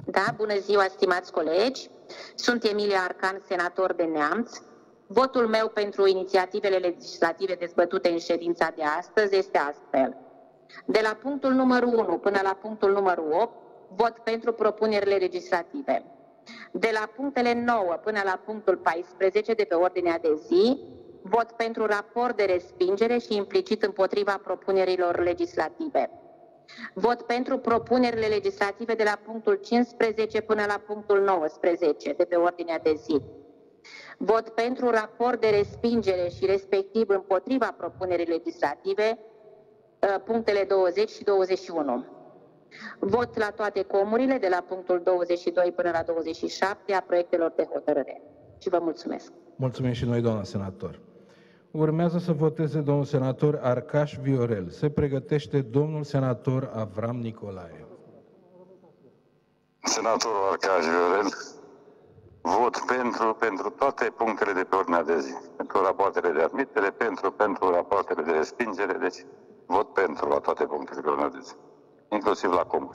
Da, bună ziua, stimați colegi. Sunt Emilia Arcan, senator de Neamț. Votul meu pentru inițiativele legislative dezbătute în ședința de astăzi este astfel. De la punctul numărul 1 până la punctul numărul 8, vot pentru propunerile legislative. De la punctele 9 până la punctul 14 de pe ordinea de zi, vot pentru raport de respingere și implicit împotriva propunerilor legislative. Vot pentru propunerile legislative de la punctul 15 până la punctul 19 de pe ordinea de zi. Vot pentru raport de respingere și respectiv împotriva propunerii legislative, ă, punctele 20 și 21. Vot la toate comurile de la punctul 22 până la 27 a proiectelor de hotărâre. Și vă mulțumesc. Mulțumim și noi, doamna senator. Urmează să voteze domnul senator Arcaș Viorel. Se pregătește domnul senator Avram Nicolae. Senatorul Arcaș Viorel, vot pentru, pentru toate punctele de pe ordinea de zi. Pentru rapoartele de admitere, pentru, pentru rapoartele de respingere, deci vot pentru la toate punctele de pe ordinea de zi inclusiv la comun.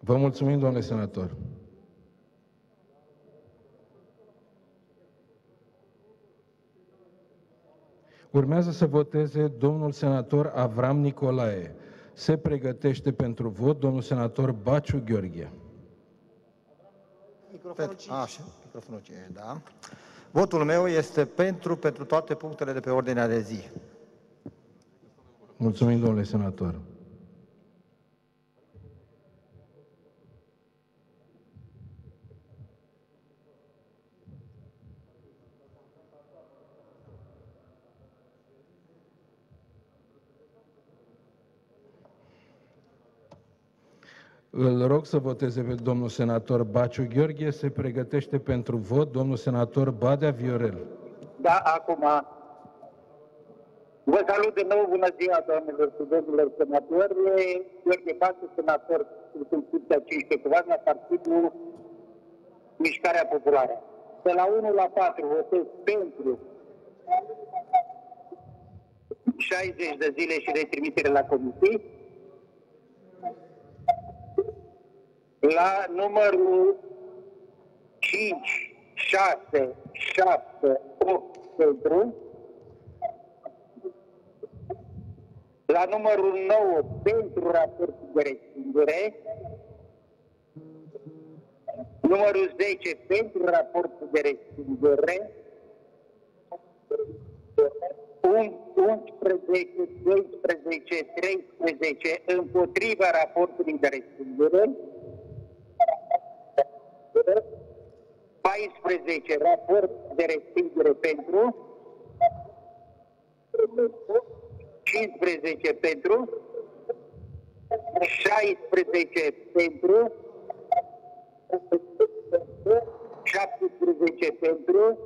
Vă mulțumim, domnule senator. Urmează să voteze domnul senator Avram Nicolae. Se pregătește pentru vot domnul senator Baciu Gheorghe. Microfonul 5. Așa, microfonul 5, da. Votul meu este pentru, pentru toate punctele de pe ordinea de zi. Mulțumim, domnule senator. Îl rog să voteze pe domnul senator Baciu Gheorghe. Se pregătește pentru vot domnul senator Badea Viorel. Da, acum. Vă salut din nou, bună ziua, doamnelor și domnilor senatori. Gheorghe Baciu, senator circunscripția 15 Cuvania, Partidul Mișcarea Populară. De la 1 la 4 votez pentru 60 de zile și de trimitere la comisie. la numărul 5, 6, 7, 8 pentru, la numărul 9 pentru raportul de respingere, numărul 10 pentru raportul de respingere, 11, 12, 13 împotriva raportului de respingere, 14 raport de respingere pentru, 15 pentru, 16 pentru, 17 pentru,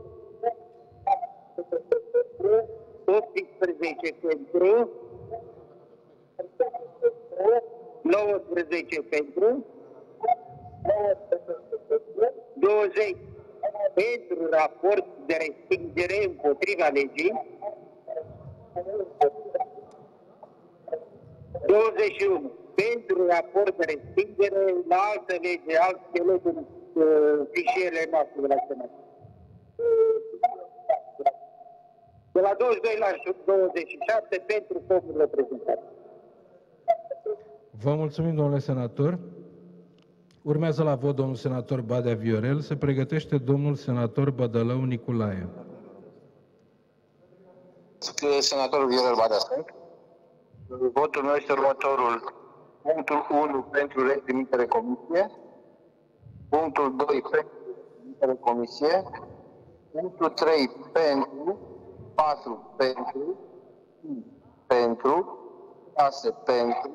18 pentru, 19 pentru, 20 pentru raport de respingere împotriva legii, 21 pentru raport de respingere la altă lege, altele din uh, fișierele noastre de la Senat. De la 22 la 27 pentru comurile prezentate. Vă mulțumim, domnule senator. Urmează la vot domnul senator Badea Viorel. Se pregătește domnul senator Bădălău Niculae. Senatorul Viorel Badea sunt. Votul meu este următorul. Punctul 1 pentru retrimitere comisie. Punctul 2 pentru retrimitere comisie. Punctul 3 pentru. 4 pentru. 5 pentru. 6 pentru.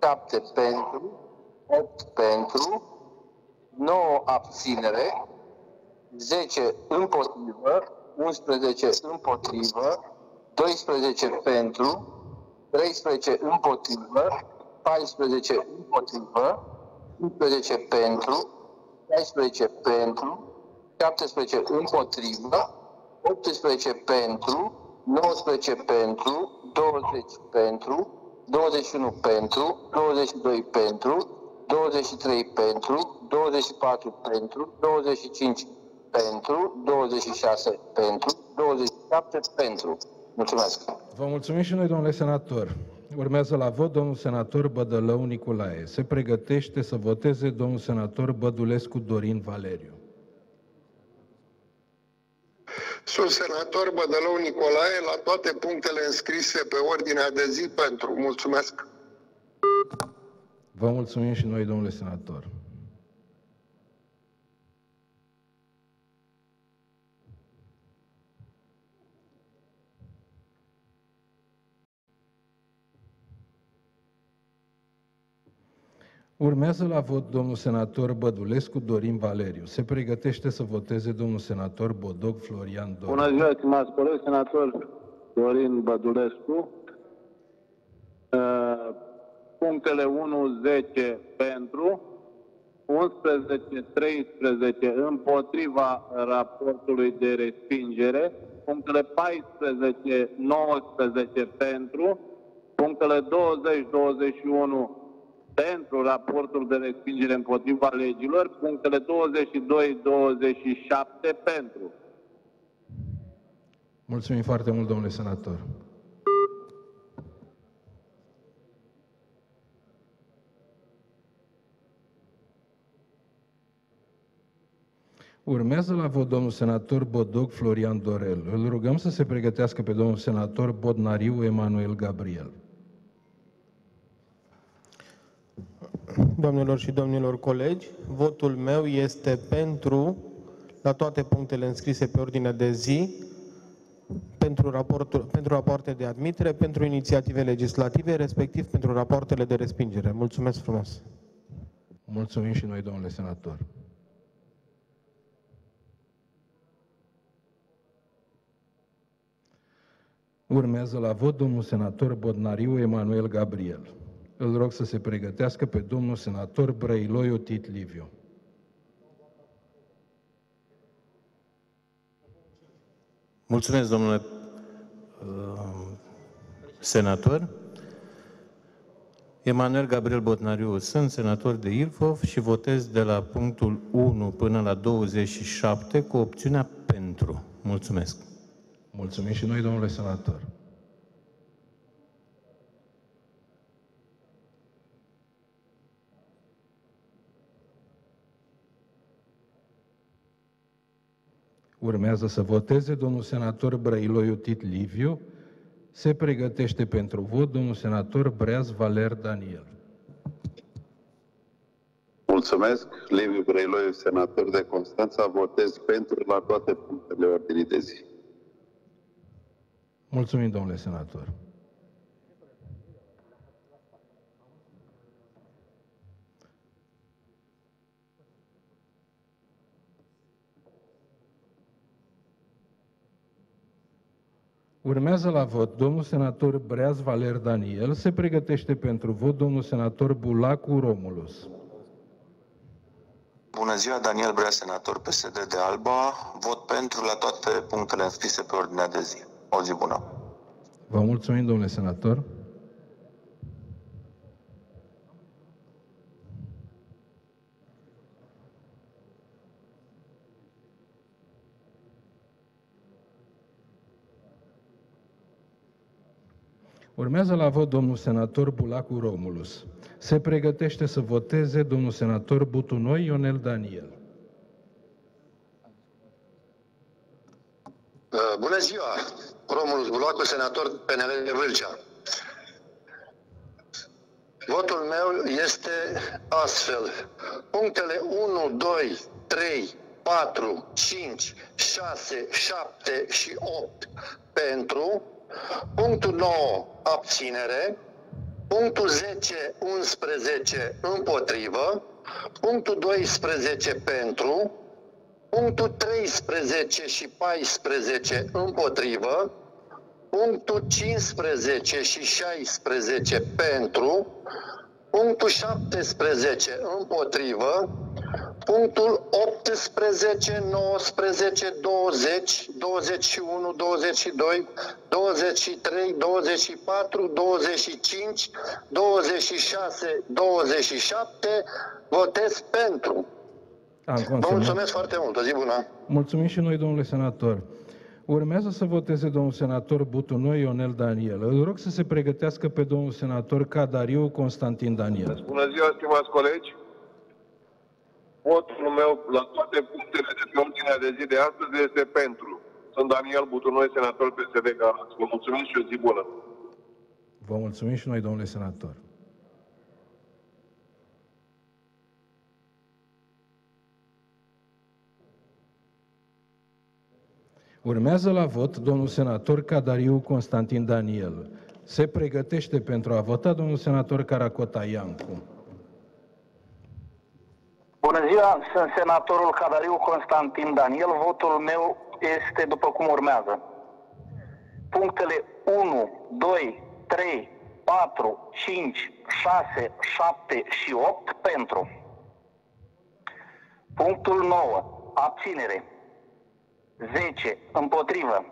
7 pentru. 8 pentru, 9 abținere, 10 împotrivă, 11 împotrivă, 12 pentru, 13 împotrivă, 14 împotrivă, 15 pentru, 16 pentru, 17 împotrivă, 18 pentru, 19 pentru, 20 pentru, 21 pentru, 22 pentru, 23 pentru, 24 pentru, 25 pentru, 26 pentru, 27 pentru. Mulțumesc! Vă mulțumim și noi, domnule senator. Urmează la vot domnul senator Bădălău Nicolae. Se pregătește să voteze domnul senator Bădulescu Dorin Valeriu. Sunt senator Bădălău Nicolae la toate punctele înscrise pe ordinea de zi pentru. Mulțumesc! Vă mulțumim și noi, domnule senator. Urmează la vot domnul senator Bădulescu Dorin Valeriu. Se pregătește să voteze domnul senator Bodoc Florian Dorin. Bună ziua, stimați colegi, senator Dorin Bădulescu. Uh, punctele 1-10 pentru, 11-13 împotriva raportului de respingere, punctele 14-19 pentru, punctele 20-21 pentru raportul de respingere împotriva legilor, punctele 22-27 pentru. Mulțumim foarte mult, domnule senator. Urmează la vot domnul senator Bodoc Florian Dorel. Îl rugăm să se pregătească pe domnul senator Bodnariu Emanuel Gabriel. Doamnelor și domnilor colegi, votul meu este pentru la toate punctele înscrise pe ordinea de zi, pentru, raportul, pentru rapoarte de admitere, pentru inițiative legislative, respectiv pentru rapoartele de respingere. Mulțumesc frumos! Mulțumim și noi, domnule senator. Urmează la vot domnul senator Bodnariu Emanuel Gabriel. Îl rog să se pregătească pe domnul senator Brăiloiu Tit Liviu. Mulțumesc, domnule uh, senator. Emanuel Gabriel Botnariu, sunt senator de Ilfov și votez de la punctul 1 până la 27 cu opțiunea pentru. Mulțumesc. Mulțumim și noi, domnule senator. Urmează să voteze domnul senator Brăiloiu Tit Liviu. Se pregătește pentru vot domnul senator Breaz Valer Daniel. Mulțumesc. Liviu Brăiloiu, senator de Constanța, votez pentru la toate punctele ordinii de zi. Mulțumim, domnule senator. Urmează la vot domnul senator Breaz Valer Daniel, se pregătește pentru vot domnul senator Bulacu Romulus. Bună ziua, Daniel Brea, senator PSD de Alba. Vot pentru la toate punctele înscrise pe ordinea de zi. O zi bună. Vă mulțumim, domnule senator. Urmează la vot domnul senator Bulacu Romulus. Se pregătește să voteze domnul senator Butunoi Ionel Daniel. Uh, bună ziua! Romulus Bulacu, senator PNL de Vâlcea. Votul meu este astfel. Punctele 1, 2, 3, 4, 5, 6, 7 și 8 pentru, Punctul 9, abținere. Punctul 10, 11, împotrivă. Punctul 12, pentru. Punctul 13 și 14, împotrivă. Punctul 15 și 16, pentru. Punctul 17, împotrivă punctul 18, 19, 20, 21, 22, 23, 24, 25, 26, 27, votez pentru. Am Vă mulțumesc foarte mult, o zi bună. Mulțumim și noi, domnule senator. Urmează să voteze domnul senator Butunoi Ionel Daniel. Îl rog să se pregătească pe domnul senator Cadariu Constantin Daniel. Bună ziua, stimați colegi! Votul meu la toate punctele de pe ordinea de zi de astăzi este pentru. Sunt Daniel Butunoi, senator PSD Galați. Vă mulțumim și o zi bună. Vă mulțumim și noi, domnule senator. Urmează la vot domnul senator Cadariu Constantin Daniel. Se pregătește pentru a vota domnul senator Caracota Iancu. Bună ziua, sunt senatorul Cadariu Constantin Daniel. Votul meu este după cum urmează. Punctele 1, 2, 3, 4, 5, 6, 7 și 8 pentru. Punctul 9, abținere. 10, împotrivă.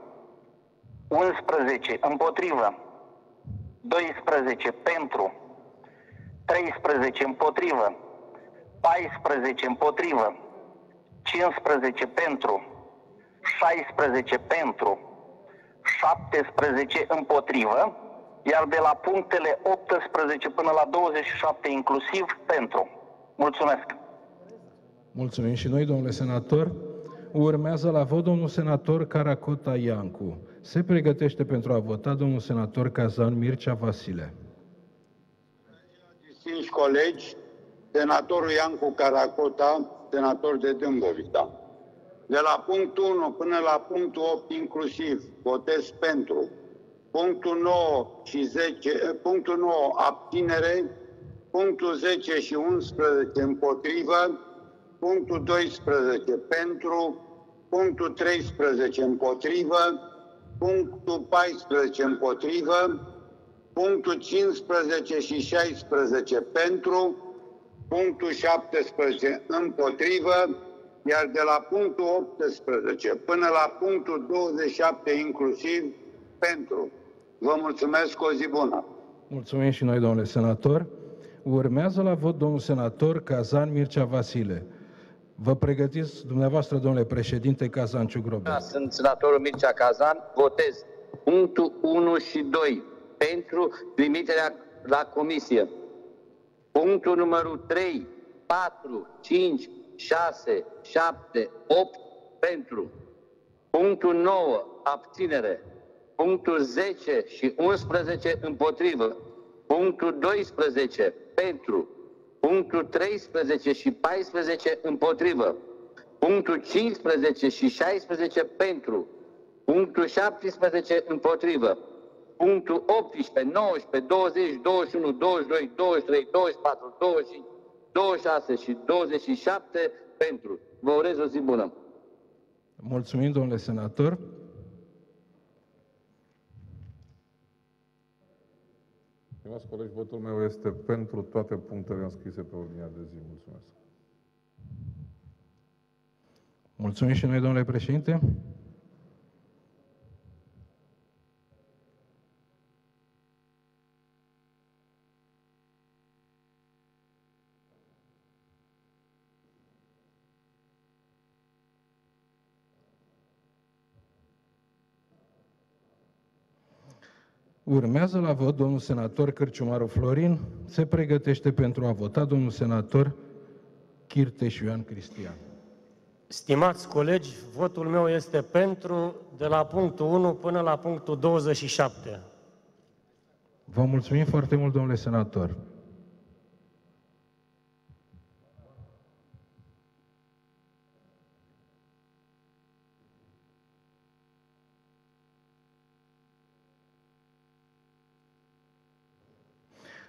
11, împotrivă. 12, pentru. 13, împotrivă. 14 împotrivă, 15 pentru, 16 pentru, 17 împotrivă, iar de la punctele 18 până la 27 inclusiv pentru. Mulțumesc! Mulțumim și noi, domnule senator. Urmează la vot domnul senator Caracota Iancu. Se pregătește pentru a vota domnul senator Cazan Mircea Vasile. Distinși colegi, senatorul Iancu Caracota, senator de Dâmbovița. De la punctul 1 până la punctul 8 inclusiv, votez pentru. Punctul 9 și 10, punctul 9 abținere, punctul 10 și 11 împotrivă, punctul 12 pentru, punctul 13 împotrivă, punctul 14 împotrivă, punctul 15 și 16 pentru, punctul 17 împotrivă, iar de la punctul 18 până la punctul 27 inclusiv pentru. Vă mulțumesc, o zi bună! Mulțumim și noi, domnule senator. Urmează la vot domnul senator Cazan Mircea Vasile. Vă pregătiți dumneavoastră, domnule președinte Cazan Ciugrobe. Da, sunt senatorul Mircea Cazan, votez punctul 1 și 2 pentru trimiterea la comisie. Punctul numărul 3, 4, 5, 6, 7, 8 pentru. Punctul 9, abținere. Punctul 10 și 11 împotrivă. Punctul 12 pentru. Punctul 13 și 14 împotrivă. Punctul 15 și 16 pentru. Punctul 17 împotrivă. Punctul 18, 19, 20, 21, 22, 23, 24, 25, 26 și 27 pentru. Vă urez o zi bună. Mulțumim, domnule senator. Stimați colegi, votul meu este pentru toate punctele înscrise pe ordinea de zi. Mulțumesc. Mulțumim și noi, domnule președinte. Urmează la vot domnul senator Cârciumaru Florin. Se pregătește pentru a vota domnul senator Chirteș Ioan Cristian. Stimați colegi, votul meu este pentru de la punctul 1 până la punctul 27. Vă mulțumim foarte mult, domnule senator.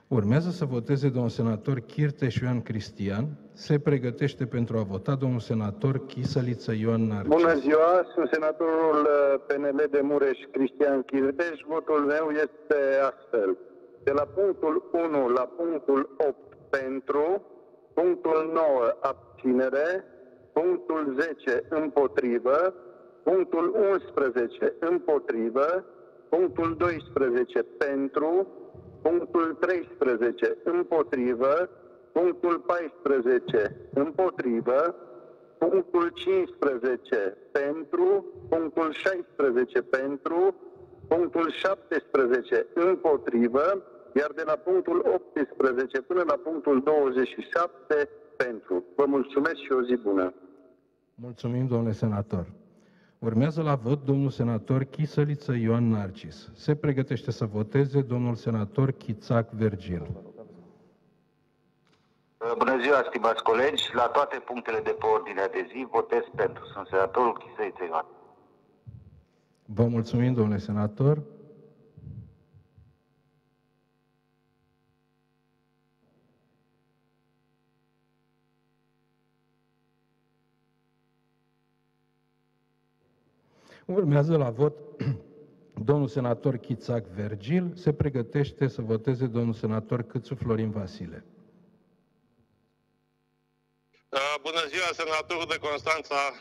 Urmează să voteze domnul senator Chirteș Ioan Cristian. Se pregătește pentru a vota domnul senator Chisăliță Ioan Narcis. Bună ziua, sunt senatorul uh, PNL de Mureș, Cristian Chirteș. Votul meu este astfel. De la punctul 1 la punctul 8 pentru, punctul 9 abținere, punctul 10 împotrivă, punctul 11 împotrivă, punctul 12 pentru, punctul 13 împotrivă, punctul 14 împotrivă, punctul 15 pentru, punctul 16 pentru, punctul 17 împotrivă, iar de la punctul 18 până la punctul 27 pentru. Vă mulțumesc și o zi bună! Mulțumim, domnule senator. Urmează la vot domnul senator Chisăliță Ioan Narcis. Se pregătește să voteze domnul senator Chițac Vergil. Bună ziua, stimați colegi. La toate punctele de pe ordinea de zi votez pentru. Sunt senatorul Chisăliță Ioan. Vă mulțumim, domnule senator. Urmează la vot domnul senator Chițac Vergil. Se pregătește să voteze domnul senator Câțu Florin Vasile. Bună ziua, senatorul de Constanța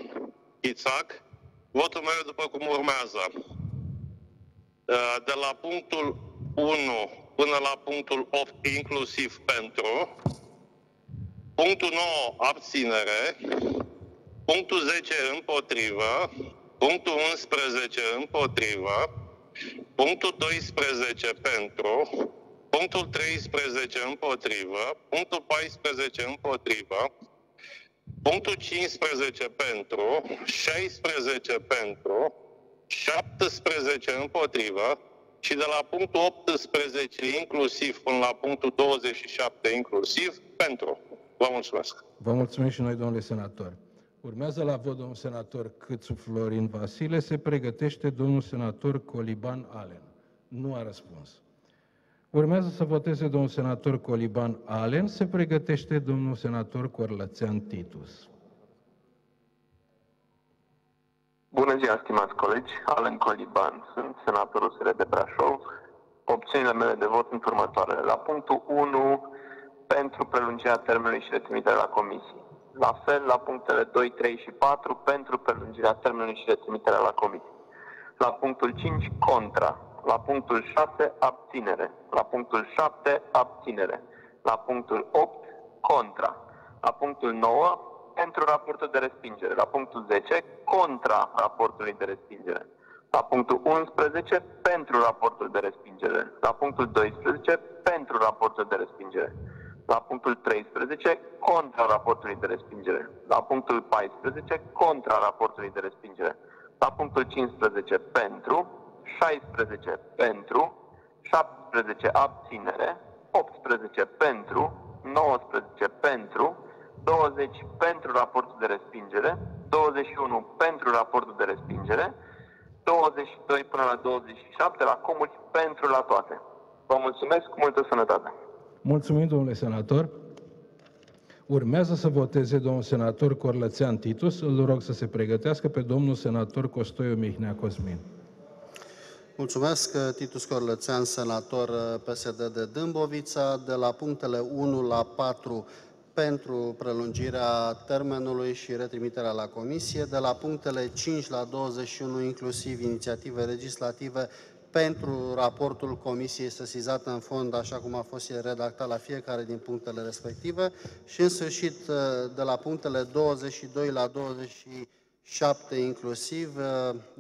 Chițac. Votul meu după cum urmează. De la punctul 1 până la punctul 8, inclusiv pentru. Punctul 9, abținere. Punctul 10, împotrivă. Punctul 11 împotrivă, punctul 12 pentru, punctul 13 împotrivă, punctul 14 împotrivă, punctul 15 pentru, 16 pentru, 17 împotrivă. Și de la punctul 18 inclusiv până la punctul 27 inclusiv pentru. Vă mulțumesc. Vă mulțumim și noi, domnule senator. Urmează la vot domnul senator Câțu Florin Vasile, se pregătește domnul senator Coliban Alen. Nu a răspuns. Urmează să voteze domnul senator Coliban Alen, se pregătește domnul senator Corlățean Titus. Bună ziua, stimați colegi! Alen Coliban, sunt senatorul SR de Brașov. Opțiunile mele de vot sunt următoarele. La punctul 1, pentru prelungirea termenului și retrimiterea la comisie. La fel, la punctele 2, 3 și 4, pentru prelungirea termenului și retrimiterea la comisie. La punctul 5, contra. La punctul 6, abținere. La punctul 7, abținere. La punctul 8, contra. La punctul 9, pentru raportul de respingere. La punctul 10, contra raportului de respingere. La punctul 11, pentru raportul de respingere. La punctul 12, pentru raportul de respingere. La punctul 13, contra raportului de respingere. La punctul 14, contra raportului de respingere. La punctul 15, pentru. 16, pentru. 17, abținere. 18, pentru. 19, pentru. 20 pentru raportul de respingere, 21 pentru raportul de respingere, 22 până la 27 la comuni pentru la toate. Vă mulțumesc, cu multă sănătate! Mulțumim, domnule senator. Urmează să voteze domnul senator Corlățean Titus. Îl rog să se pregătească pe domnul senator Costoiu Mihnea Cosmin. Mulțumesc, Titus Corlățean, senator PSD de Dâmbovița. De la punctele 1 la 4 pentru prelungirea termenului și retrimiterea la comisie, de la punctele 5 la 21, inclusiv inițiative legislative, pentru raportul comisiei sesizată în fond, așa cum a fost el redactat la fiecare din punctele respective și, în sfârșit, de la punctele 22 la 27 inclusiv,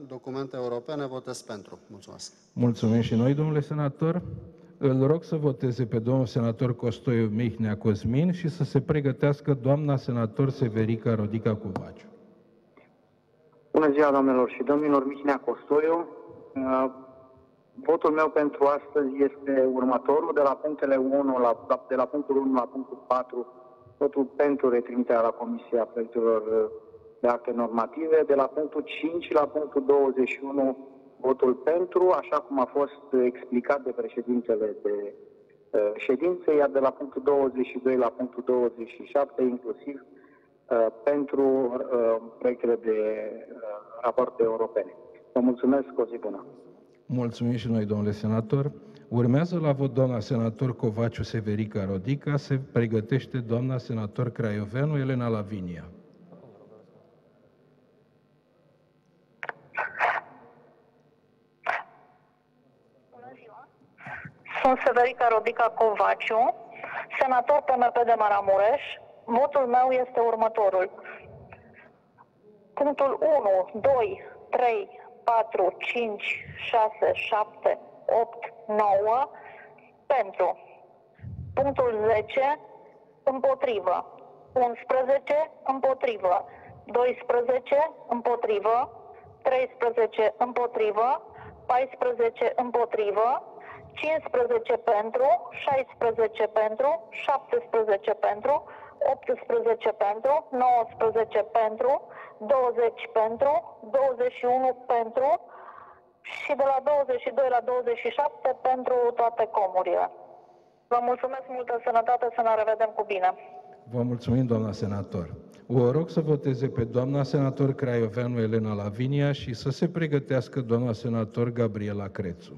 documente europene, votez pentru. Mulțumesc. Mulțumim și noi, domnule senator. Îl rog să voteze pe domnul senator Costoiu Mihnea Cosmin și să se pregătească doamna senator Severica Rodica Cuvaciu. Bună ziua, doamnelor și domnilor, Mihnea Costoiu. Uh, votul meu pentru astăzi este următorul, de la punctele 1 la, de la punctul 1 la punctul 4, votul pentru retrimiterea la Comisia Proiectelor de Acte Normative, de la punctul 5 la punctul 21, votul pentru, așa cum a fost explicat de președintele de uh, ședință, iar de la punctul 22 la punctul 27, inclusiv uh, pentru uh, proiectele de rapoarte europene. Vă mulțumesc, o zi bună! Mulțumim și noi, domnule senator. Urmează la vot doamna senator Covaciu Severica Rodica, se pregătește doamna senator Craioveanu Elena Lavinia. Sunt Severica Rodica Covaciu, senator PMP de Maramureș. Votul meu este următorul. Punctul 1, 2, 3, 4, 5, 6, 7, 8, 9 pentru. Punctul 10 împotrivă. 11 împotrivă. 12 împotrivă. 13 împotrivă. 14 împotrivă. 15 pentru, 16 pentru, 17 pentru, 18 pentru, 19 pentru, 20 pentru, 21 pentru și de la 22 la 27 pentru toate comurile. Vă mulțumesc multă sănătate, să ne revedem cu bine. Vă mulțumim, doamna senator. O rog să voteze pe doamna senator Craioveanu Elena Lavinia și să se pregătească doamna senator Gabriela Crețu.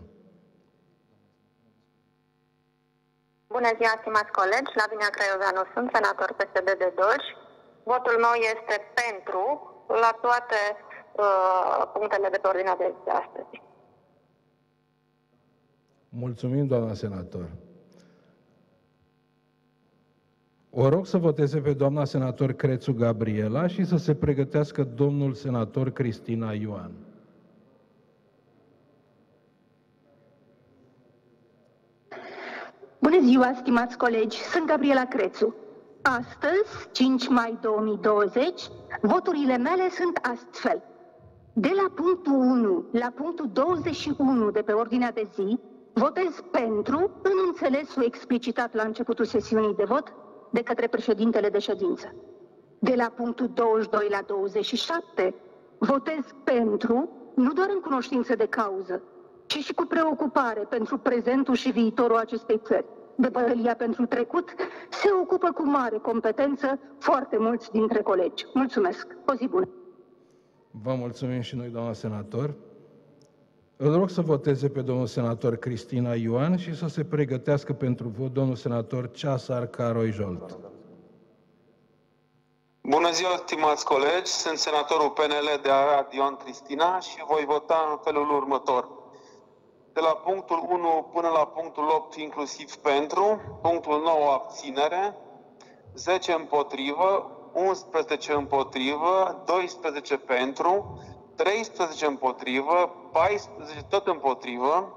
Bună ziua, stimați colegi, Lavinia Craioveanu, sunt senator PSD de Dolj. Votul meu este pentru la toate uh, punctele de pe ordinea de zi de astăzi. Mulțumim, doamna senator. O rog să voteze pe doamna senator Crețu Gabriela și să se pregătească domnul senator Cristina Ioan. Bună ziua, stimați colegi! Sunt Gabriela Crețu. Astăzi, 5 mai 2020, voturile mele sunt astfel. De la punctul 1 la punctul 21 de pe ordinea de zi, votez pentru, în înțelesul explicitat la începutul sesiunii de vot, de către președintele de ședință. De la punctul 22 la 27, votez pentru, nu doar în cunoștință de cauză, ci și cu preocupare pentru prezentul și viitorul acestei țări. De bătălia pentru trecut se ocupă cu mare competență foarte mulți dintre colegi. Mulțumesc! O zi bună! Vă mulțumim și noi, doamna senator. Îl rog să voteze pe domnul senator Cristina Ioan și să se pregătească pentru vot domnul senator Ceasar Caroi Jolt. Bună ziua, stimați colegi! Sunt senatorul PNL de Arad Ioan Cristina și voi vota în felul următor. De la punctul 1 până la punctul 8 inclusiv pentru, punctul 9 abținere, 10 împotrivă, 11 împotrivă, 12 pentru, 13 împotrivă, 14 tot împotrivă,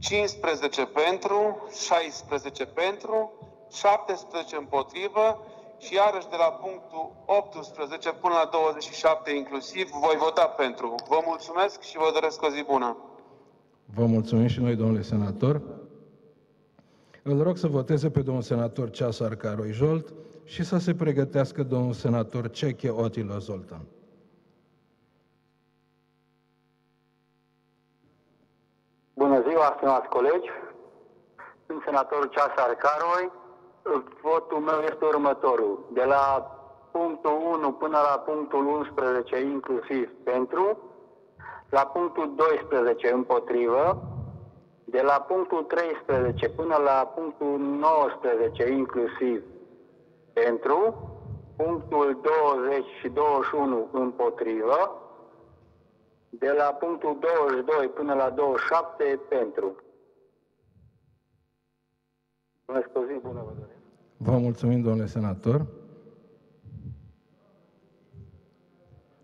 15 pentru, 16 pentru, 17 împotrivă și iarăși de la punctul 18 până la 27 inclusiv voi vota pentru. Vă mulțumesc și vă doresc o zi bună. Vă mulțumim și noi, domnule senator. Îl rog să voteze pe domnul senator Ceasar Caroi Jolt și să se pregătească domnul senator Ceche Otilo Zoltan. Bună ziua, stimați colegi! Sunt senatorul Ceasar Caroi. Votul meu este următorul. De la punctul 1 până la punctul 11, inclusiv pentru, la punctul 12 împotrivă, de la punctul 13 până la punctul 19 inclusiv pentru, punctul 20 și 21 împotrivă, de la punctul 22 până la 27 pentru. Mulțumesc, o zi bună vă doresc. Vă mulțumim, domnule senator.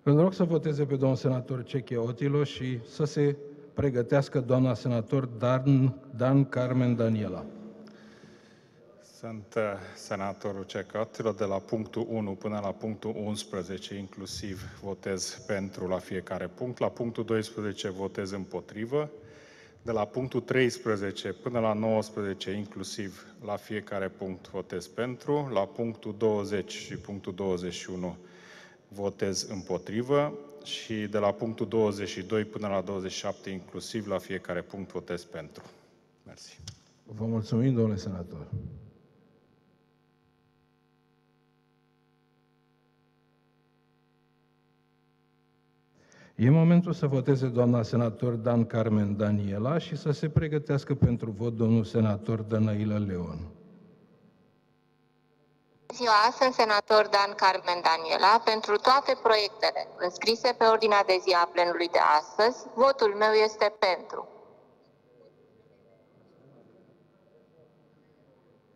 Îl rog să voteze pe domnul senator Ceche Otilo și să se pregătească doamna senator Dan, Dan Carmen Daniela. Sunt uh, senatorul Ceche Otilo de la punctul 1 până la punctul 11, inclusiv votez pentru la fiecare punct. La punctul 12 votez împotrivă. De la punctul 13 până la 19, inclusiv la fiecare punct votez pentru. La punctul 20 și punctul 21 votez împotrivă și de la punctul 22 până la 27 inclusiv la fiecare punct votez pentru. Mersi. Vă mulțumim, domnule senator. E momentul să voteze doamna senator Dan Carmen Daniela și să se pregătească pentru vot domnul senator Dănăilă Leon ziua, sunt senator Dan Carmen Daniela. Pentru toate proiectele înscrise pe ordinea de zi a plenului de astăzi, votul meu este pentru.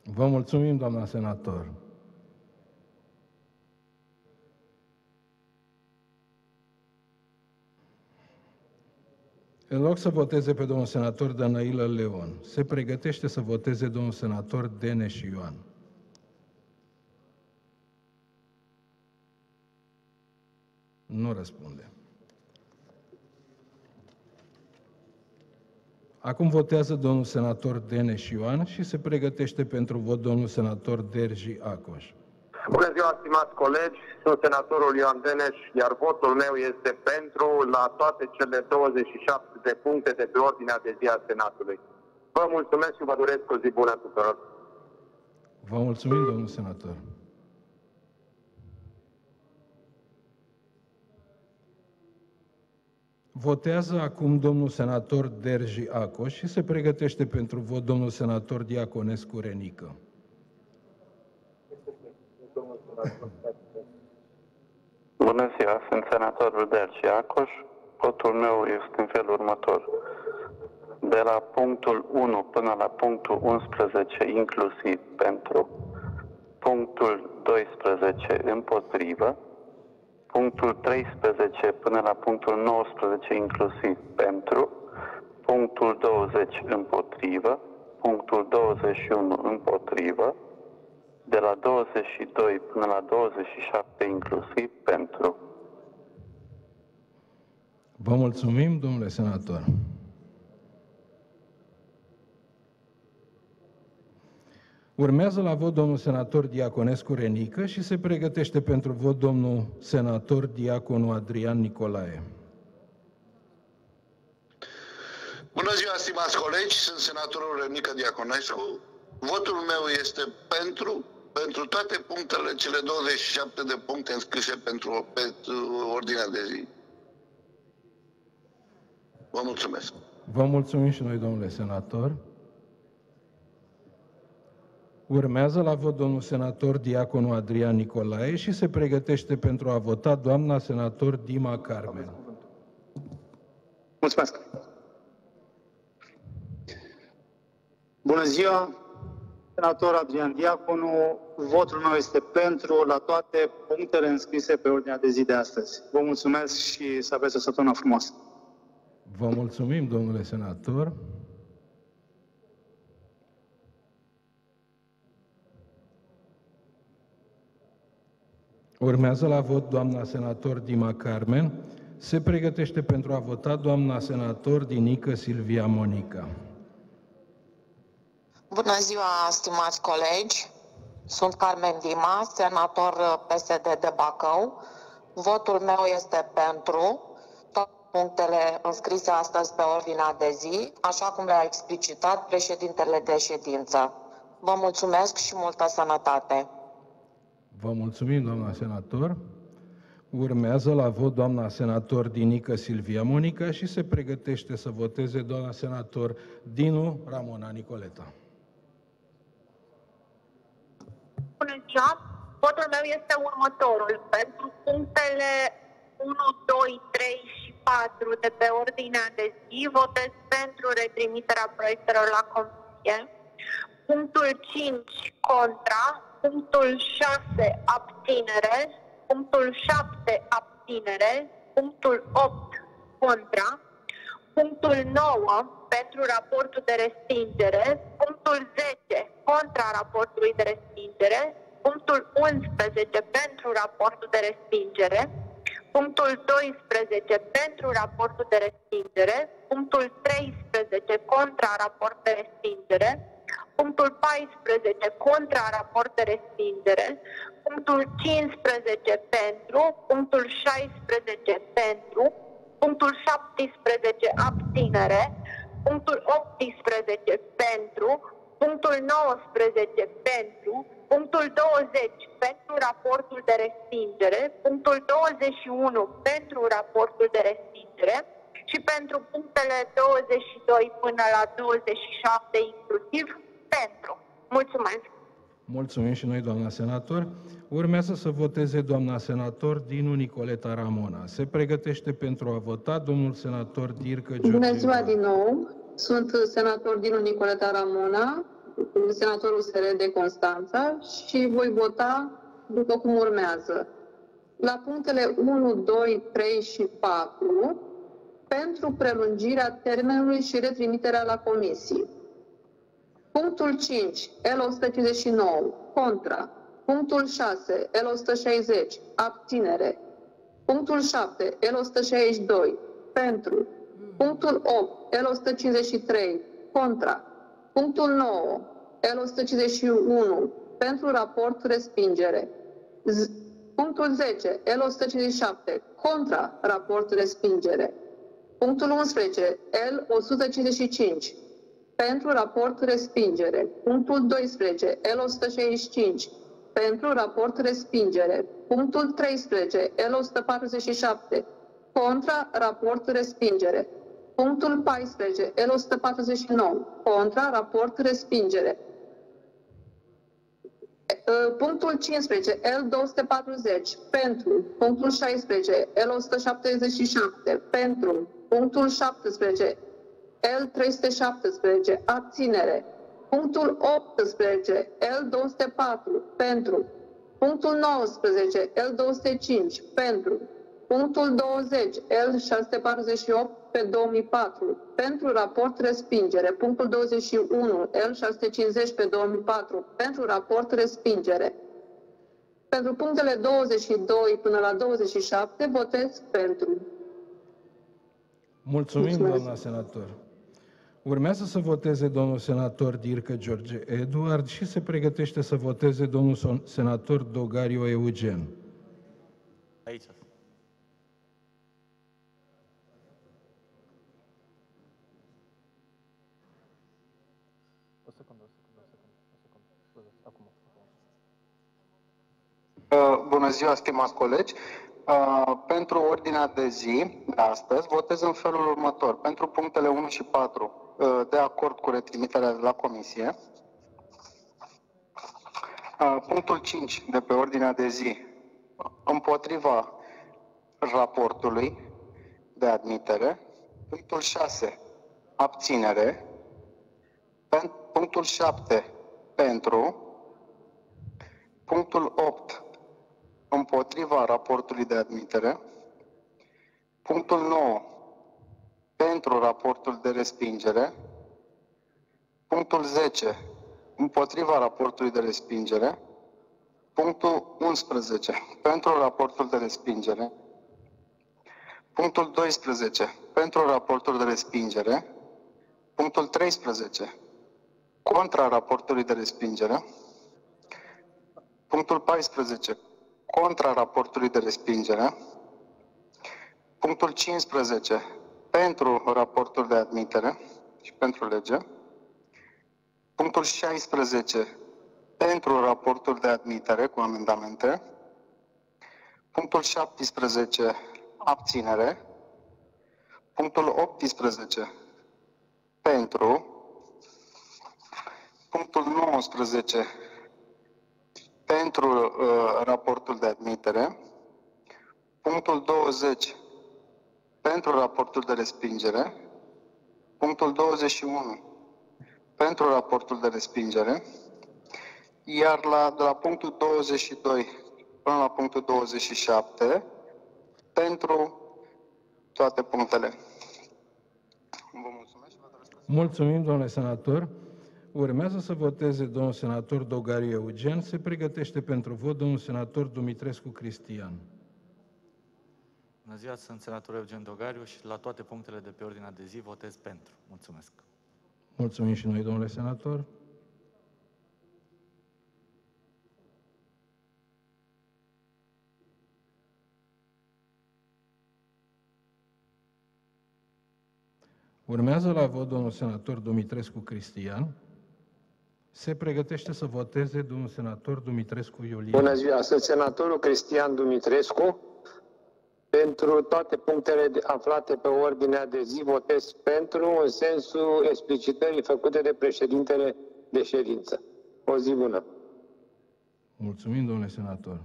Vă mulțumim, doamna senator. În loc să voteze pe domnul senator Danailă Leon, se pregătește să voteze domnul senator Deneș Ioan. Nu răspunde. Acum votează domnul senator Deneș Ioan și se pregătește pentru vot domnul senator Derji Acoș. Bună ziua, stimați colegi! Sunt senatorul Ioan Deneș, iar votul meu este pentru la toate cele 27 de puncte de pe ordinea de zi a Senatului. Vă mulțumesc și vă doresc o zi bună tuturor! Vă mulțumim, domnul senator! Votează acum domnul senator Derji Aco și se pregătește pentru vot domnul senator Diaconescu Renică. Bună ziua, sunt senatorul Derji Acoș. Votul meu este în felul următor. De la punctul 1 până la punctul 11, inclusiv pentru, punctul 12 împotrivă, punctul 13 până la punctul 19 inclusiv pentru, punctul 20 împotrivă, punctul 21 împotrivă, de la 22 până la 27 inclusiv pentru. Vă mulțumim, domnule senator. Urmează la vot domnul senator Diaconescu Renică și se pregătește pentru vot domnul senator Diaconu Adrian Nicolae. Bună ziua, stimați colegi, sunt senatorul Renică Diaconescu. Votul meu este pentru, pentru toate punctele, cele 27 de puncte înscrise pentru, pentru ordinea de zi. Vă mulțumesc. Vă mulțumim și noi, domnule senator. Urmează la vot domnul senator Diaconu Adrian Nicolae și se pregătește pentru a vota doamna senator Dima Carmen. Mulțumesc. Bună ziua, senator Adrian Diaconu. Votul meu este pentru la toate punctele înscrise pe ordinea de zi de astăzi. Vă mulțumesc și să aveți o săptămână frumoasă. Vă mulțumim, domnule senator. Urmează la vot doamna senator Dima Carmen. Se pregătește pentru a vota doamna senator Dinică Silvia Monica. Bună ziua, stimați colegi! Sunt Carmen Dima, senator PSD de Bacău. Votul meu este pentru toate punctele înscrise astăzi pe ordinea de zi, așa cum le-a explicitat președintele de ședință. Vă mulțumesc și multă sănătate! Vă mulțumim, doamna senator. Urmează la vot doamna senator Dinică Silvia Monica și se pregătește să voteze doamna senator Dinu Ramona Nicoleta. Bună ziua! Votul meu este următorul. Pentru punctele 1, 2, 3 și 4 de pe ordinea de zi, votez pentru retrimiterea proiectelor la comisie. Punctul 5, contra. Punctul 6, abținere. Punctul 7, abținere. Punctul 8, contra. Punctul 9, pentru raportul de respingere. Punctul 10, contra raportului de respingere. Punctul 11, pentru raportul de respingere. Punctul 12, pentru raportul de respingere. Punctul 13, contra raport de respingere. Punctul 14, contra raport de respingere. Punctul 15, pentru. Punctul 16, pentru. Punctul 17, abținere. Punctul 18, pentru. Punctul 19, pentru. Punctul 20, pentru raportul de respingere. Punctul 21, pentru raportul de respingere. Și pentru punctele 22 până la 27 inclusiv, pentru. Mulțumesc! Mulțumim și noi, doamna senator. Urmează să voteze doamna senator Dinu Nicoleta Ramona. Se pregătește pentru a vota domnul senator Dircă George. Bună ziua din nou! Sunt senator Dinu Nicoleta Ramona, senatorul SR de Constanța și voi vota după cum urmează. La punctele 1, 2, 3 și 4 pentru prelungirea termenului și retrimiterea la comisii. Punctul 5, L159, contra. Punctul 6, L160, abținere. Punctul 7, L162, pentru. Punctul 8, L153, contra. Punctul 9, L151, pentru raport respingere. Z- punctul 10, L157, contra raport respingere. Punctul 11, L155, pentru raport respingere. Punctul 12, L165, pentru raport respingere. Punctul 13, L147, contra raport respingere. Punctul 14, L149, contra raport respingere. Punctul 15, L240, pentru. Punctul 16, L177, pentru. Punctul 17, L317, abținere. Punctul 18, L204, pentru. Punctul 19, L205, pentru. Punctul 20, L648, pe 2004 pentru raport respingere. Punctul 21 L650 pe 2004 pentru raport respingere. Pentru punctele 22 până la 27 votez pentru. Mulțumim, Mulțumesc. doamna senator. Urmează să voteze domnul senator Dircă George Eduard și se pregătește să voteze domnul son- senator Dogario Eugen. Aici. O secundă, o secundă, o secundă, o secundă. Scuzați, acum. Uh, Bună ziua, stimați colegi. Uh, Pentru ordinea de zi de astăzi, votez în felul următor. Pentru punctele 1 și 4, uh, de acord cu retrimiterea de la comisie. Uh, Punctul 5 de pe ordinea de zi, împotriva raportului de admitere. Punctul 6, abținere. Pen- Punctul 7, pentru. Punctul 8, împotriva raportului de admitere. Punctul 9, pentru raportul de respingere. Punctul 10, împotriva raportului de respingere. Punctul 11, pentru raportul de respingere. Punctul 12, pentru raportul de respingere. Punctul 13, contra raportului de respingere. Punctul 14, contra raportului de respingere. Punctul 15, pentru raportul de admitere și pentru lege. Punctul 16, pentru raportul de admitere cu amendamente. Punctul 17, abținere. Punctul 18, pentru. Punctul 19, pentru uh, raportul de admitere. Punctul 20, pentru raportul de respingere. Punctul 21, pentru raportul de respingere. Iar la, de la punctul 22 până la punctul 27, pentru toate punctele. Vă mulțumesc. Mulțumim, domnule senator. Urmează să voteze domnul senator Dogariu Eugen. Se pregătește pentru vot domnul senator Dumitrescu Cristian. Bună ziua, sunt senatorul Eugen Dogariu și la toate punctele de pe ordinea de zi votez pentru. Mulțumesc. Mulțumim și noi, domnule senator. Urmează la vot domnul senator Dumitrescu Cristian. Se pregătește să voteze domnul senator Dumitrescu Iulian. Bună ziua, sunt senatorul Cristian Dumitrescu. Pentru toate punctele de- aflate pe ordinea de zi, votez pentru în sensul explicitării făcute de președintele de ședință. O zi bună! Mulțumim, domnule senator.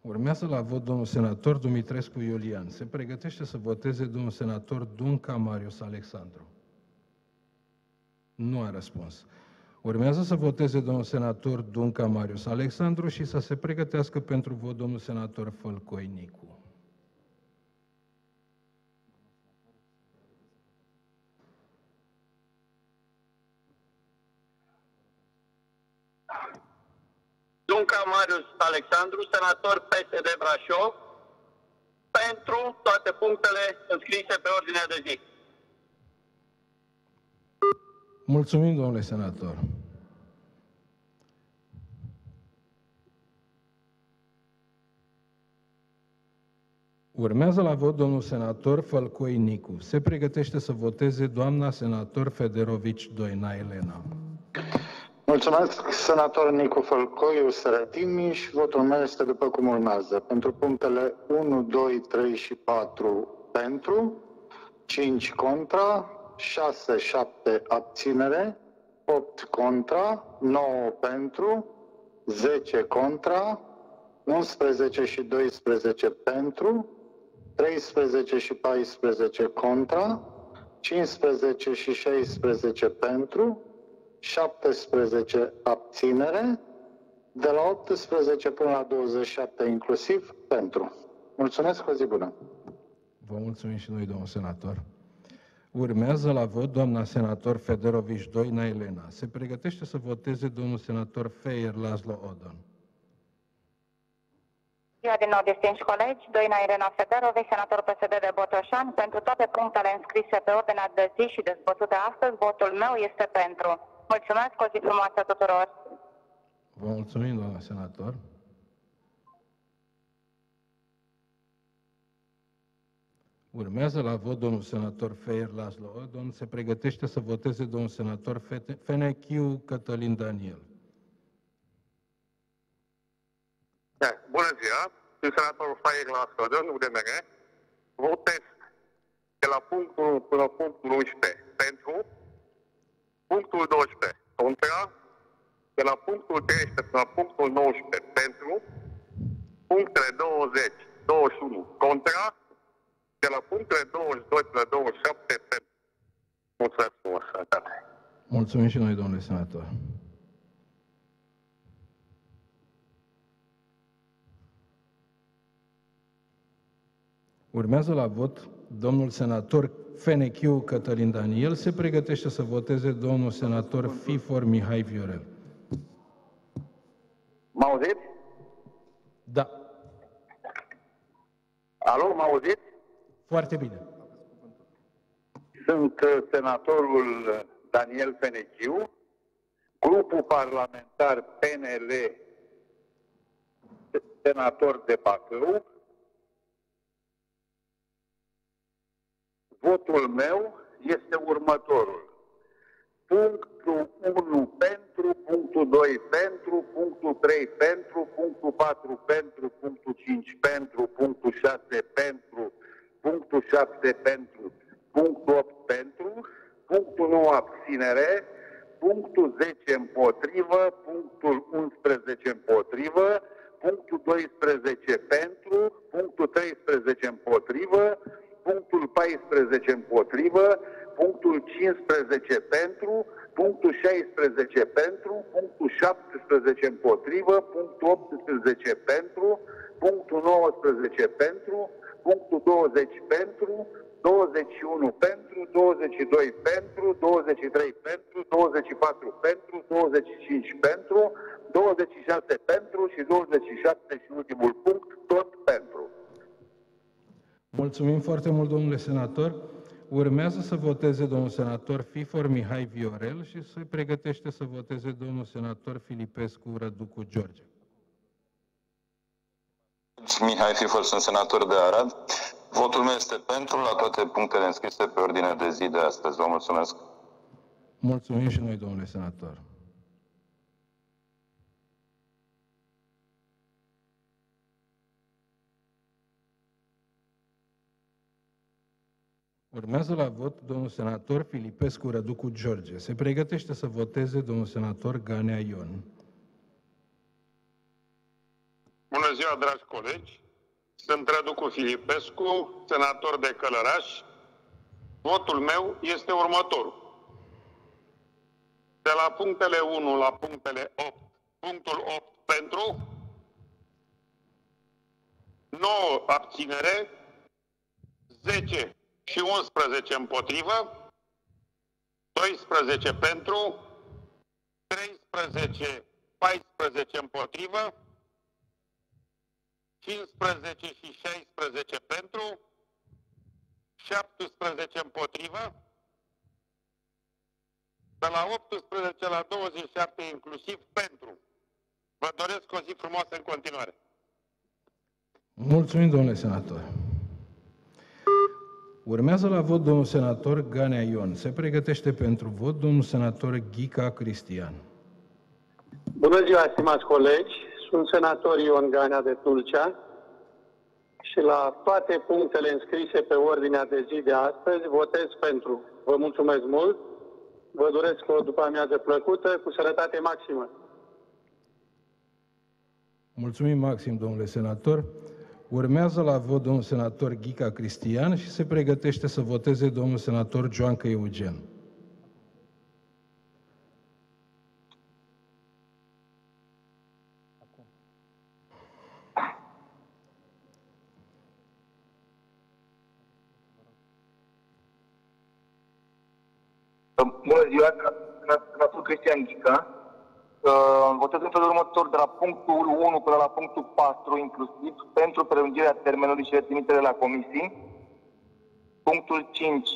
Urmează la vot domnul senator Dumitrescu Iulian. Se pregătește să voteze domnul senator Dunca Marius Alexandru. Nu a răspuns. Urmează să voteze domnul senator Dunca Marius Alexandru și să se pregătească pentru vot domnul senator Fălcoi Nicu. Dunca Marius Alexandru, senator PSD Brașov, pentru toate punctele înscrise pe ordinea de zi. Mulțumim, domnule senator. Urmează la vot domnul senator Fălcoi Nicu. Se pregătește să voteze doamna senator Federovici Doina Elena. Mulțumesc, senator Nicu Fălcoiu Sărătimiș. Votul meu este după cum urmează. Pentru punctele 1, 2, 3 și 4 pentru, 5 contra, 6, 7 abținere, 8 contra, 9 pentru, 10 contra, 11 și 12 pentru, 13 și 14 contra, 15 și 16 pentru, 17 abținere, De la 18 până la 27 inclusiv, pentru. Mulțumesc, o zi bună. Vă mulțumim și noi, domnul senator. Urmează la vot doamna senator Federovici Doina Elena. Se pregătește să voteze domnul senator Feier Laszlo Odon. Ziua din nou, distinși colegi, Doina Irena Federovici, senator PSD de Botoșan, pentru toate punctele înscrise pe ordinea de zi și dezbătute astăzi, votul meu este pentru. Mulțumesc, o zi frumoasă tuturor! Vă mulțumim, doamna senator. Urmează la vot domnul senator Feier Laszlo Odon. Se pregătește să voteze domnul senator Fenechiu Cătălin Daniel. Da, bună ziua! Sunt senatorul Feier Laszlo Odon, UDMR. Votez de la punctul 1 până la punctul 11 pentru, punctul 12 contra, de la punctul 13 până la punctul 19 pentru, punctele 20, 21 contra, de la punctele 22 până la 27 pentru. Mulțumesc frumos, sănătate. Mulțumim și noi, domnule senator. Urmează la vot domnul senator Fenechiu Cătălin Daniel. Se pregătește să voteze domnul senator Fifor Mihai Viorel. Mă auziți? Da. Alo, mă auziți? Foarte bine. Sunt uh, senatorul Daniel Fenechiu, grupul parlamentar PNL, senator de Bacău. Votul meu este următorul. Punctul 1 pentru, punctul 2 pentru, punctul 3 pentru, punctul 4 pentru, punctul 5 pentru, punctul 6 pentru, punctul 7 pentru, punctul 8 pentru, punctul 9 abținere, punctul 10 împotrivă, punctul 11 împotrivă, punctul 12 pentru, punctul 13 împotrivă, punctul 14 împotrivă, punctul 15 pentru, punctul 16 pentru, punctul 17 împotrivă, punctul 18 pentru, punctul 19 pentru, punctul 20 pentru, 21 pentru, 22 pentru, 23 pentru, 24 pentru, 25 pentru, 26 pentru și 27 și ultimul punct, tot pentru. Mulțumim foarte mult, domnule senator. Urmează să voteze domnul senator Fifor Mihai Viorel și se pregătește să voteze domnul senator Filipescu Răducu George. Mihai Fifor, sunt senator de Arad. Votul meu este pentru la toate punctele înscrise pe ordinea de zi de astăzi. Vă mulțumesc. Mulțumim și noi, domnule senator. Urmează la vot domnul senator Filipescu Răducu George. Se pregătește să voteze domnul senator Ganea Ion. Bună ziua, dragi colegi! Sunt Răducu Filipescu, senator de Călăraș. Votul meu este următorul. De la punctele 1 la punctele 8, punctul 8 pentru, 9 abținere, 10 și 11 împotrivă, 12 pentru, 13, 14 împotrivă, 15 și 16 pentru, 17 împotrivă, de la 18 la 27 inclusiv pentru. Vă doresc o zi frumoasă în continuare. Mulțumim, domnule senator. Urmează la vot domnul senator Ganea Ion. Se pregătește pentru vot domnul senator Ghica Cristian. Bună ziua, stimați colegi! Sunt senator Ion Ganea de Tulcea și la toate punctele înscrise pe ordinea de zi de astăzi votez pentru. Vă mulțumesc mult, vă doresc o după amiază plăcută, cu sănătate maximă. Mulțumim maxim, domnule senator. Urmează la vot domnul senator Ghica Cristian și se pregătește să voteze domnul senator Joancă Eugen. Bună ziua, senator Cristian Ghica. Uh, votez în felul următor de la punctul 1 până la punctul 4 inclusiv pentru prelungirea termenului și retrimitere la comisii. Punctul 5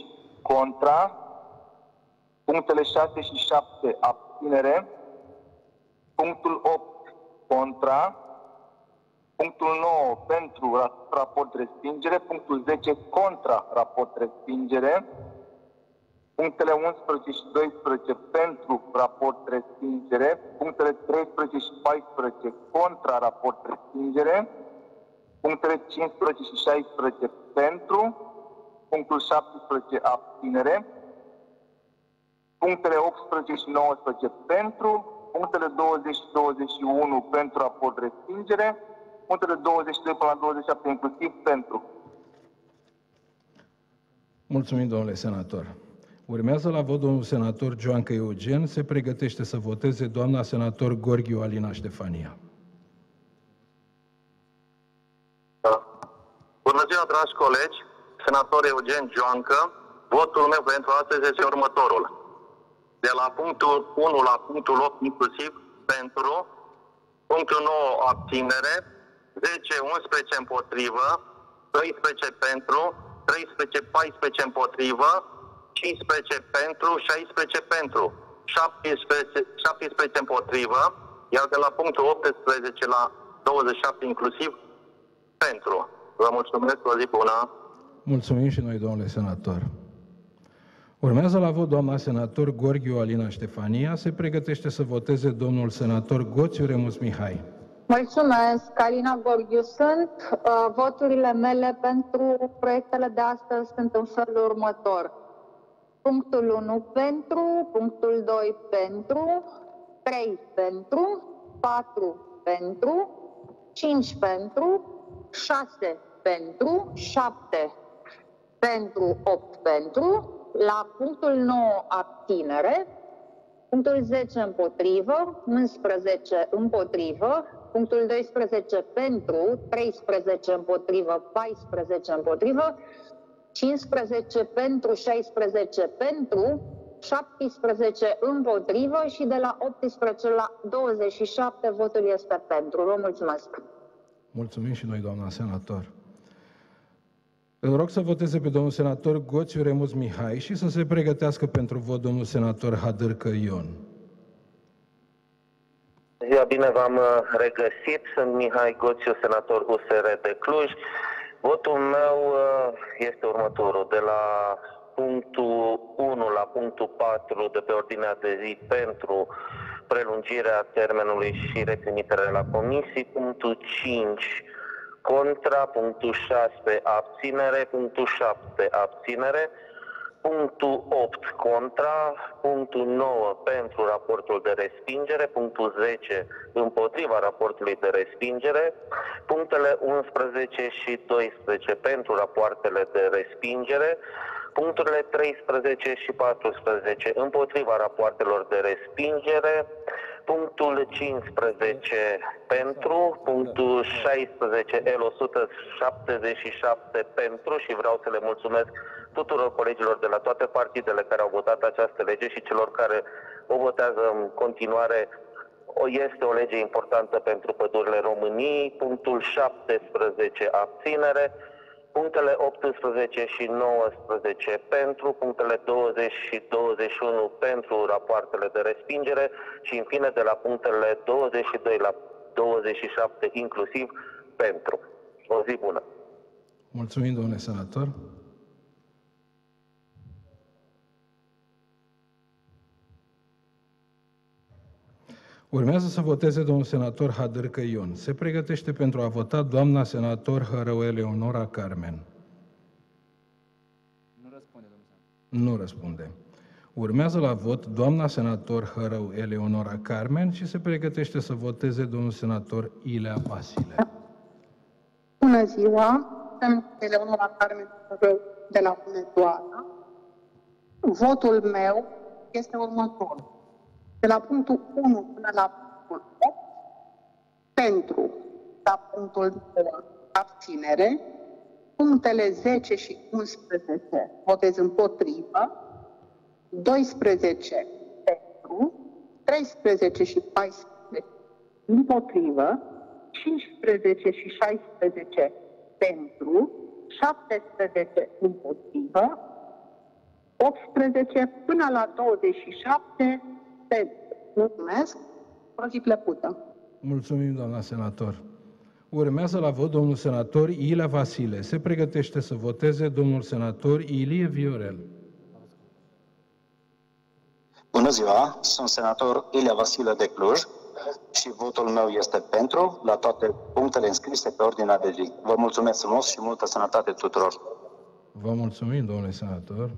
contra. Punctele 6 și 7 abținere. Punctul 8 contra. Punctul 9 pentru raport respingere. Punctul 10 contra raport respingere punctele 11 și 12 pentru raport respingere, punctele 13 și 14 contra raport respingere, punctele 15 și 16 pentru, punctul 17 abținere, punctele 18 și 19 pentru, punctele 20 și 21 pentru raport respingere, punctele 22 până la 27 inclusiv pentru. Mulțumim, domnule senator. Urmează la vot domnul senator Joancă Eugen. Se pregătește să voteze doamna senator Gorghiu Alina Ștefania. Bună ziua, dragi colegi! Senator Eugen Joancă, votul meu pentru astăzi este următorul. De la punctul 1 la punctul 8 inclusiv pentru, punctul 9 abținere, 10, 11 împotrivă, 12 pentru, 13, 14 împotrivă, 15 pentru, 16 pentru, 17, 17 împotrivă, iar de la punctul 18 la 27 inclusiv pentru. Vă mulțumesc, o zi bună! Mulțumim și noi, domnule senator. Urmează la vot doamna senator Gorghiu Alina Ștefania. Se pregătește să voteze domnul senator Goțiu Remus Mihai. Mulțumesc, Alina Gorghiu sunt. Uh, voturile mele pentru proiectele de astăzi sunt în felul următor punctul 1 pentru, punctul 2 pentru, 3 pentru, 4 pentru, 5 pentru, 6 pentru, 7 pentru, 8 pentru, la punctul 9 abținere, punctul 10 împotrivă, 11 împotrivă, punctul 12 pentru, 13 împotrivă, 14 împotrivă, 15 pentru, 16 pentru, 17 împotrivă și de la 18 la 27 votul este pentru. Vă mulțumesc! Mulțumim și noi, doamna senator. Îl rog să voteze pe domnul senator Goțiu Remus Mihai și să se pregătească pentru vot domnul senator Hadârcă Ion. Ziua bine v-am regăsit, sunt Mihai Goțiu, senator USR de Cluj. Votul meu uh, este următorul. De la punctul 1 la punctul 4 de pe ordinea de zi pentru prelungirea termenului și retrimiterea la comisii, punctul 5 contra, punctul 6 abținere, punctul 7 abținere, punctul 8 contra, punctul 9 pentru raportul de respingere, punctul 10 împotriva raportului de respingere, punctele 11 și 12 pentru rapoartele de respingere, puncturile 13 și 14 împotriva rapoartelor de respingere, punctul 15 pentru, punctul 16 L177 pentru și vreau să le mulțumesc tuturor colegilor de la toate partidele care au votat această lege și celor care o votează în continuare este o lege importantă pentru pădurile României. Punctul 17, abținere. Punctele 18 și 19 pentru, punctele 20 și 21 pentru rapoartele de respingere și, în fine, de la punctele 22 la 27 inclusiv pentru. O zi bună! Mulțumim, domnule senator. Urmează să voteze domnul senator Hadârcă Ion. Se pregătește pentru a vota doamna senator Hărău Eleonora Carmen. Nu răspunde, domnul Nu răspunde. Urmează la vot doamna senator Hărău Eleonora Carmen și se pregătește să voteze domnul senator Ilea Basile. Bună ziua! Sunt Eleonora Carmen de la Hunedoara. Votul meu este următorul de la punctul 1 până la punctul 8, pentru, la punctul 2, abținere, punctele 10 și 11 votez împotrivă, 12 pentru, 13 și 14 împotrivă, 15 și 16 pentru, 17 împotrivă, 18 până la 27 pentru. Mulțumesc. Prozi plăcută. Mulțumim, doamna senator. Urmează la vot domnul senator Ilea Vasile. Se pregătește să voteze domnul senator Ilie Viorel. Bună ziua, sunt senator Ilia Vasile de Cluj și votul meu este pentru la toate punctele înscrise pe ordinea de zi. Vă mulțumesc frumos și multă sănătate tuturor. Vă mulțumim, domnule senator.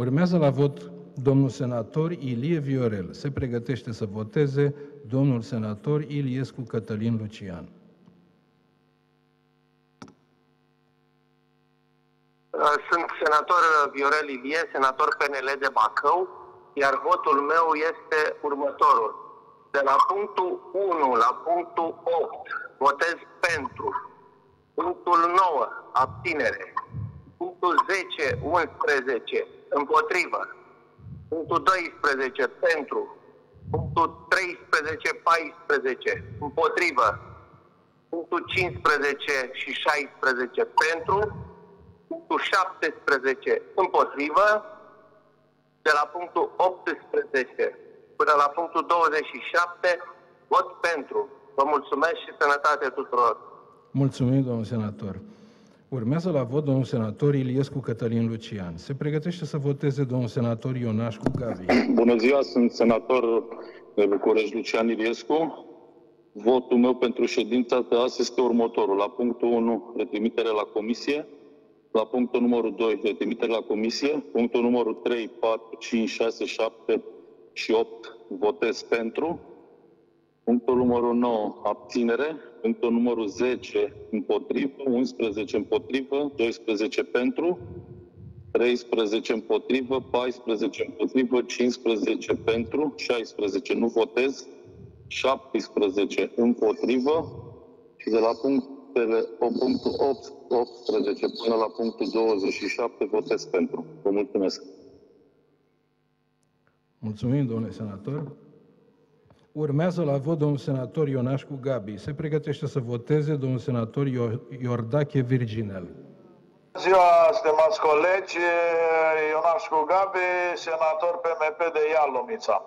Urmează la vot domnul senator Ilie Viorel. Se pregătește să voteze domnul senator Iliescu Cătălin Lucian. Sunt senator Viorel Ilie, senator PNL de Bacău, iar votul meu este următorul. De la punctul 1 la punctul 8 votez pentru. Punctul 9, abținere. Punctul 10, 11, împotrivă. Punctul 12, pentru. Punctul 13, 14, împotrivă. Punctul 15 și 16, pentru. Punctul 17, împotrivă. De la punctul 18 până la punctul 27, vot pentru. Vă mulțumesc și sănătate tuturor. Mulțumim, domnul senator. Urmează la vot domnul senator Iliescu Cătălin Lucian. Se pregătește să voteze domnul senator Ionașcu Gavi. Bună ziua, sunt senator de București Lucian Iliescu. Votul meu pentru ședința de azi este următorul. La punctul 1, retrimitere la comisie. La punctul numărul 2, retrimitere la comisie. Punctul numărul 3, 4, 5, 6, 7 și 8, votez pentru. Punctul numărul 9, abținere. Punctul numărul 10, împotrivă. 11 împotrivă. 12 pentru. 13 împotrivă. 14 împotrivă. 15 pentru. 16 nu votez. 17 împotrivă. Și de la punctele, punctul 8, 18 până la punctul 27 votez pentru. Vă mulțumesc. Mulțumim, domnule senator. Urmează la vot domnul senator Ionașcu Gabi. Se pregătește să voteze domnul senator Iordache Virginel. Ziua, stimați colegi, Ionașcu Gabi, senator PMP de Ialomița.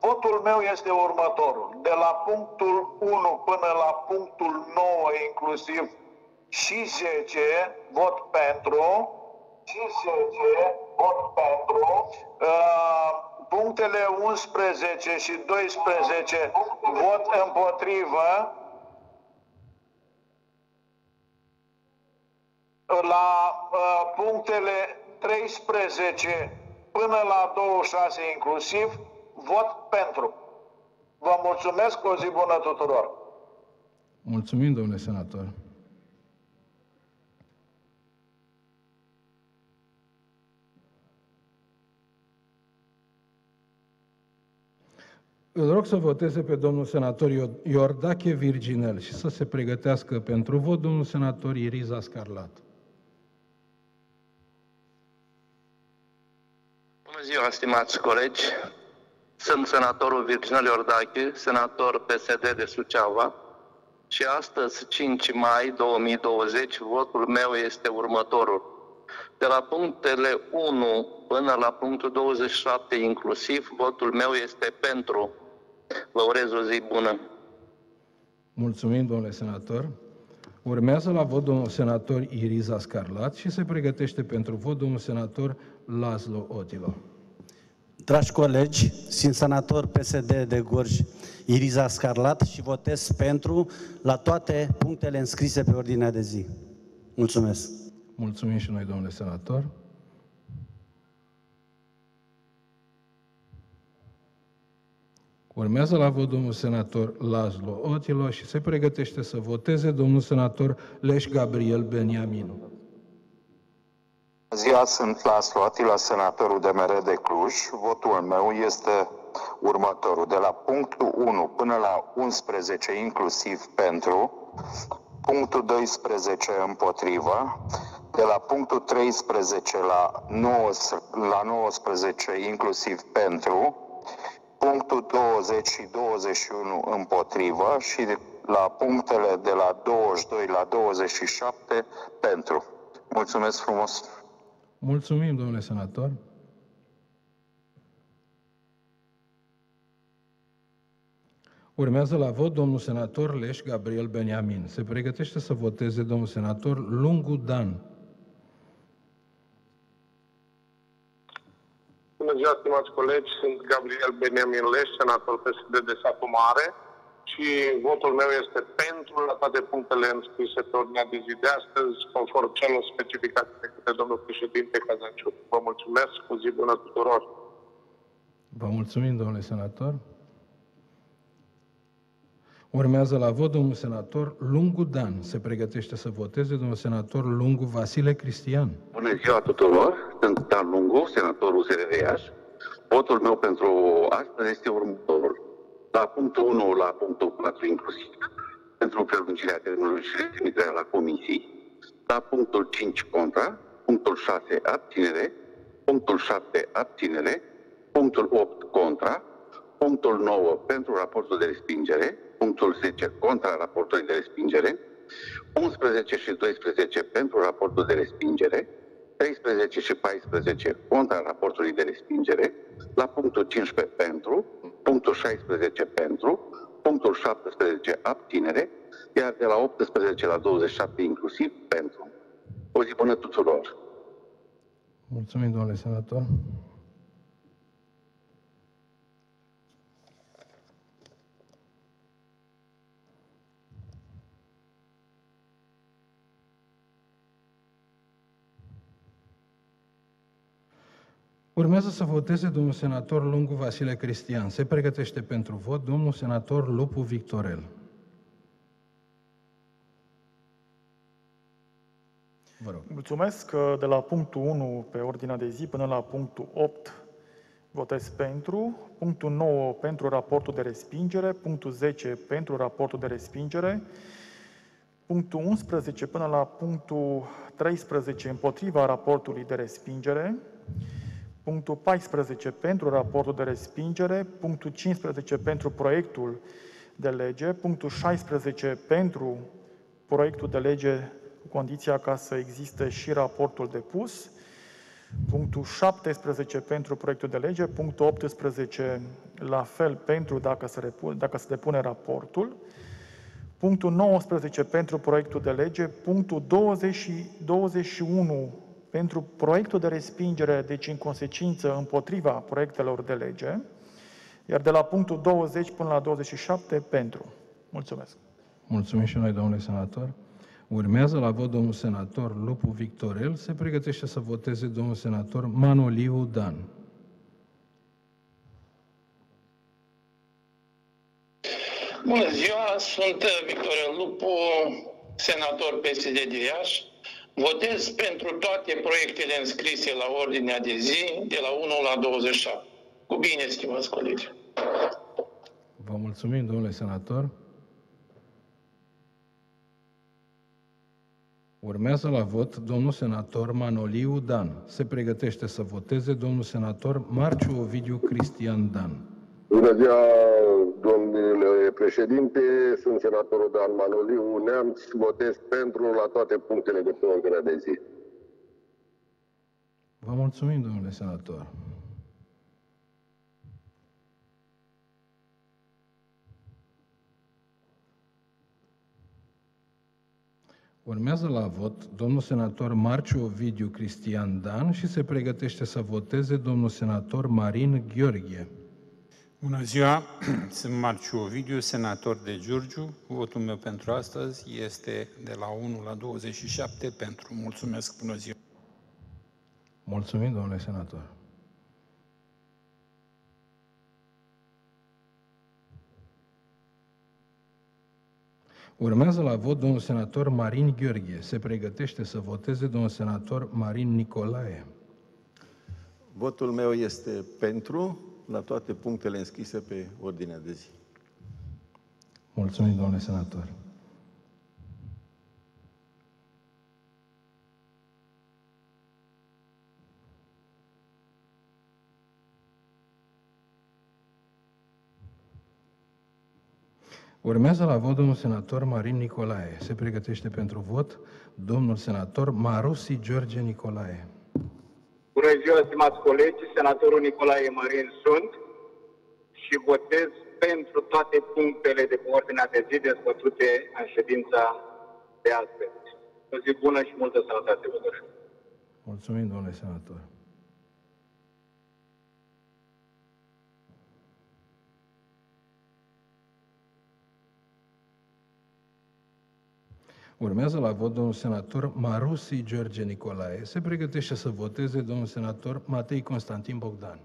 Votul meu este următorul. De la punctul 1 până la punctul 9, inclusiv și 10, vot pentru. Și 10, vot pentru. Uh, punctele 11 și 12 vot împotrivă, la uh, punctele 13 până la 26 inclusiv, vot pentru. Vă mulțumesc, o zi bună tuturor! Mulțumim, domnule senator. Îl rog să voteze pe domnul senator Iordache Virginel și să se pregătească pentru vot domnul senator Iriza Scarlat. Bună ziua, stimați colegi! Sunt senatorul Virginel Iordache, senator PSD de Suceava și astăzi, 5 mai 2020, votul meu este următorul. De la punctele 1 până la punctul 27 inclusiv, votul meu este pentru Vă urez o zi bună. Mulțumim, domnule senator. Urmează la vot domnul senator Iriza Scarlat și se pregătește pentru vot domnul senator Laszlo Otilo. Dragi colegi, sunt senator PSD de Gorj Iriza Scarlat și votez pentru la toate punctele înscrise pe ordinea de zi. Mulțumesc! Mulțumim și noi, domnule senator. Urmează la vot domnul senator Laszlo Otilo și se pregătește să voteze domnul senator Leș Gabriel Beniaminu. Ziua sunt Laszlo Otilo, senatorul de mere de Cluj. Votul meu este următorul, de la punctul 1 până la 11 inclusiv pentru, punctul 12 împotrivă, de la punctul 13 la 9, la 19 inclusiv pentru, punctul 20 și 21 împotrivă și la punctele de la 22 la 27 pentru. Mulțumesc frumos! Mulțumim, domnule senator. Urmează la vot domnul senator Leș Gabriel Beniamin. Se pregătește să voteze domnul senator Lungu Dan. Ziua, stimați colegi, sunt Gabriel Beniamin Leș, senator PSD de Satu Mare și votul meu este pentru la toate punctele înscrise pe ordinea de zi de astăzi, conform celor specificate de către domnul președinte Cazanciu. Vă mulțumesc, cu zi bună tuturor! Vă mulțumim, domnule senator. Urmează la vot domnul senator Lungu Dan. Se pregătește să voteze domnul senator Lungu Vasile Cristian. Bună ziua tuturor! Sunt Dan Lungu, senatorul SRD Iași. Votul meu pentru astăzi este următorul. La punctul 1, la punctul 4 inclusiv, pentru prelungirea termenului și trimiterea la comisii. La punctul 5 contra, punctul 6 abținere, punctul 7 abținere, punctul 8 contra, punctul 9 pentru raportul de respingere, punctul 10 contra raportului de respingere, 11 și 12 pentru raportul de respingere, 13 și 14 contra raportului de respingere, la punctul 15 pentru, punctul 16 pentru, punctul 17 abținere, iar de la 18 la 27 inclusiv pentru. O zi bună tuturor! Mulțumim, domnule senator. Urmează să voteze domnul senator Lungu Vasile Cristian. Se pregătește pentru vot domnul senator Lupu Victorel. Vă rog. Mulțumesc că de la punctul 1 pe ordinea de zi până la punctul 8 votez pentru, punctul 9 pentru raportul de respingere, punctul 10 pentru raportul de respingere, punctul 11 până la punctul 13 împotriva raportului de respingere, punctul 14 pentru raportul de respingere, punctul 15 pentru proiectul de lege, punctul 16 pentru proiectul de lege cu condiția ca să existe și raportul depus, punctul 17 pentru proiectul de lege, punctul 18 la fel pentru dacă se, repune, dacă se depune raportul, punctul 19 pentru proiectul de lege, punctul 20, 21 pentru proiectul de respingere, deci în consecință împotriva proiectelor de lege, iar de la punctul 20 până la 27 pentru. Mulțumesc. Mulțumim și noi, domnule senator. Urmează la vot domnul senator Lupu Victorel. Se pregătește să voteze domnul senator Manoliu Dan. Bună ziua, sunt Victorel Lupu, senator PSD de Iași. Votez pentru toate proiectele înscrise la ordinea de zi, de la 1 la 27. Cu bine, stimați colegi. Vă mulțumim, domnule senator. Urmează la vot domnul senator Manoliu Dan. Se pregătește să voteze domnul senator Marciu Ovidiu Cristian Dan. Bună ziua, domnule președinte, sunt senatorul Dan Manoliu Neamț, votez pentru la toate punctele de pe ordinea de zi. Vă mulțumim, domnule senator. Urmează la vot domnul senator Marciu Ovidiu Cristian Dan și se pregătește să voteze domnul senator Marin Gheorghe. Bună ziua, sunt Marciu Ovidiu, senator de Giurgiu. Votul meu pentru astăzi este de la 1 la 27 pentru. Mulțumesc, bună ziua. Mulțumim, domnule senator. Urmează la vot domnul senator Marin Gheorghe. Se pregătește să voteze domnul senator Marin Nicolae. Votul meu este pentru la toate punctele înscrise pe ordinea de zi. Mulțumim, domnule senator. Urmează la vot domnul senator Marin Nicolae. Se pregătește pentru vot domnul senator Marusi George Nicolae. Bună ziua, stimați colegi, senatorul Nicolae Marin sunt și votez pentru toate punctele de pe ordinea de zi dezbătute în ședința de astăzi. O zi bună și multă sănătate vă doresc. Mulțumim, domnule senator. Urmează la vot domnul senator Marusi George Nicolae. Se pregătește să voteze domnul senator Matei Constantin Bogdan.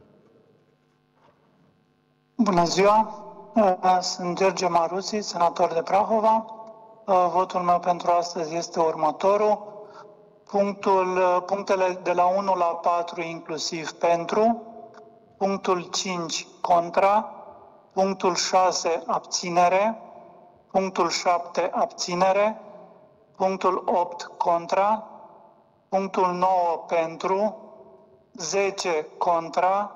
Bună ziua! Uh, sunt George Marusi, senator de Prahova. Uh, votul meu pentru astăzi este următorul. Punctul, uh, punctele de la 1 la 4 inclusiv pentru, punctul 5 contra, punctul 6 abținere, punctul 7 abținere, punctul 8 contra, punctul 9 pentru, 10 contra,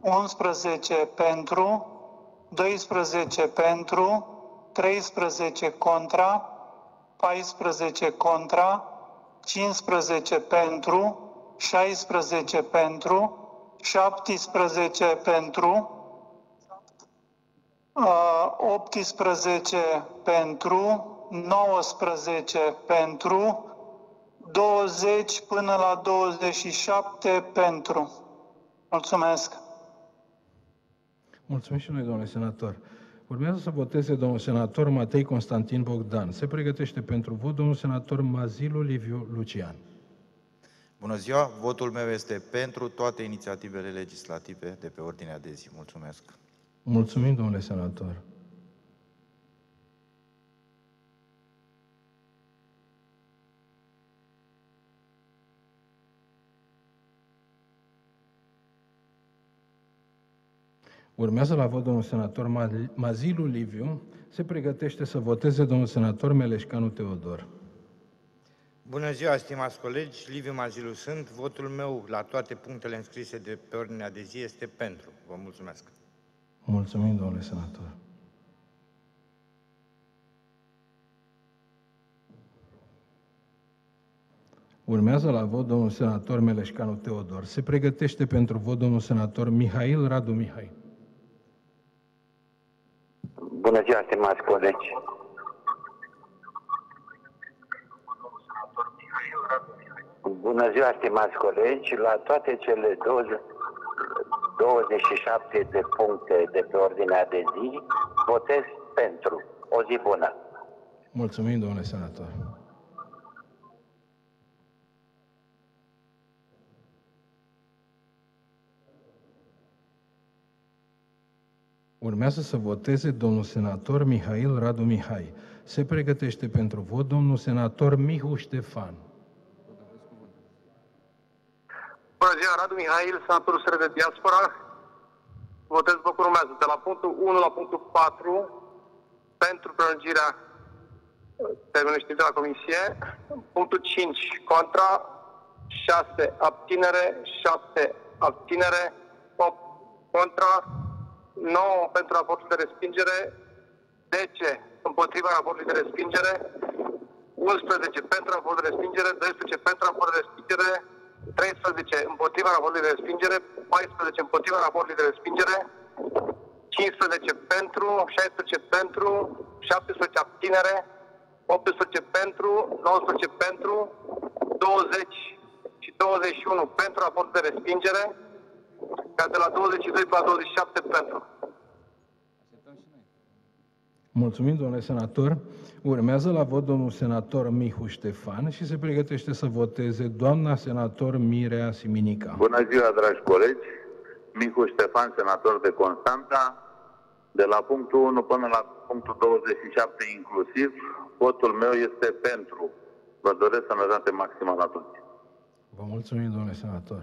11 pentru, 12 pentru, 13 contra, 14 contra, 15 pentru, 16 pentru, 17 pentru, 18 pentru, 19 pentru, 20 până la 27 pentru. Mulțumesc! Mulțumim și noi, domnule senator. Urmează să voteze domnul senator Matei Constantin Bogdan. Se pregătește pentru vot domnul senator Mazilu Liviu Lucian. Bună ziua! Votul meu este pentru toate inițiativele legislative de pe ordinea de zi. Mulțumesc! Mulțumim, domnule senator. Urmează la vot domnul senator Mazilu Liviu. Se pregătește să voteze domnul senator Meleșcanu Teodor. Bună ziua, stimați colegi. Liviu Mazilu sunt. Votul meu la toate punctele înscrise de pe ordinea de zi este pentru. Vă mulțumesc. Mulțumim, domnule senator. Urmează la vot domnul senator Meleșcanu Teodor. Se pregătește pentru vot domnul senator Mihail Radu Mihai. Bună ziua, stimați colegi! Bună ziua, stimați colegi! La toate cele 20, 27 de puncte de pe ordinea de zi, votez pentru. O zi bună! Mulțumim, domnule senator. Urmează să voteze domnul senator Mihail Radu Mihai. Se pregătește pentru vot domnul senator Mihu Ștefan. Bună ziua, Radu Mihail, senatorul SR de Diaspora. Votez după cum urmează. De la punctul 1 la punctul 4, pentru prelungirea termenului știință la comisie. Punctul 5, contra. 6, abținere. 7, abținere. 8, contra. 9 pentru raportul de respingere, 10 împotriva raportului de respingere, 11 pentru raportul de respingere, 12 pentru raportul de respingere, 13 împotriva raportului de respingere, 14 împotriva raportului de respingere, 15 pentru, 16 pentru, 17 abținere, 18 pentru, 19 pentru, 20 și 21 pentru raportul de respingere, ca de la 22 la 27 pentru. Mulțumim, domnule senator. Urmează la vot domnul senator Mihu Ștefan și se pregătește să voteze doamna senator Mirea Siminica. Bună ziua, dragi colegi! Mihu Ștefan, senator de Constanța. De la punctul 1 până la punctul 27 inclusiv, votul meu este pentru. Vă doresc sănătate maximă la toți. Vă mulțumim, domnule senator.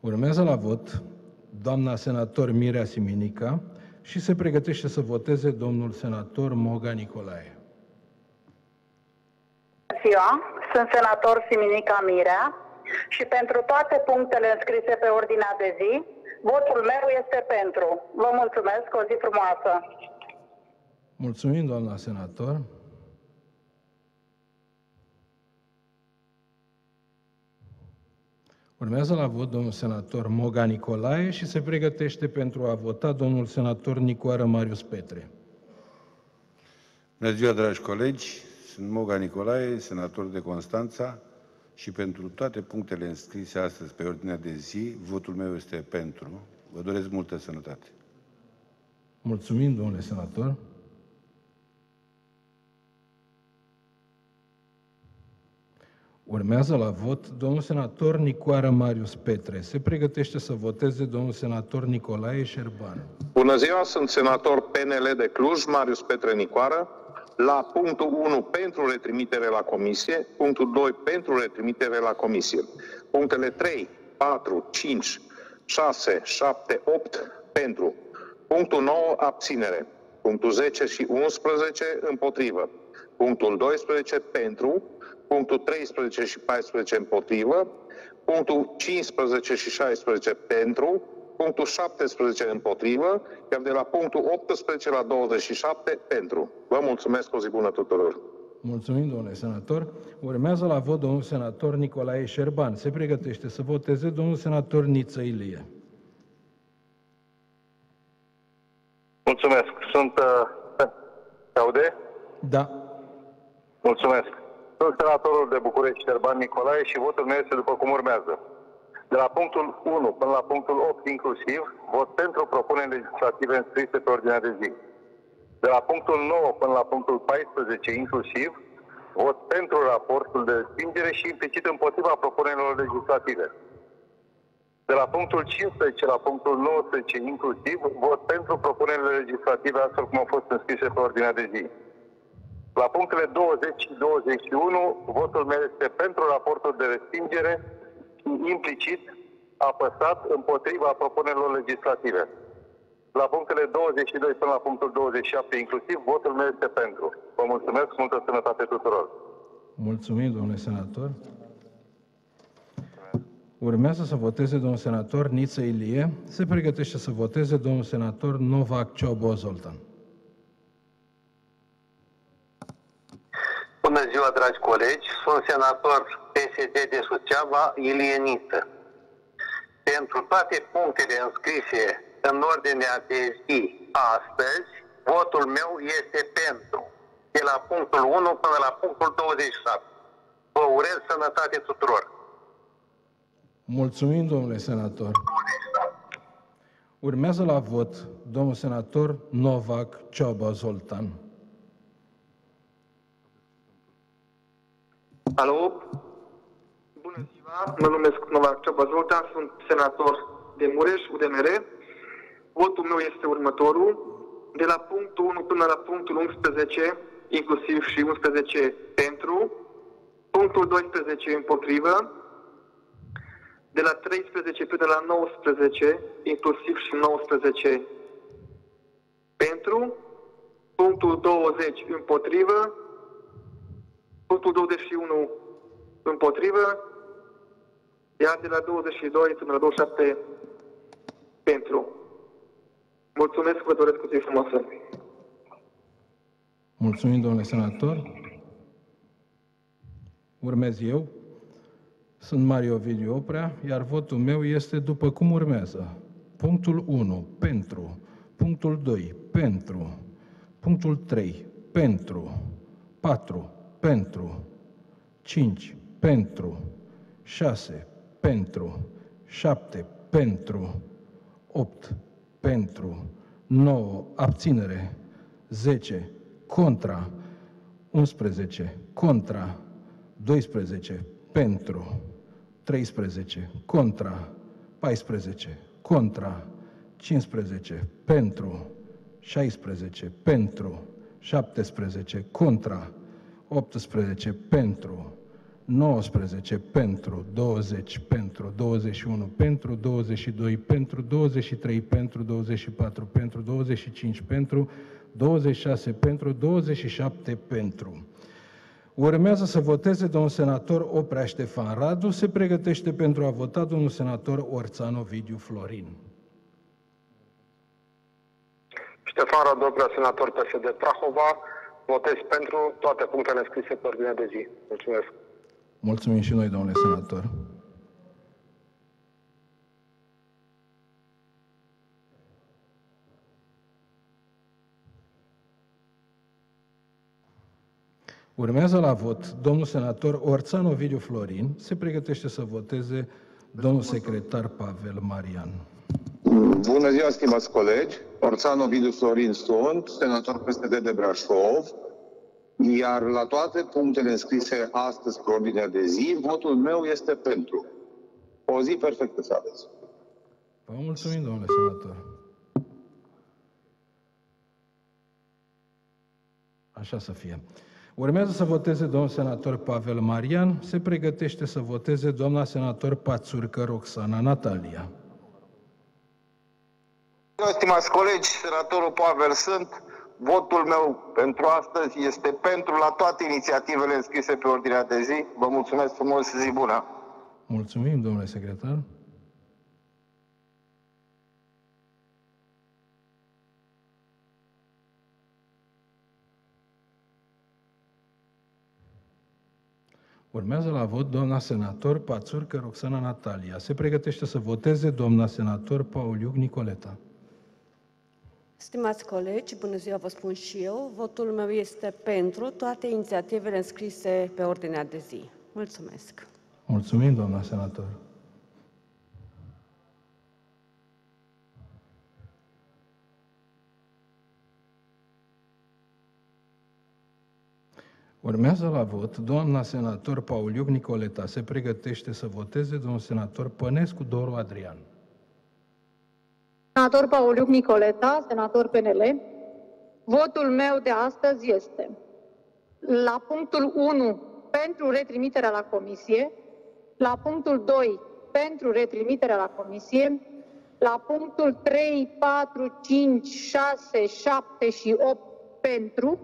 Urmează la vot doamna senator Mirea Siminica și se pregătește să voteze domnul senator Moga Nicolae. ziua, sunt senator Siminica Mirea și pentru toate punctele înscrise pe ordinea de zi, votul meu este pentru. Vă mulțumesc, o zi frumoasă! Mulțumim, doamna senator. Urmează la vot domnul senator Moga Nicolae și se pregătește pentru a vota domnul senator Nicoară Marius Petre. Bună ziua, dragi colegi! Sunt Moga Nicolae, senator de Constanța și pentru toate punctele înscrise astăzi pe ordinea de zi, votul meu este pentru. Vă doresc multă sănătate. Mulțumim, domnule senator. Urmează la vot domnul senator Nicoară Marius Petre. Se pregătește să voteze domnul senator Nicolae Șerban. Bună ziua, sunt senator PNL de Cluj, Marius Petre Nicoară. La punctul 1 pentru retrimitere la comisie, punctul 2 pentru retrimitere la comisie. Punctele 3, 4, 5, 6, 7, 8 pentru. Punctul 9 abținere. Punctul 10 și 11 împotrivă. Punctul 12 pentru. Punctul 13 și 14 împotrivă. Punctul 15 și 16 pentru punctul 17 împotrivă, iar de la punctul 18 la 27 pentru. Vă mulțumesc, o zi bună tuturor! Mulțumim, domnule senator. Urmează la vot domnul senator Nicolae Șerban. Se pregătește să voteze domnul senator Niță Ilie. Mulțumesc. Sunt... Uh, se aude? Da. Mulțumesc. Sunt senatorul de București, Șerban Nicolae, și votul meu este după cum urmează. De la punctul 1 până la punctul 8 inclusiv, vot pentru propuneri legislative înscrise pe ordinea de zi. De la punctul 9 până la punctul 14 inclusiv, vot pentru raportul de respingere și implicit împotriva propunerilor legislative. De la punctul 15 la punctul 19 inclusiv, vot pentru propunerile legislative astfel cum au fost înscrise pe ordinea de zi. La punctele 20 și 21, votul meu este pentru raportul de respingere implicit apăsat împotriva propunerilor legislative. La punctele 22 până la punctul 27 inclusiv, votul meu este pentru. Vă mulțumesc, multă sănătate tuturor. Mulțumim, domnule senator. Urmează să voteze domnul senator Niță Ilie. Se pregătește să voteze domnul senator Novak Ciobo Bună ziua, dragi colegi! Sunt senator PSD de Suceava, Ilie Niță. Pentru toate punctele înscrise în ordinea de zi astăzi, votul meu este pentru, de la punctul 1 până la punctul 27. Vă urez sănătate tuturor! Mulțumim, domnule senator. Urmează la vot domnul senator Novak Cioba Zoltan. Alo? Bună ziua, mă numesc Novak Cioba Zoltan, sunt senator de Mureș, UDMR. Votul meu este următorul. De la punctul 1 până la punctul 11, inclusiv și 11 pentru, punctul 12 împotrivă, de la 13 până la 19, inclusiv și 19 pentru, punctul 20 împotrivă, punctul 21 împotrivă, iar de la 22 până la 27 pentru. Mulțumesc, vă doresc o zi frumoasă. Mulțumim, domnule senator. Urmez eu. Sunt Mario Ovidiu Oprea, iar votul meu este după cum urmează. Punctul 1, pentru. Punctul 2, pentru. Punctul 3, pentru. 4, pentru. 5, pentru. 6, pentru. 7, pentru. 8, pentru. 9, abținere. 10, contra. 11, contra. 12, pentru. 13, contra. 14, contra. 15, pentru. 16, pentru. 17, contra. 18, pentru. 19 pentru, 20 pentru, 21 pentru, 22 pentru, 23 pentru, 24 pentru, 25 pentru, 26 pentru, 27 pentru. Urmează să voteze domnul senator Oprea Ștefan Radu. Se pregătește pentru a vota domnul senator Orțan Ovidiu Florin. Ștefan Radu Oprea, senator PSD Prahova. Votez pentru toate punctele scrise pe ordinea de zi. Mulțumesc. Mulțumim și noi, domnule senator. Urmează la vot domnul senator Orțan Ovidiu Florin. Se pregătește să voteze domnul secretar Pavel Marian. Bună ziua, stimați colegi! Orțan Ovidiu Florin sunt, senator PSD de Brașov, iar la toate punctele înscrise astăzi pe ordinea de zi, votul meu este pentru. O zi perfectă să aveți. Vă mulțumim, domnule senator. Așa să fie. Urmează să voteze domnul senator Pavel Marian. Se pregătește să voteze doamna senator Pațurcă Roxana Natalia. Stimați colegi, senatorul Pavel sunt. Votul meu pentru astăzi este pentru la toate inițiativele înscrise pe ordinea de zi. Vă mulțumesc frumos, zi bună! Mulțumim, domnule secretar. Urmează la vot doamna senator Pațurcă Roxana Natalia. Se pregătește să voteze doamna senator Pauliuc Nicoleta. Stimați colegi, bună ziua, vă spun și eu. Votul meu este pentru toate inițiativele înscrise pe ordinea de zi. Mulțumesc. Mulțumim, doamna senator. Urmează la vot doamna senator Pauliuc Nicoleta. Se pregătește să voteze domnul senator Pănescu Doru Adrian. Senator Pauliuc Nicoleta, senator PNL, votul meu de astăzi este la punctul 1 pentru retrimiterea la comisie, la punctul 2 pentru retrimiterea la comisie, la punctul 3, 4, 5, 6, 7 și 8 pentru,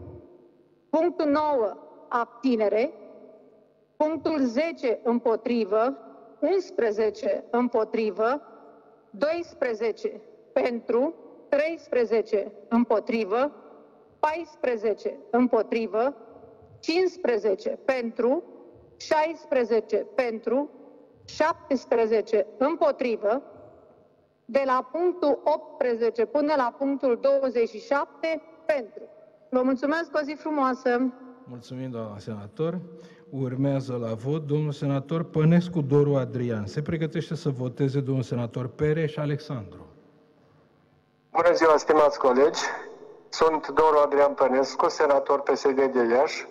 punctul 9 abținere, punctul 10 împotrivă, 11 împotrivă, 12 pentru, 13 împotrivă, 14 împotrivă, 15 pentru, 16 pentru, 17 împotrivă, de la punctul 18 până la punctul 27 pentru. Vă mulțumesc, o zi frumoasă! Mulțumim, doamna senator. Urmează la vot domnul senator Pănescu Doru Adrian. Se pregătește să voteze domnul senator Pereș Alexandru. Bună ziua, stimați colegi! Sunt Doru Adrian Pănescu, senator PSD de Iași.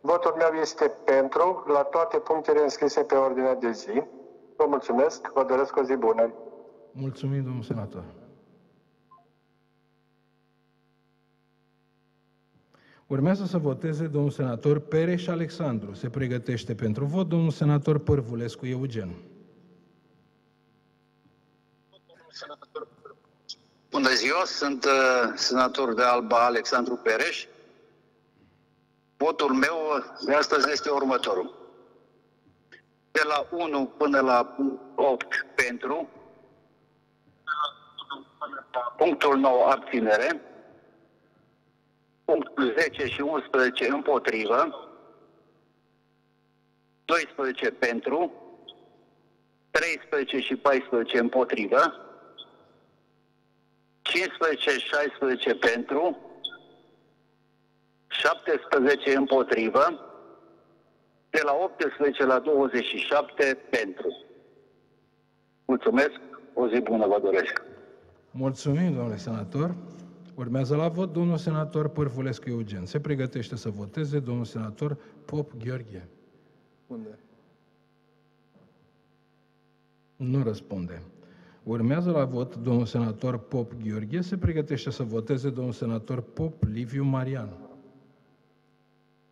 Votul meu este pentru la toate punctele înscrise pe ordinea de zi. Vă mulțumesc, vă doresc o zi bună. Mulțumim, domnul senator. Urmează să voteze domnul senator Pereș Alexandru. Se pregătește pentru vot domnul senator Părvulescu Eugen. Bună ziua, sunt uh, senator de Alba Alexandru Pereș. Votul meu de astăzi este următorul. De la 1 până la 8 pentru, punctul 9 abținere, punctul 10 și 11 împotrivă, 12 pentru, 13 și 14 împotrivă, 15 și 16 pentru, 17 împotrivă, de la 18 la 27 pentru. Mulțumesc, o zi bună vă doresc. Mulțumim, domnule senator. Urmează la vot domnul senator Părfulescu Eugen. Se pregătește să voteze domnul senator Pop Gheorghe. Unde? Nu răspunde. Urmează la vot domnul senator Pop Gheorghe. Se pregătește să voteze domnul senator Pop Liviu Marian.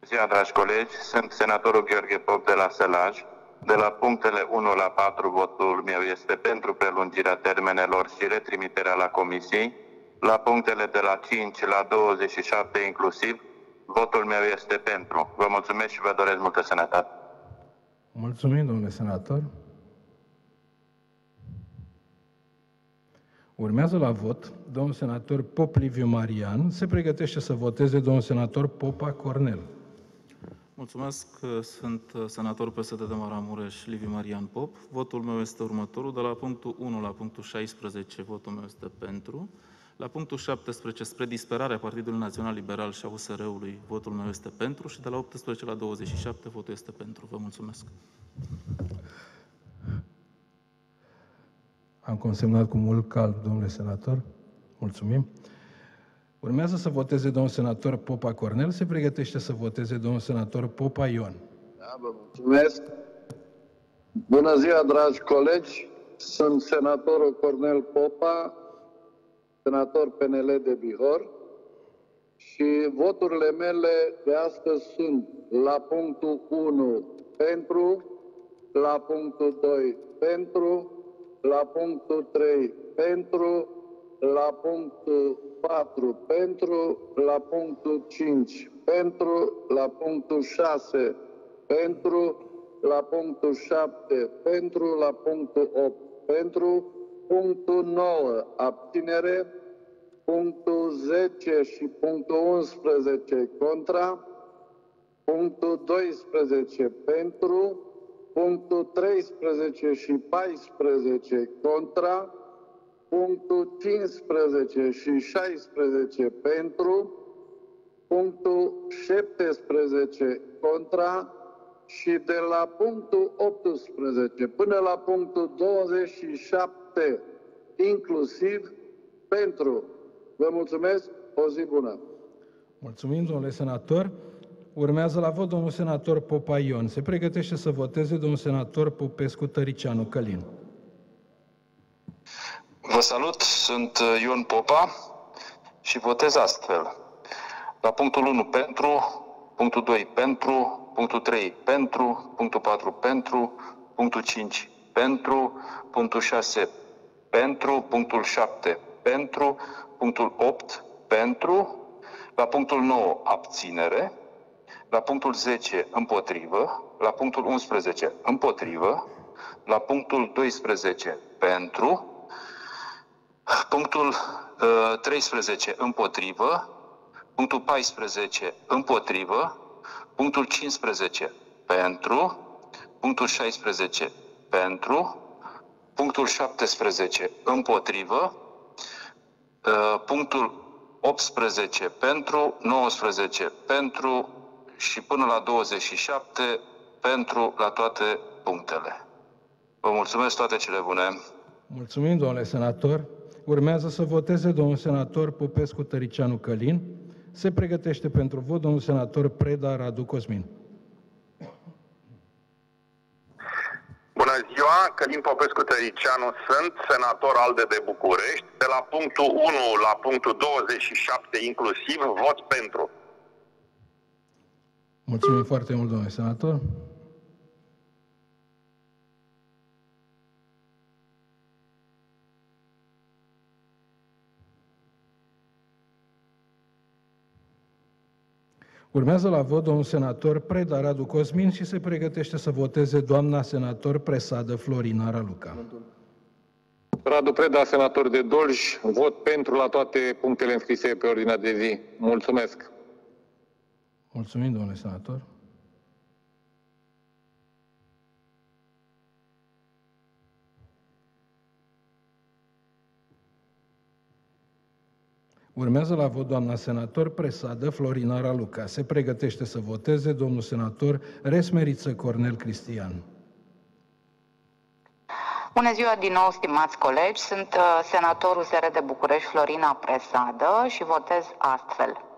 Ziua, dragi colegi, sunt senatorul Gheorghe Pop de la Sălaj. De la punctele 1 la 4, votul meu este pentru prelungirea termenelor și retrimiterea la comisiei. La punctele de la 5 la 27 inclusiv, votul meu este pentru. Vă mulțumesc și vă doresc multă sănătate. Mulțumim, domnule senator. Urmează la vot domnul senator Pop Liviu Marian. Se pregătește să voteze domnul senator Popa Cornel. Mulțumesc. Sunt senator PSD de Maramureș, Liviu Marian Pop. Votul meu este următorul. De la punctul 1 la punctul 16, votul meu este pentru. La punctul 17, spre disperarea Partidului Național Liberal și a USR-ului, votul meu este pentru și de la 18 la 27, votul este pentru. Vă mulțumesc. Am consemnat cu mult cald, domnule senator. Mulțumim. Urmează să voteze domnul senator Popa Cornel. Se pregătește să voteze domnul senator Popa Ion. Da, vă mulțumesc. Bună ziua, dragi colegi. Sunt senatorul Cornel Popa, senator PNL de Bihor și voturile mele de astăzi sunt la punctul 1 pentru, la punctul 2 pentru, la punctul 3 pentru, la punctul 4 pentru, la punctul 5 pentru, la punctul 6 pentru, la punctul 7 pentru, la punctul 8 pentru, punctul 9 abținere, punctul 10 și punctul 11 contra, punctul 12 pentru, punctul 13 și 14 contra, punctul 15 și 16 pentru, punctul 17 contra și de la punctul 18 până la punctul 27 inclusiv pentru. Vă mulțumesc, o zi bună! Mulțumim, domnule senator. Urmează la vot domnul senator Popa Ion. Se pregătește să voteze domnul senator Popescu Tăricianu Călin. Vă salut, sunt uh, Ion Popa și votez astfel. La punctul 1 pentru, punctul 2 pentru, punctul 3 pentru, punctul 4 pentru, punctul 5 pentru, punctul 6 pentru, punctul 7 pentru, punctul 8 pentru, la punctul 9 abținere, la punctul 10 împotrivă, la punctul 11 împotrivă, la punctul 12 pentru, punctul uh, 13 împotrivă, punctul 14 împotrivă, punctul 15 pentru, punctul 16 pentru, punctul 17 împotrivă, uh, punctul 18 pentru, 19 pentru, și până la 27 pentru la toate punctele. Vă mulțumesc toate cele bune. Mulțumim, domnule senator. Urmează să voteze domnul senator Popescu Tăricianu Călin. Se pregătește pentru vot domnul senator Preda Radu Cosmin. Bună ziua, Călin Popescu Tăricianu sunt, senator ALDE de București. De la punctul 1 la punctul 27 inclusiv, vot pentru. Mulțumim foarte mult, domnule senator. Urmează la vot domnul senator Preda Radu Cosmin și se pregătește să voteze doamna senator Presadă Florina Raluca. Radu Preda, senator de Dolj, vot pentru la toate punctele înscrise pe ordinea de zi. Mulțumesc! Mulțumim, domnule senator. Urmează la vot doamna senator Presadă Florina Raluca. Se pregătește să voteze domnul senator Resmeriță Cornel Cristian. Bună ziua din nou, stimați colegi. Sunt uh, senatorul SR de București, Florina Presadă și votez astfel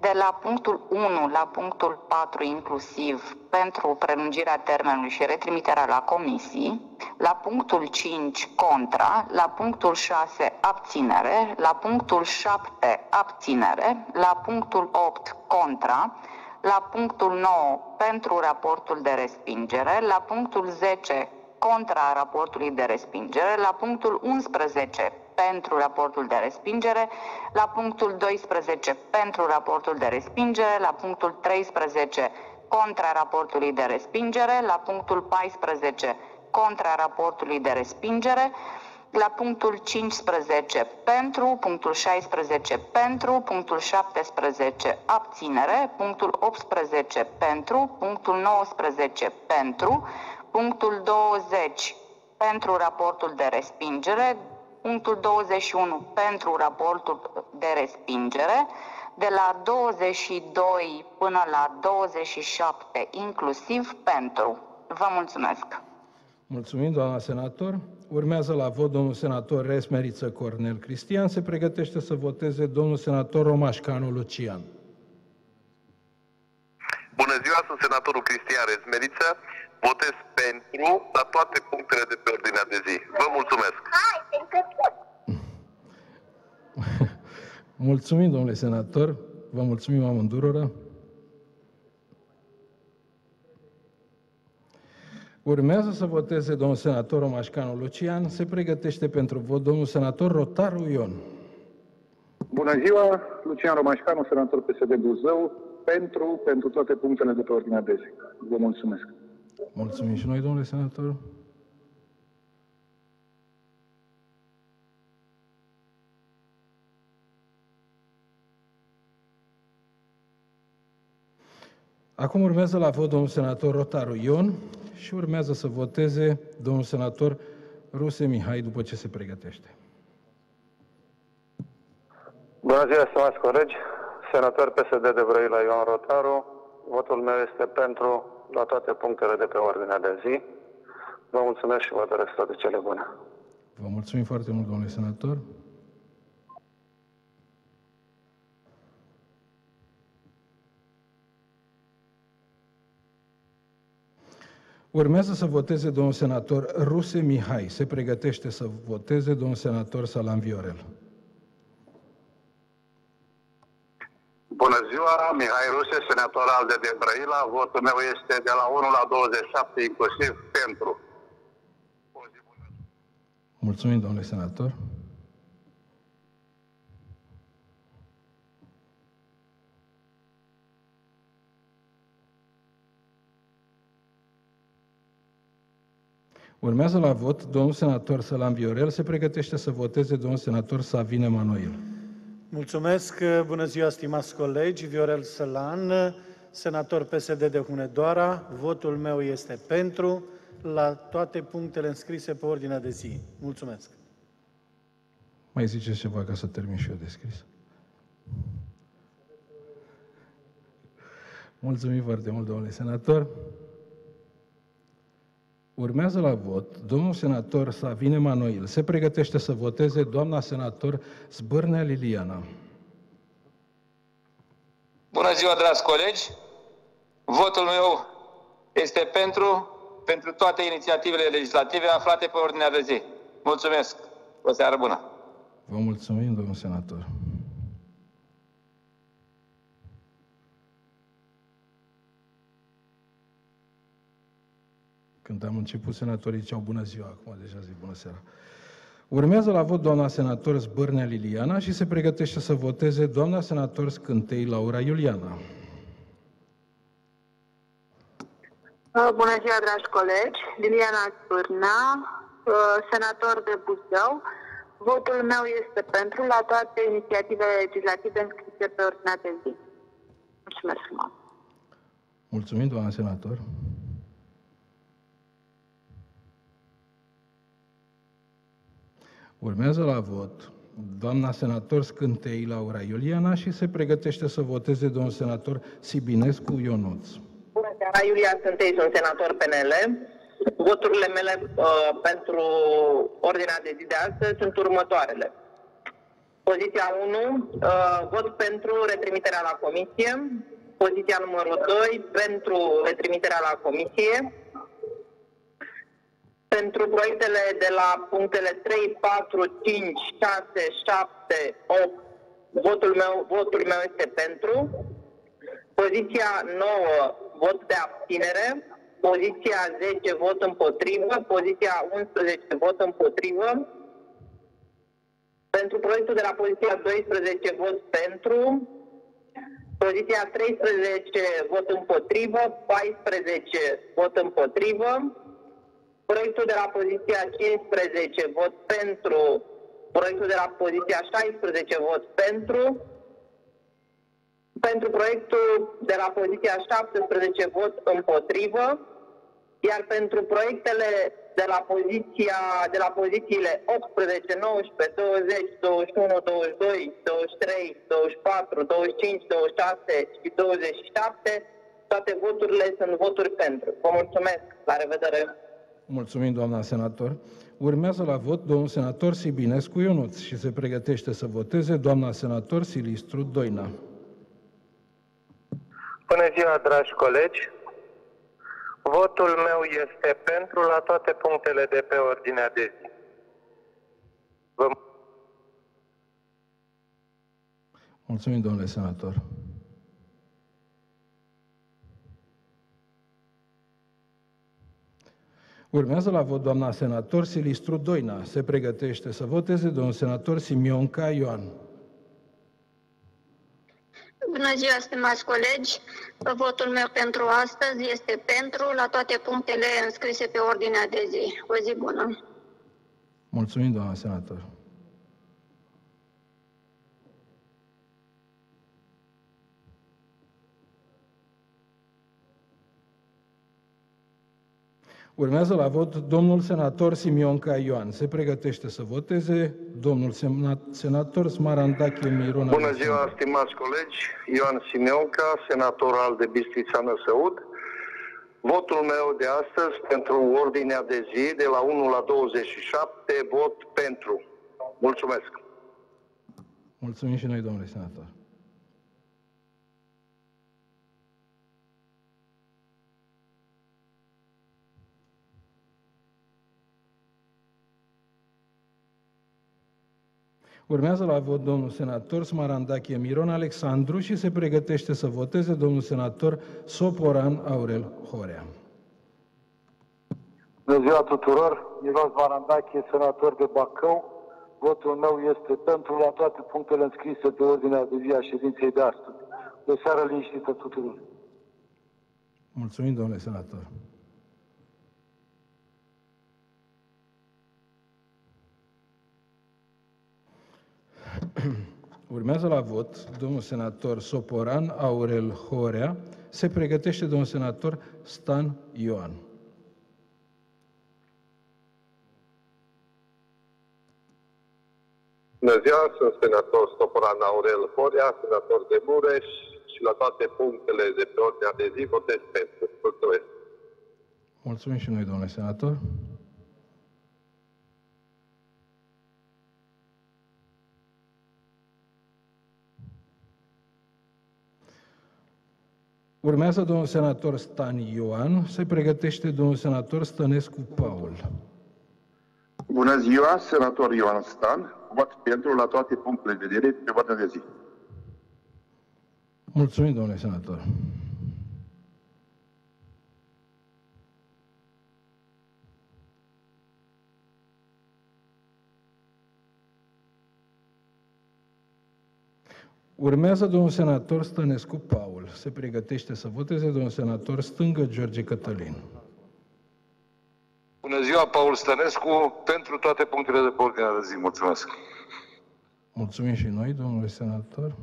de la punctul 1 la punctul 4 inclusiv pentru prelungirea termenului și retrimiterea la comisii, la punctul 5 contra, la punctul 6 abținere, la punctul 7 abținere, la punctul 8 contra, la punctul 9 pentru raportul de respingere, la punctul 10 contra raportului de respingere, la punctul 11 pentru raportul de respingere, la punctul 12 pentru raportul de respingere, la punctul 13 contra raportului de respingere, la punctul 14 contra raportului de respingere, la punctul 15 pentru, punctul 16 pentru, punctul 17 abținere, punctul 18 pentru, punctul 19 pentru, punctul 20 pentru raportul de respingere, punctul 21 pentru raportul de respingere, de la 22 până la 27 inclusiv pentru. Vă mulțumesc! Mulțumim, doamna senator. Urmează la vot domnul senator Resmeriță Cornel Cristian. Se pregătește să voteze domnul senator Romașcanu Lucian. Bună ziua, sunt senatorul Cristian Resmeriță. Votez pentru la toate punctele de pe ordinea de zi. Vă mulțumesc! Mulțumim, domnule senator. Vă mulțumim amândurora. Urmează să voteze domnul senator Romașcanu Lucian. Se pregătește pentru vot domnul senator Rotaru Ion. Bună ziua, Lucian Romașcanu, senator PSD Buzău, pentru, pentru toate punctele de pe ordinea de zi. Vă mulțumesc. Mulțumim și noi, domnule senator. Acum urmează la vot domnul senator Rotaru Ion și urmează să voteze domnul senator Ruse Mihai după ce se pregătește. Bună ziua, stimați colegi. Senator PSD de Brăila Ioan Rotaru. Votul meu este pentru la toate punctele de pe ordinea de zi. Vă mulțumesc și vă doresc toate cele bune. Vă mulțumim foarte mult, domnule senator. Urmează să voteze domnul senator Ruse Mihai. Se pregătește să voteze domnul senator Salam Viorel. Bună ziua, Mihai Ruse, senator al de Brăila. Votul meu este de la 1 la 27, inclusiv pentru. Mulțumim, domnule senator. Urmează la vot domnul senator Sălan Viorel. Se pregătește să voteze domnul senator Savine Manuel. Mulțumesc. Bună ziua, stimați colegi. Viorel Sălan, senator PSD de Hunedoara. Votul meu este pentru la toate punctele înscrise pe ordinea de zi. Mulțumesc. Mai ziceți ceva ca să termin și eu de scris? Mulțumim foarte mult, domnule senator. Urmează la vot domnul senator Savine Manoil. Se pregătește să voteze doamna senator Zbârnea Liliana. Bună ziua, dragi colegi! Votul meu este pentru, pentru toate inițiativele legislative aflate pe ordinea de zi. Mulțumesc! O seară bună! Vă mulțumim, domnul senator. Când am început, senatorii ziceau bună ziua, acum deja zic bună seara. Urmează la vot doamna senator Zbârnea Liliana și se pregătește să voteze doamna senator Scântei Laura Iuliana. Bună ziua, dragi colegi! Liliana Zbârnea, senator de Buzău. Votul meu este pentru la toate inițiativele legislative înscrise pe ordinea de zi. Mulțumesc frumos! Mulțumim, doamna senator. Urmează la vot doamna senator Scântei Laura Iuliana și se pregătește să voteze domnul senator Sibinescu Ionuț. Bună seara, Iulia Scântei, sunt senator PNL. Voturile mele uh, pentru ordinea de zi de astăzi sunt următoarele. Poziția 1, uh, vot pentru retrimiterea la comisie. Poziția numărul 2, pentru retrimiterea la comisie pentru proiectele de la punctele 3, 4, 5, 6, 7, 8, votul meu, votul meu este pentru. Poziția 9, vot de abținere. Poziția 10, vot împotrivă. Poziția 11, vot împotrivă. Pentru proiectul de la poziția 12, vot pentru. Poziția 13, vot împotrivă. 14, vot împotrivă. Proiectul de la poziția 15, vot pentru. Proiectul de la poziția 16, vot pentru. Pentru proiectul de la poziția 17, vot împotrivă. Iar pentru proiectele de la, poziția, de la pozițiile 18, 19, 20, 21, 22, 23, 24, 25, 26 și 27, toate voturile sunt voturi pentru. Vă mulțumesc. La revedere. Mulțumim, doamna senator. Urmează la vot domnul senator Sibinescu Ionuț și se pregătește să voteze doamna senator Silistru Doina. Bună ziua, dragi colegi! Votul meu este pentru la toate punctele de pe ordinea de zi. Vă Mulțumim, domnule senator. Urmează la vot doamna senator Silistru Doina. Se pregătește să voteze domnul senator Simionca Ioan. Bună ziua, stimați colegi! Votul meu pentru astăzi este pentru la toate punctele înscrise pe ordinea de zi. O zi bună! Mulțumim, doamna senator. Urmează la vot domnul senator Simionca Ioan. Se pregătește să voteze domnul senator Smarandache Miron. Bună ziua, stimați colegi! Ioan Simionca, senator al de Bistrița Năsăud. Votul meu de astăzi pentru ordinea de zi de la 1 la 27, vot pentru. Mulțumesc! Mulțumim și noi, domnule senator. Urmează la vot domnul senator Smarandache Miron Alexandru și se pregătește să voteze domnul senator Soporan Aurel Horea. Bună ziua tuturor! Miron Smarandache, senator de Bacău. Votul meu este pentru la toate punctele înscrise pe ordinea de zi a ședinței de astăzi. O seară liniștită tuturor! Mulțumim, domnule senator. Urmează la vot domnul senator Soporan Aurel Horea. Se pregătește domnul senator Stan Ioan. Bună ziua, sunt senator Soporan Aurel Horea, senator de Mureș și la toate punctele de pe ordinea de zi votez pentru. Mulțumesc. Mulțumim și noi, domnule senator. Urmează domnul senator Stan Ioan, se pregătește domnul senator Stănescu Paul. Bună ziua, senator Ioan Stan. Vot pentru la toate punctele de vedere pe ordine de zi. Mulțumim, domnule senator. Urmează domnul senator Stănescu Paul. Se pregătește să voteze domnul senator Stângă George Cătălin. Bună ziua, Paul Stănescu, pentru toate punctele de pe ordinea de zi. Mulțumesc. Mulțumim și noi, domnule senator.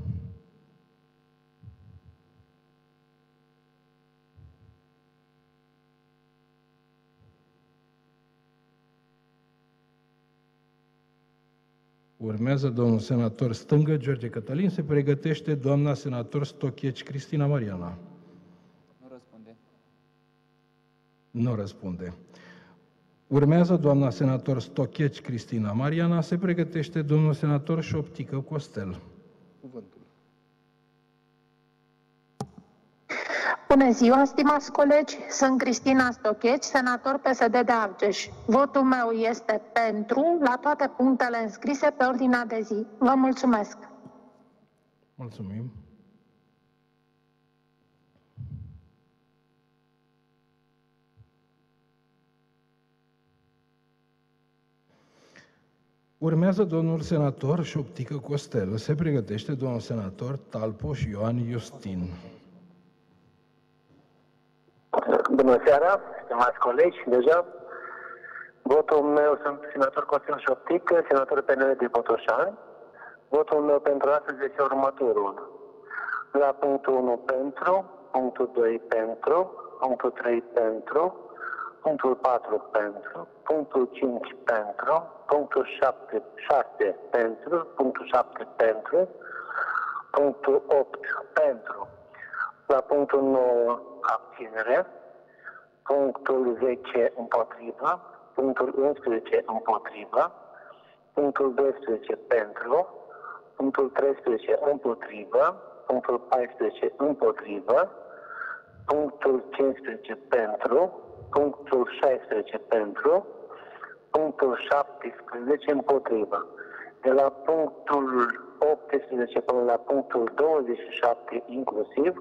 Urmează domnul senator Stângă, George Cătălin, se pregătește doamna senator Stocheci, Cristina Mariana. Nu răspunde. Nu răspunde. Urmează doamna senator Stocheci, Cristina Mariana, se pregătește domnul senator Șoptică Costel. Bună ziua, stimați colegi! Sunt Cristina Stocheci, senator PSD de Argeș. Votul meu este pentru la toate punctele înscrise pe ordinea de zi. Vă mulțumesc! Mulțumim! Urmează domnul senator Șoptică Costel. Se pregătește domnul senator Talpoș Ioan Justin. Bună seara, stimați colegi, deja. Votul meu sunt senator Costel Șoptică, senator PNL de Botoșani. Votul meu pentru astăzi este următorul. La punctul 1 pentru, punctul 2 pentru, punctul 3 pentru, punctul 4 pentru, punctul 5 pentru, punctul 7, 6 pentru, punctul 7 pentru, punctul 8 pentru, la punctul 9 abținere, punctul 10 împotriva, punctul 11 împotriva, punctul 12 pentru, punctul 13 împotriva, punctul 14 împotriva, punctul 15 pentru, punctul 16 pentru, punctul 17 împotriva. De la punctul 18 până la punctul 27 inclusiv,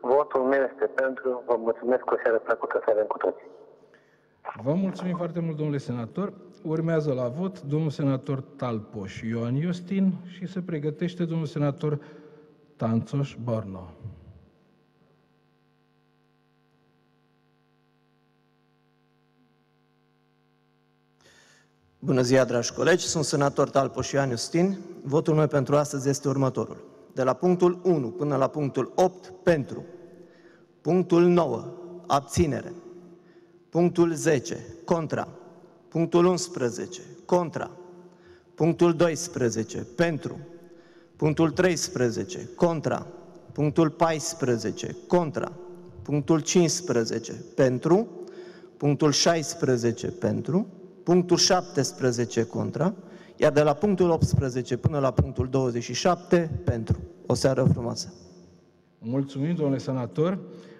votul meu este pentru. Vă mulțumesc cu o seară plăcută să avem cu toții. Vă mulțumim foarte mult, domnule senator. Urmează la vot domnul senator Talpoș Ioan Iustin și se pregătește domnul senator Tanțoș Borno. Bună ziua, dragi colegi! Sunt senator Talpoșian Justin. Votul meu pentru astăzi este următorul. De la punctul 1 până la punctul 8, pentru. Punctul 9, abținere. Punctul 10, contra. Punctul 11, contra. Punctul 12, pentru. Punctul 13, contra. Punctul 14, contra. Punctul 15, pentru. Punctul 16, pentru punctul 17 contra, iar de la punctul 18 până la punctul 27 pentru. O seară frumoasă! Mulțumim, domnule senator.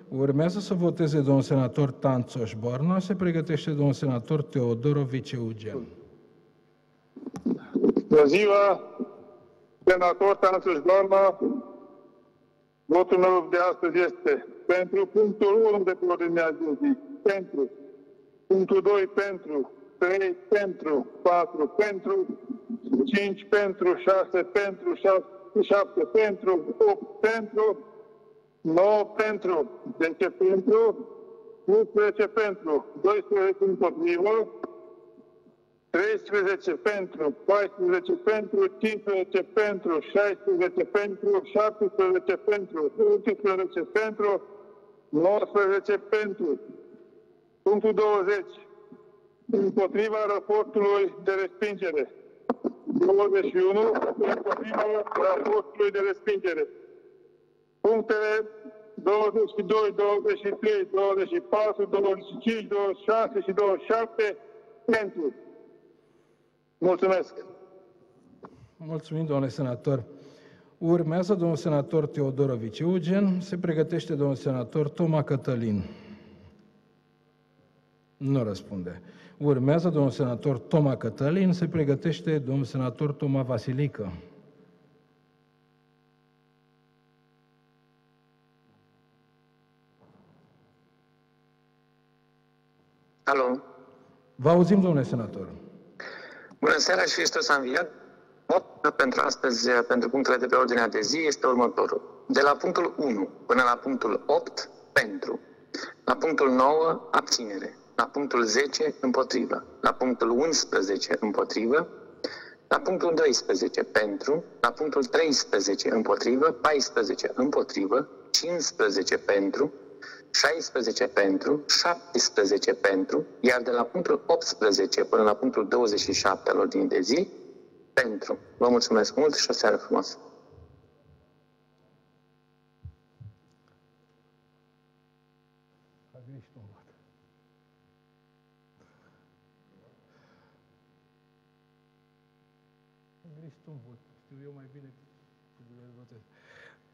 Urmează să voteze domnul senator Tanțoș Borna, se pregătește domnul senator Teodorovice Eugen. Bună ziua, senator Tanțoș Borna. Votul meu de astăzi este pentru punctul 1 de pe ordinea de zi, pentru punctul 2 pentru 3 pentru, 4 pentru, 5 pentru, 6 pentru, 7 pentru, 8 pentru, 9 pentru, 10 pentru, 11 pentru, 12 împotrivă, 13 pentru, 14 pentru, 15 pentru, 16 pentru, 17 pentru, 18 pentru, 19 pentru. Punctul 20 împotriva raportului de respingere. 21 împotriva raportului de respingere. Punctele 22, 23, 24, 25, 26 și 27 pentru. Mulțumesc! Mulțumim, domnule senator. Urmează domnul senator Teodorovici Eugen, se pregătește domnul senator Toma Cătălin. Nu răspunde. Urmează domnul senator Toma Cătălin, se pregătește domnul senator Toma Vasilică. Alo. Vă auzim, domnule senator. Bună seara și Hristos a înviat. Votul pentru astăzi, pentru punctele de pe ordinea de zi, este următorul. De la punctul 1 până la punctul 8, pentru. La punctul 9, abținere la punctul 10 împotrivă, la punctul 11 împotrivă, la punctul 12 pentru, la punctul 13 împotrivă, 14 împotrivă, 15 pentru, 16 pentru, 17 pentru, iar de la punctul 18 până la punctul 27 al ordinii de zi, pentru. Vă mulțumesc mult și o seară frumoasă!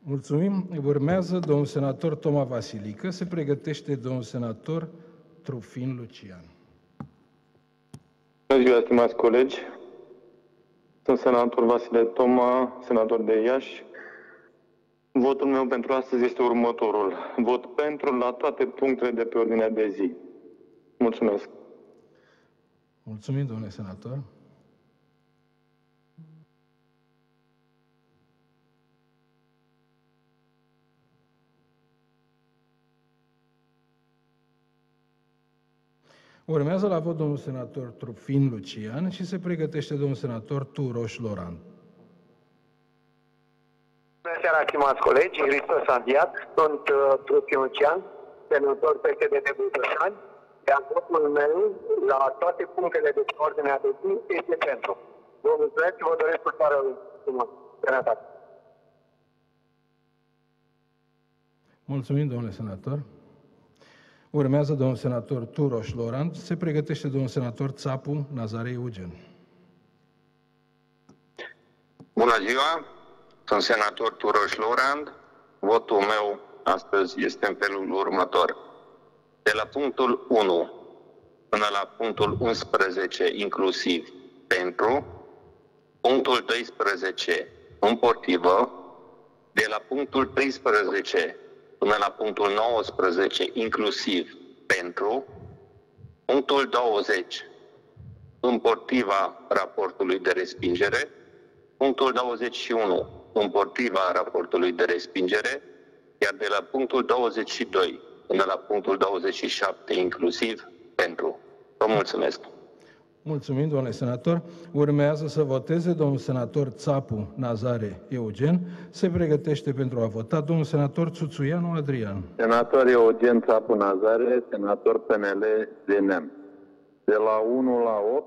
Mulțumim. Urmează domnul senator Toma Vasilică. Se pregătește domnul senator Trufin Lucian. Bună ziua, stimați colegi. Sunt senator Vasile Toma, senator de Iași. Votul meu pentru astăzi este următorul. Vot pentru la toate punctele de pe ordinea de zi. Mulțumesc. Mulțumim, domnule senator. Urmează la vot domnul senator Trufin Lucian și se pregătește domnul senator Turoș Loran. Bună seara, stimați colegi, Hristos Sandiat, sunt uh, Trufin Lucian, senator PSD de Butoșani, iar votul meu la toate punctele de pe ordinea de zi este pentru. Vă mulțumesc și vă doresc urmare sănătate. Mulțumim, domnule senator. Urmează domnul senator Turoș Lorand. Se pregătește domnul senator Țapu Nazare Eugen. Bună ziua! Sunt senator Turoș Lorand. Votul meu astăzi este în felul următor. De la punctul 1 până la punctul 11 inclusiv pentru, punctul 12 împotrivă, de la punctul 13 până la punctul 19, inclusiv pentru, punctul 20, împotriva raportului de respingere, punctul 21, împotriva raportului de respingere, iar de la punctul 22 până la punctul 27, inclusiv pentru. Vă mulțumesc! Mulțumim, domnule senator. Urmează să voteze domnul senator Țapu Nazare Eugen. Se pregătește pentru a vota domnul senator Țuțuianu Adrian. Senator Eugen Țapu Nazare, senator PNL DNM. De la 1 la 8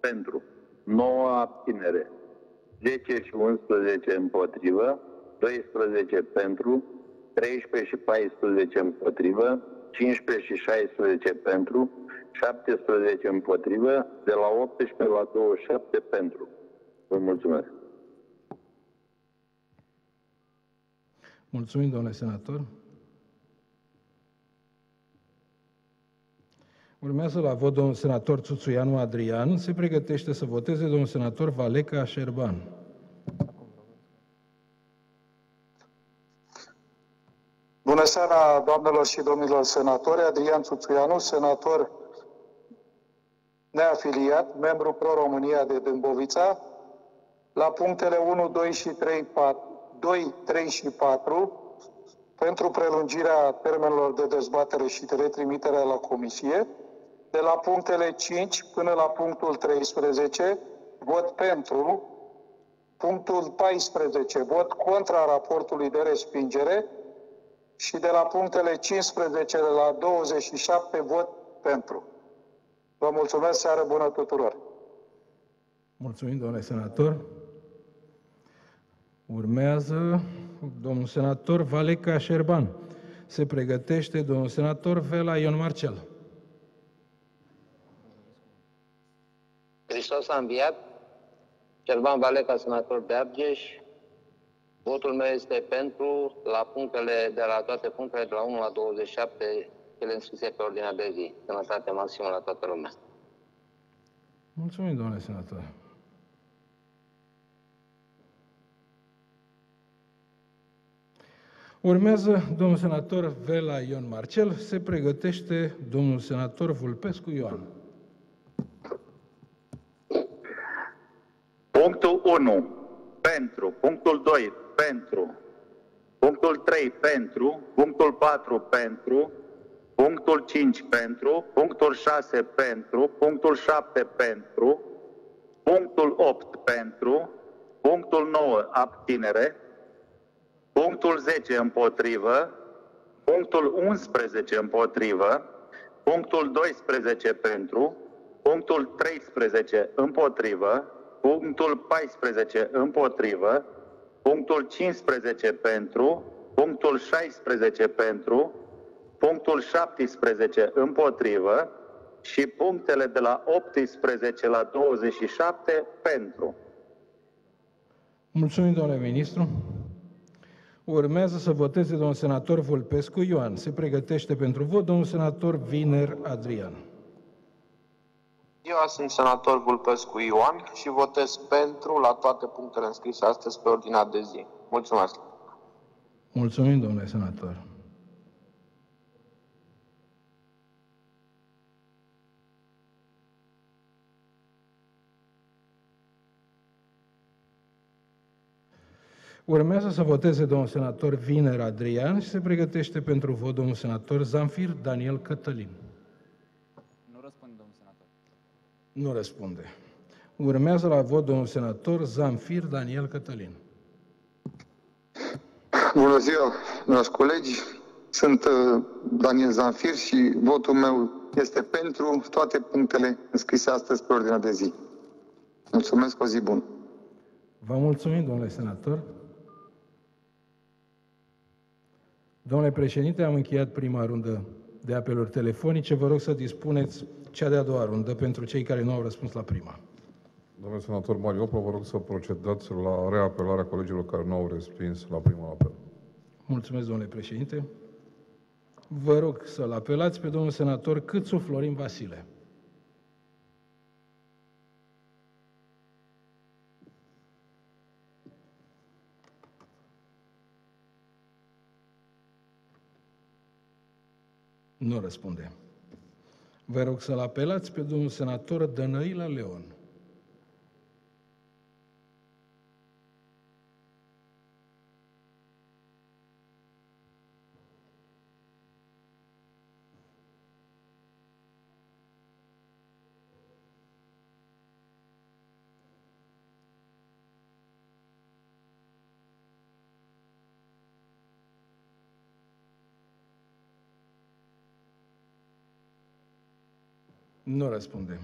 pentru, 9 abținere, 10 și 11 împotrivă, 12 pentru, 13 și 14 împotrivă, 15 și 16 pentru, 17 împotrivă, de la 18 la 27 pentru. Vă mulțumesc. Mulțumim, domnule senator. Urmează la vot domnul senator Țuțuianu Adrian. Se pregătește să voteze domnul senator Valeca Șerban. Bună seara, doamnelor și domnilor senatori. Adrian Țuțuianu, senator neafiliat, membru Pro-România de Dâmbovița, la punctele 1, 2 și 3, 4, 2, 3 și 4, pentru prelungirea termenelor de dezbatere și de retrimitere la comisie, de la punctele 5 până la punctul 13, vot pentru, punctul 14, vot contra raportului de respingere și de la punctele 15 la 27, vot pentru. Vă mulțumesc, seară bună tuturor! Mulțumim, domnule senator. Urmează domnul senator Valeca Șerban. Se pregătește domnul senator Vela Ion Marcel. Hristos a înviat. Șerban Valeca, senator de Argeș. Votul meu este pentru la punctele, de la toate punctele de la 1 la 27 cele înscrise pe ordinea de zi. Sănătate maximă la toată lumea. Mulțumim, domnule senator. Urmează domnul senator Vela Ion Marcel, se pregătește domnul senator Vulpescu Ioan. Punctul 1, pentru. Punctul 2, pentru. Punctul 3, pentru. Punctul 4, pentru. Punctul 5 pentru, punctul 6 pentru, punctul 7 pentru, punctul 8 pentru, punctul 9 abținere, punctul 10 împotrivă, punctul 11 împotrivă, punctul 12 pentru, punctul 13 împotrivă, punctul 14 împotrivă, punctul 15 pentru, punctul 16 pentru, punctul 17 împotrivă și punctele de la 18 la 27 pentru. Mulțumim, domnule ministru. Urmează să voteze domnul senator Vulpescu Ioan. Se pregătește pentru vot domnul senator Viner Adrian. Eu sunt senator Vulpescu Ioan și votez pentru la toate punctele înscrise astăzi pe ordinea de zi. Mulțumesc! Mulțumim, domnule senator. Urmează să voteze domnul senator Viner Adrian și se pregătește pentru vot domnul senator Zanfir Daniel Cătălin. Nu răspunde Nu răspunde. Urmează la vot domnul senator Zamfir Daniel Cătălin. Bună ziua, dragi colegi. Sunt uh, Daniel Zanfir și votul meu este pentru toate punctele înscrise astăzi pe ordinea de zi. Mulțumesc, o zi bună. Vă mulțumim, domnule senator. Domnule președinte, am încheiat prima rundă de apeluri telefonice. Vă rog să dispuneți cea de-a doua rundă pentru cei care nu au răspuns la prima. Domnule senator Mario Opro, vă rog să procedați la reapelarea colegilor care nu au respins la primul apel. Mulțumesc, domnule președinte. Vă rog să-l apelați pe domnul senator Câțu Florin Vasile. Nu răspunde. Vă rog să-l apelați pe domnul senator Dănăila Leon. Nu răspunde.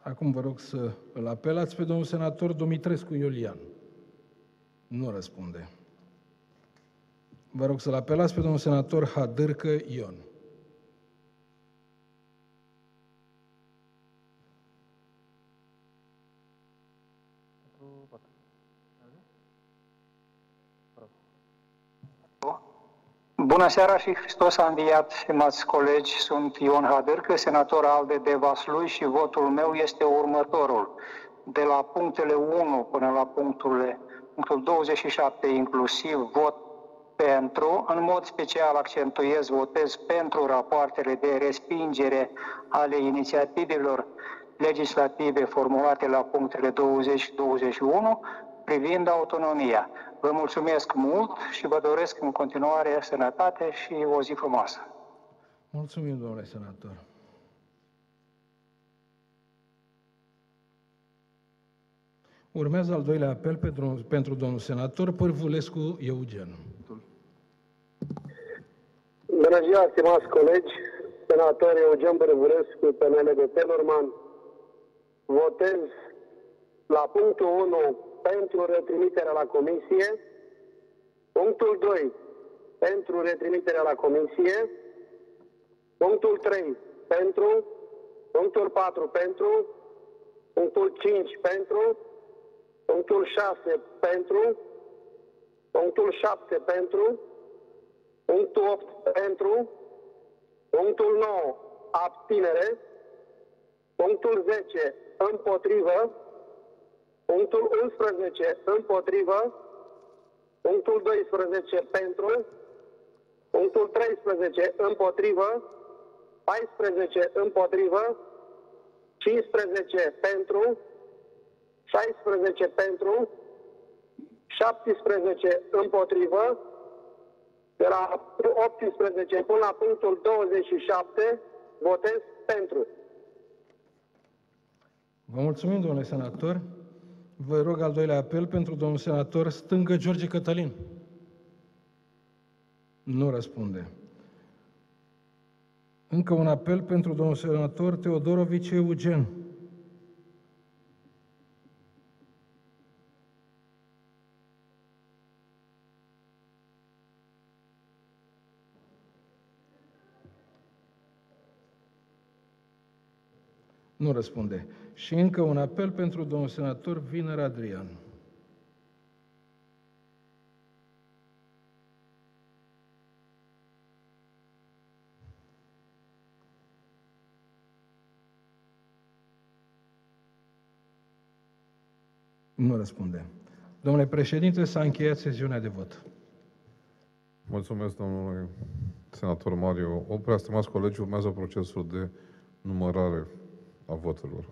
Acum vă rog să îl apelați pe domnul senator Dumitrescu Iulian. Nu răspunde. Vă rog să-l apelați pe domnul senator Hadârcă Ion. Bună seara și Hristos a înviat, stimați colegi. Sunt Ion Hadârcă, senator ALDE de Vaslui și votul meu este următorul. De la punctele 1 până la punctele, punctul 27 inclusiv vot pentru, în mod special accentuez, votez pentru rapoartele de respingere ale inițiativelor legislative formulate la punctele 20 și 21 privind autonomia. Vă mulțumesc mult și vă doresc în continuare sănătate și o zi frumoasă. Mulțumim, domnule senator. Urmează al doilea apel pentru, pentru domnul senator Pârvulescu Eugen. Bună ziua, stimați colegi, senator Eugen Pârvulescu, PNL de Telorman. Votez la punctul 1 pentru retrimiterea la comisie. Punctul 2 pentru retrimiterea la comisie. Punctul 3 pentru. Punctul 4 pentru. Punctul 5 pentru. Punctul 6 pentru. Punctul 7 pentru. Punctul 8 pentru. Punctul 9 abținere. Punctul 10 împotrivă. Punctul 11 împotrivă. Punctul 12 pentru. Punctul 13 împotrivă. 14 împotrivă. 15 pentru. 16 pentru. 17 împotrivă. De la 18 până la punctul 27 votez pentru. Vă mulțumim, domnule senator. Vă rog al doilea apel pentru domnul senator Stângă George Cătălin. Nu răspunde. Încă un apel pentru domnul senator Teodorovici Eugen. Nu răspunde. Și încă un apel pentru domnul senator Viner Adrian. Nu răspunde. Domnule președinte, s-a încheiat sesiunea de vot. Mulțumesc, domnule senator Mario Oprea. Stimați colegi, urmează procesul de numărare a voturilor.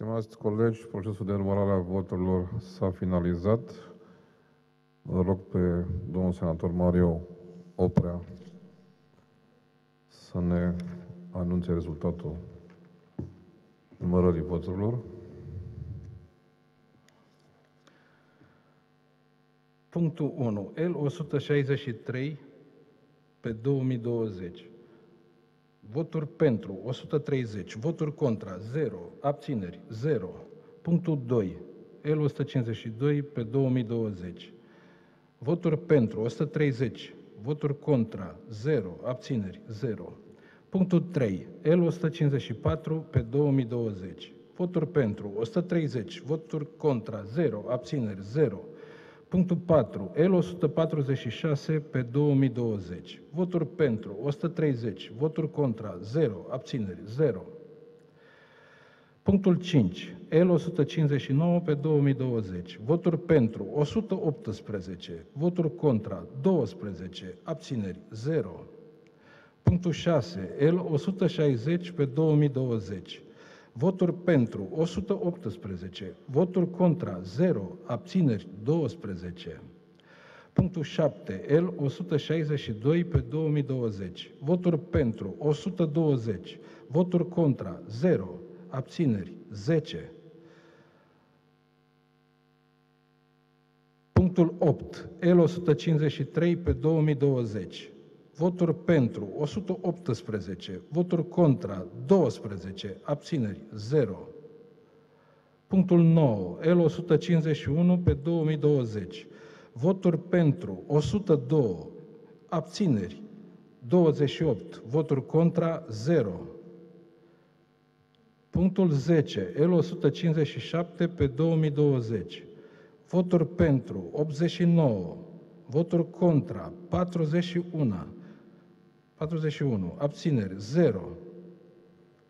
Stimați colegi, procesul de numărare a voturilor s-a finalizat. Îl rog pe domnul senator Mario Oprea să ne anunțe rezultatul numărării voturilor. Punctul 1. L163 pe 2020. Voturi pentru 130, voturi contra 0, abțineri 0. Punctul 2. L152 pe 2020. Voturi pentru 130, voturi contra 0, abțineri 0. Punctul 3. L154 pe 2020. Voturi pentru 130, voturi contra 0, abțineri 0. Punctul 4. L146 pe 2020. Voturi pentru 130, voturi contra 0, abțineri 0. Punctul 5. L159 pe 2020. Voturi pentru 118, voturi contra 12, abțineri 0. Punctul 6. L160 pe 2020. Voturi pentru 118, voturi contra 0, abțineri 12. Punctul 7. L162 pe 2020. Voturi pentru 120, voturi contra 0, abțineri 10. Punctul 8. L153 pe 2020. Voturi pentru 118, voturi contra 12, abțineri 0. Punctul 9. L151 pe 2020. Voturi pentru 102, abțineri 28, voturi contra 0. Punctul 10. L157 pe 2020. Voturi pentru 89, voturi contra 41, 41. Abțineri. 0.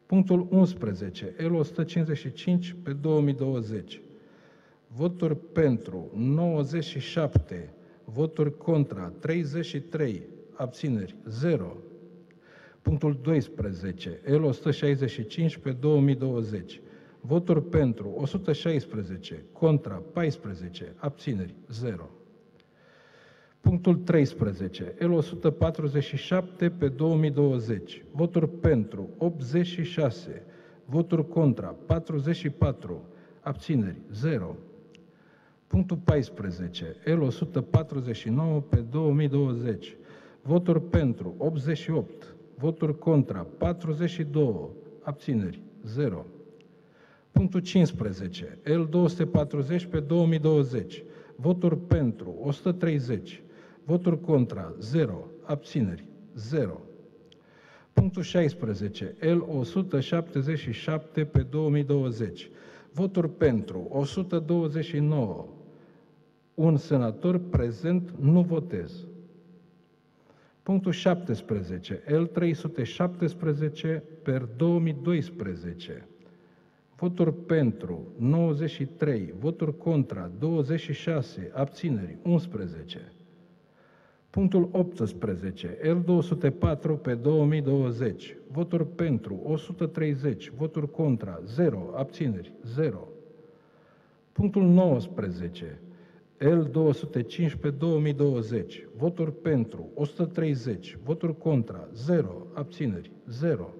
Punctul 11. L155 pe 2020. Voturi pentru 97. Voturi contra 33. Abțineri. 0. Punctul 12. L165 pe 2020. Voturi pentru 116. Contra 14. Abțineri. 0. Punctul 13. L147 pe 2020. Voturi pentru 86. Voturi contra 44. Abțineri 0. Punctul 14. L149 pe 2020. Voturi pentru 88. Voturi contra 42. Abțineri 0. Punctul 15. L240 pe 2020. Voturi pentru 130. Voturi contra, 0. Abțineri, 0. Punctul 16. L177 pe 2020. Voturi pentru, 129. Un senator prezent nu votez. Punctul 17. L317 per 2012. Voturi pentru, 93. Voturi contra, 26. Abțineri, 11. Punctul 18. L204 pe 2020. Voturi pentru 130. Voturi contra 0. Abțineri 0. Punctul 19. L205 pe 2020. Voturi pentru 130. Voturi contra 0. Abțineri 0.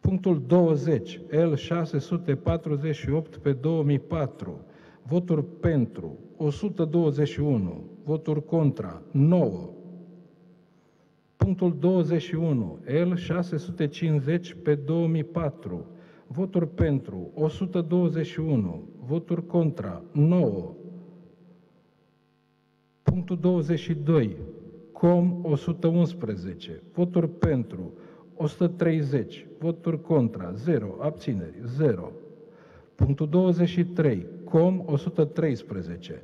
Punctul 20. L648 pe 2004. Voturi pentru 121 voturi contra, 9. Punctul 21, L 650 pe 2004, voturi pentru, 121, voturi contra, 9. Punctul 22, COM 111, voturi pentru, 130, voturi contra, 0, abțineri, 0. Punctul 23, COM 113,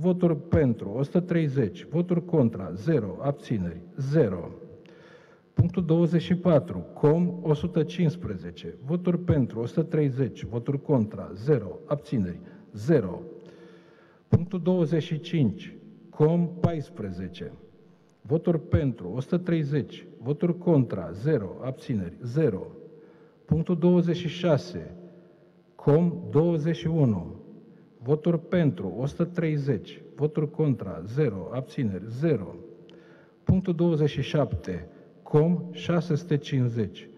Voturi pentru, 130. Voturi contra, 0. Abțineri, 0. Punctul 24. Com, 115. Voturi pentru, 130. Voturi contra, 0. Abțineri, 0. Punctul 25. Com, 14. Voturi pentru, 130. Voturi contra, 0. Abțineri, 0. Punctul 26. Com 21. Voturi pentru 130. Voturi contra 0. Abțineri 0. Punctul 27. Com 650.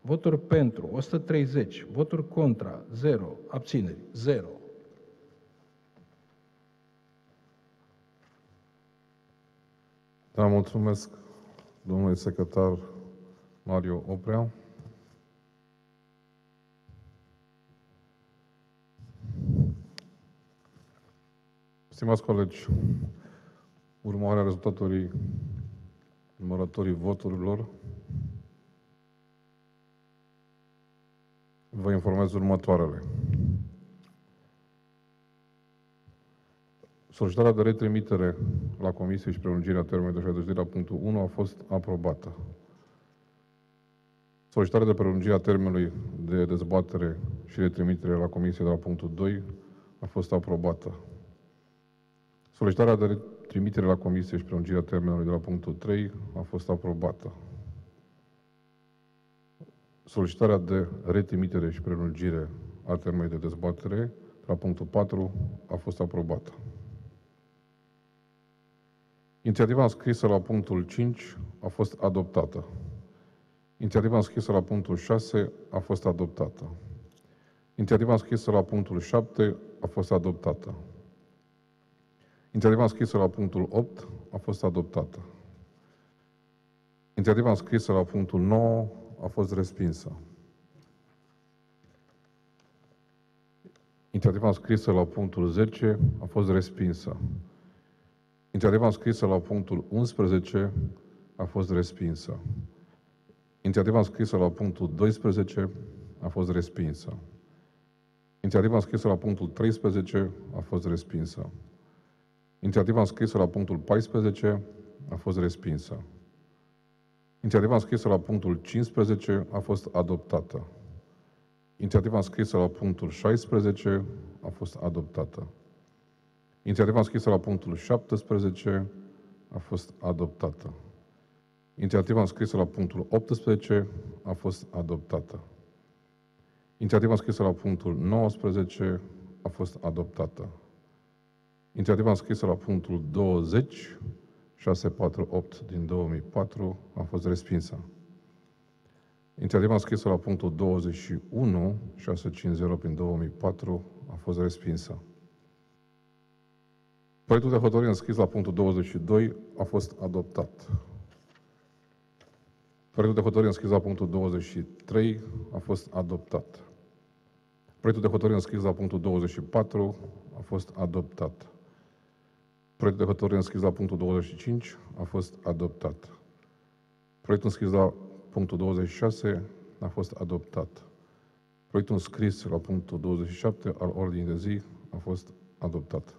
Voturi pentru 130. Voturi contra 0. Abțineri 0. Da, mulțumesc domnului secretar Mario Oprea. Stimați colegi, urmarea rezultatului numărătorii voturilor, vă informez următoarele. Solicitarea de retrimitere la Comisie și prelungirea termenului de ședere la punctul 1 a fost aprobată. Solicitarea de prelungire a termenului de dezbatere și retrimitere la Comisie de la punctul 2 a fost aprobată. Solicitarea de trimitere la Comisie și prelungirea termenului de la punctul 3 a fost aprobată. Solicitarea de retrimitere și prelungire a termenului de dezbatere la punctul 4 a fost aprobată. Inițiativa înscrisă la punctul 5 a fost adoptată. Inițiativa înscrisă la punctul 6 a fost adoptată. Inițiativa înscrisă la punctul 7 a fost adoptată. Inițiativa înscrisă la punctul 8 a fost adoptată. Inițiativa înscrisă la punctul 9 a fost respinsă. Inițiativa înscrisă la punctul 10 a fost respinsă. Inițiativa înscrisă la punctul 11 a fost respinsă. Inițiativa înscrisă la punctul 12 a fost respinsă. Inițiativa înscrisă la punctul 13 a fost respinsă. Inițiativa înscrisă la punctul 14 a fost respinsă. Inițiativa înscrisă la punctul 15 a fost adoptată. Inițiativa înscrisă la punctul 16 a fost adoptată. Inițiativa înscrisă la punctul 17 a fost adoptată. Inițiativa înscrisă la punctul 18 a fost adoptată. Inițiativa înscrisă la punctul 19 a fost adoptată. Inițiativa înscrisă la punctul 20, 648 din 2004, a fost respinsă. Inițiativa înscrisă la punctul 21, 650 din 2004, a fost respinsă. Proiectul de hotărâre înscris la punctul 22 a fost adoptat. Proiectul de hotărâre înscris la punctul 23 a fost adoptat. Proiectul de hotărâre înscris la punctul 24 a fost adoptat. Proiectul de hotărâre înscris la punctul 25 a fost adoptat. Proiectul înscris la punctul 26 a fost adoptat. Proiectul înscris la punctul 27 al ordinii de zi a fost adoptat.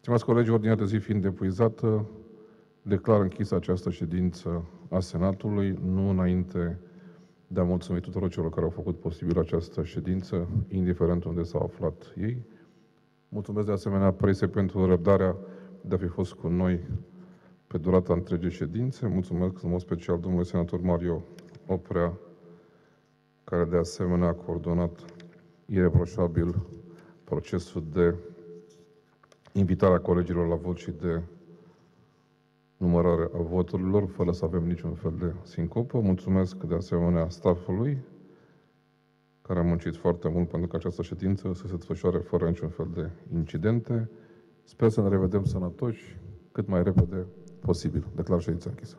Stimați colegi, ordinea de zi fiind epuizată, declar închisă această ședință a Senatului, nu înainte de a mulțumi tuturor celor care au făcut posibil această ședință, indiferent unde s-au aflat ei. Mulțumesc de asemenea prese pentru răbdarea de a fi fost cu noi pe durata întregii ședințe. Mulțumesc în mod special domnului senator Mario Oprea, care de asemenea a coordonat ireproșabil procesul de invitarea colegilor la vot și de numărare a voturilor, fără să avem niciun fel de sincopă. Mulțumesc de asemenea staffului, care a muncit foarte mult pentru ca această ședință să se desfășoare fără niciun fel de incidente. Sper să ne revedem sănătoși cât mai repede posibil. Declar ședința închisă.